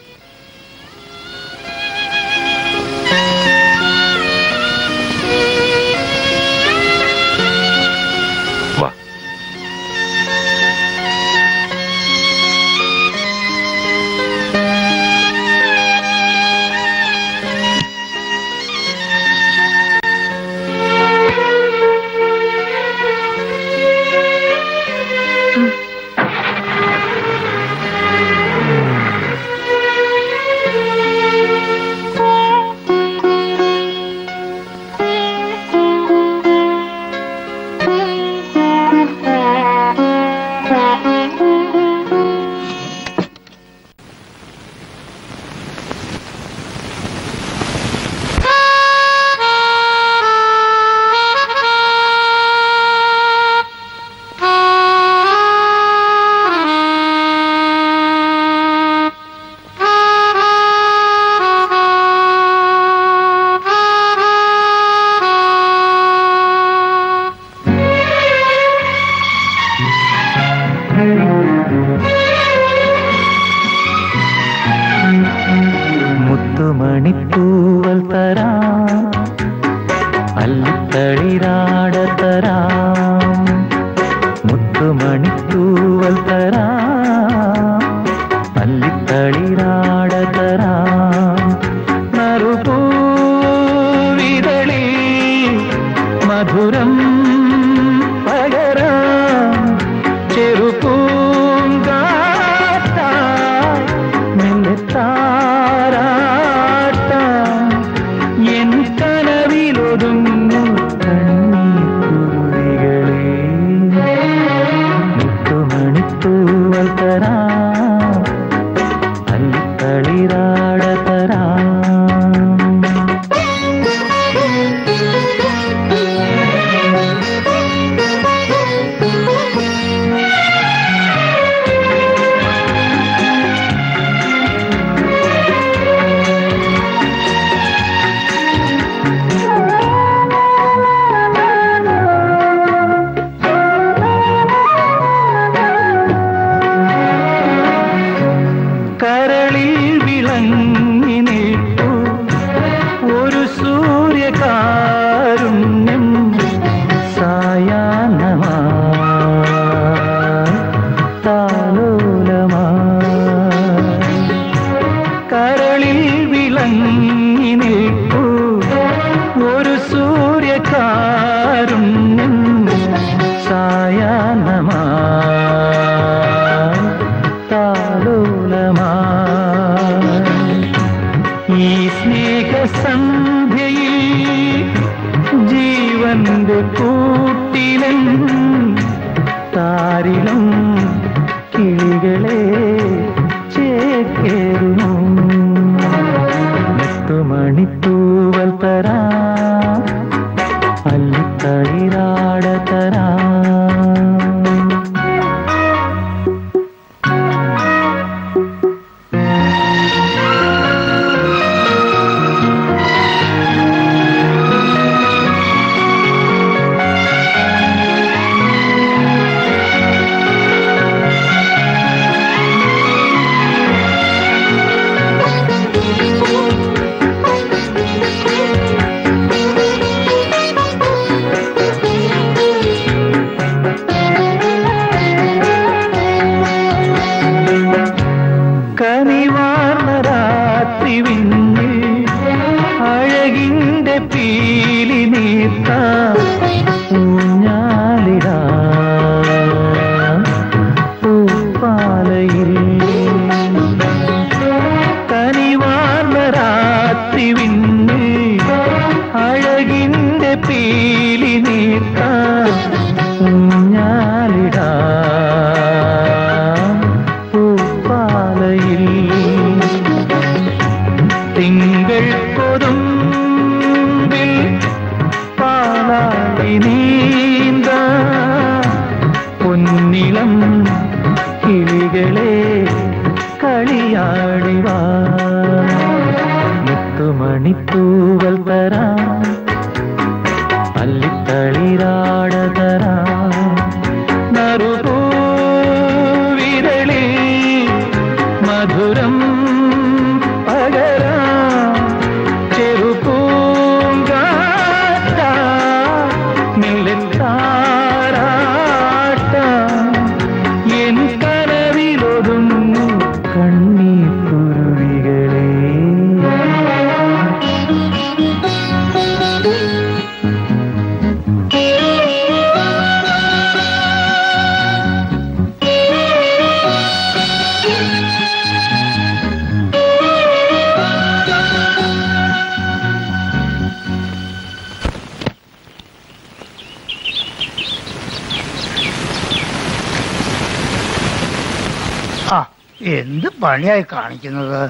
കാണിക്കുന്നത്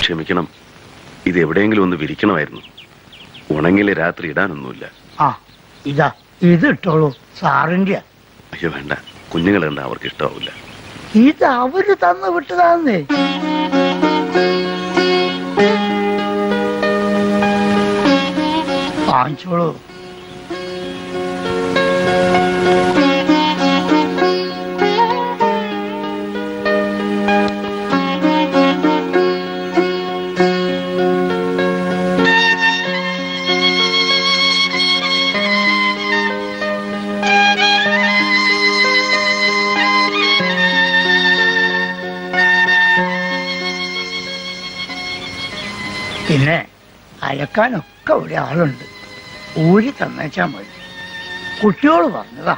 ക്ഷമിക്കണം. ഇത് എവിടെയെങ്കിലും ഒന്ന് വിരിക്കണമായിരുന്നു. ഉണങ്ങിലെ രാത്രി ഇടാനൊന്നുമില്ല. ആ ഇതാ ഇത് ഇട്ടോളൂ. സാറിന്റെ അയ്യോ വേണ്ട. കുഞ്ഞുങ്ങൾ കണ്ട അവർക്ക് ഇഷ്ടാവില്ല ഇത് അവർ തന്നു വിട്ടതാന്നേ. വാങ്ങിച്ചോളൂ. അലക്കാനൊക്കെ ഒരാളുണ്ട്. ഊരി തന്നേച്ചാ മതി. കുട്ടിയോട് പറഞ്ഞതാ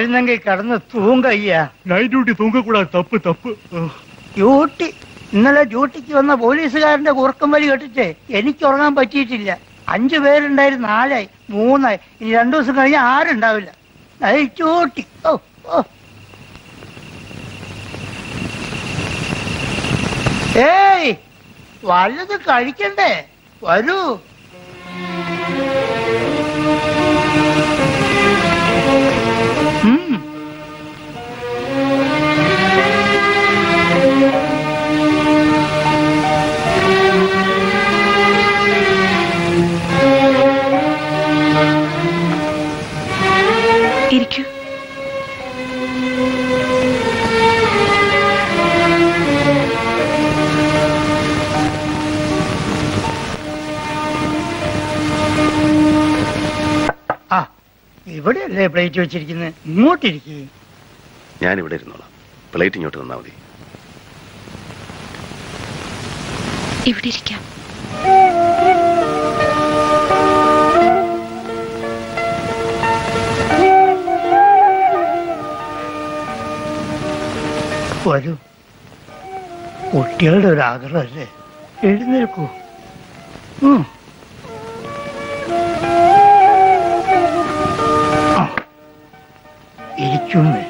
ഉറക്കം വരുന്നെങ്കിൽ കിടന്ന് തൂങ്കയ്യ നൈറ്റ് ഡ്യൂട്ടി തൂങ്ങക്കൂടാ തപ്പ് തപ്പ്. ഡ്യൂട്ടി. ഇന്നലെ ഡ്യൂട്ടിക്ക് വന്ന പോലീസുകാരന്റെ ഉറക്കം വലി കേട്ടിട്ടേ എനിക്ക് ഉറങ്ങാൻ പറ്റിയിട്ടില്ല. അഞ്ചു പേരുണ്ടായിരുന്നു നാലായി മൂന്നായി. ഇനി രണ്ടു ദിവസം കഴിഞ്ഞാൽ ആരുണ്ടാവില്ല നൈറ്റ് ഡ്യൂട്ടി ഓ ഓ. ഏയ് വല്ലത് കഴിക്കണ്ടേ? വരൂ. ഇവിടെയല്ലേ പ്ലേറ്റ് വെച്ചിരിക്കുന്നത്? ഇങ്ങോട്ടിരിക്കേ. ഞാൻ ഇവിടെ ഇരുന്നോളാം. പ്ലേറ്റ് ഇങ്ങോട്ട് തന്നാ മതി. ഇവിടെ ഇരിക്കാം. വരൂ. കുട്ടികളുടെ ഒരു ആഗ്രഹമല്ലേ? എഴുന്നേൽക്കൂ. ഇരിക്കുന്നേ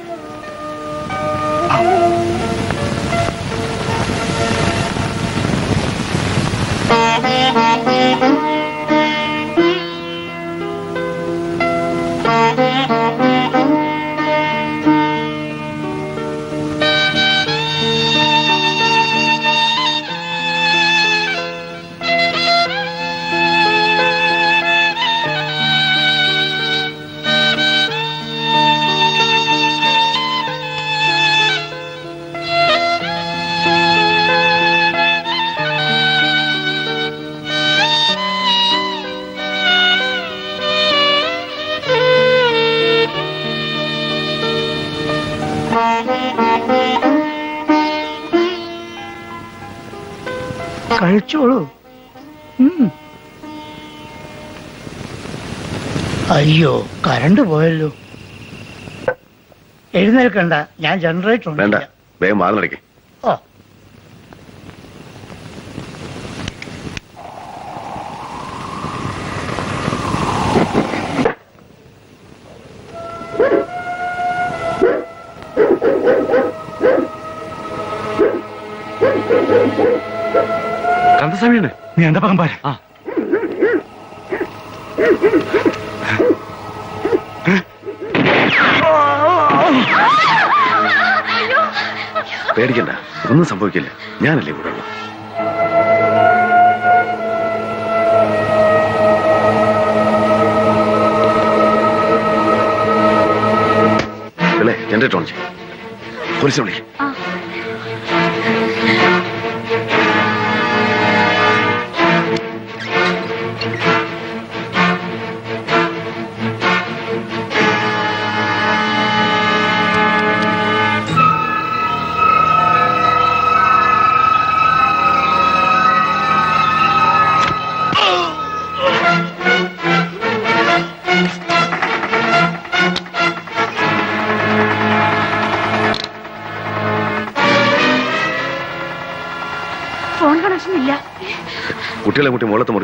കഴിച്ചോളൂ. അയ്യോ കരണ്ട് പോയല്ലോ. എഴുന്നേൽക്കണ്ട ഞാൻ ജനറേറ്റർ വേണ്ട വേഗം വാതിലടയ്ക്ക് നീ എന്താ പകം പാര ആ. പേടിക്കണ്ട. ഒന്നും സംഭവിക്കില്ല. ഞാനല്ലേ കൂടെ ഉള്ളു എന്റെ ഓൺ ചെയ്യും. പോലീസ് വിളി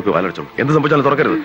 മുകളത്തെ വാലടിച്ചോളൂ എന്ത് സംഭവിച്ചാലും തുറക്കരുത്.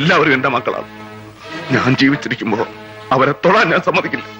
എല്ലാവരും എന്റെ മക്കളാണ്. ഞാൻ ജീവിച്ചിരിക്കുമ്പോ അവരെ തൊടാൻ ഞാൻ സമ്മതിക്കില്ല.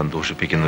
സന്തോഷിപ്പിക്കുന്ന.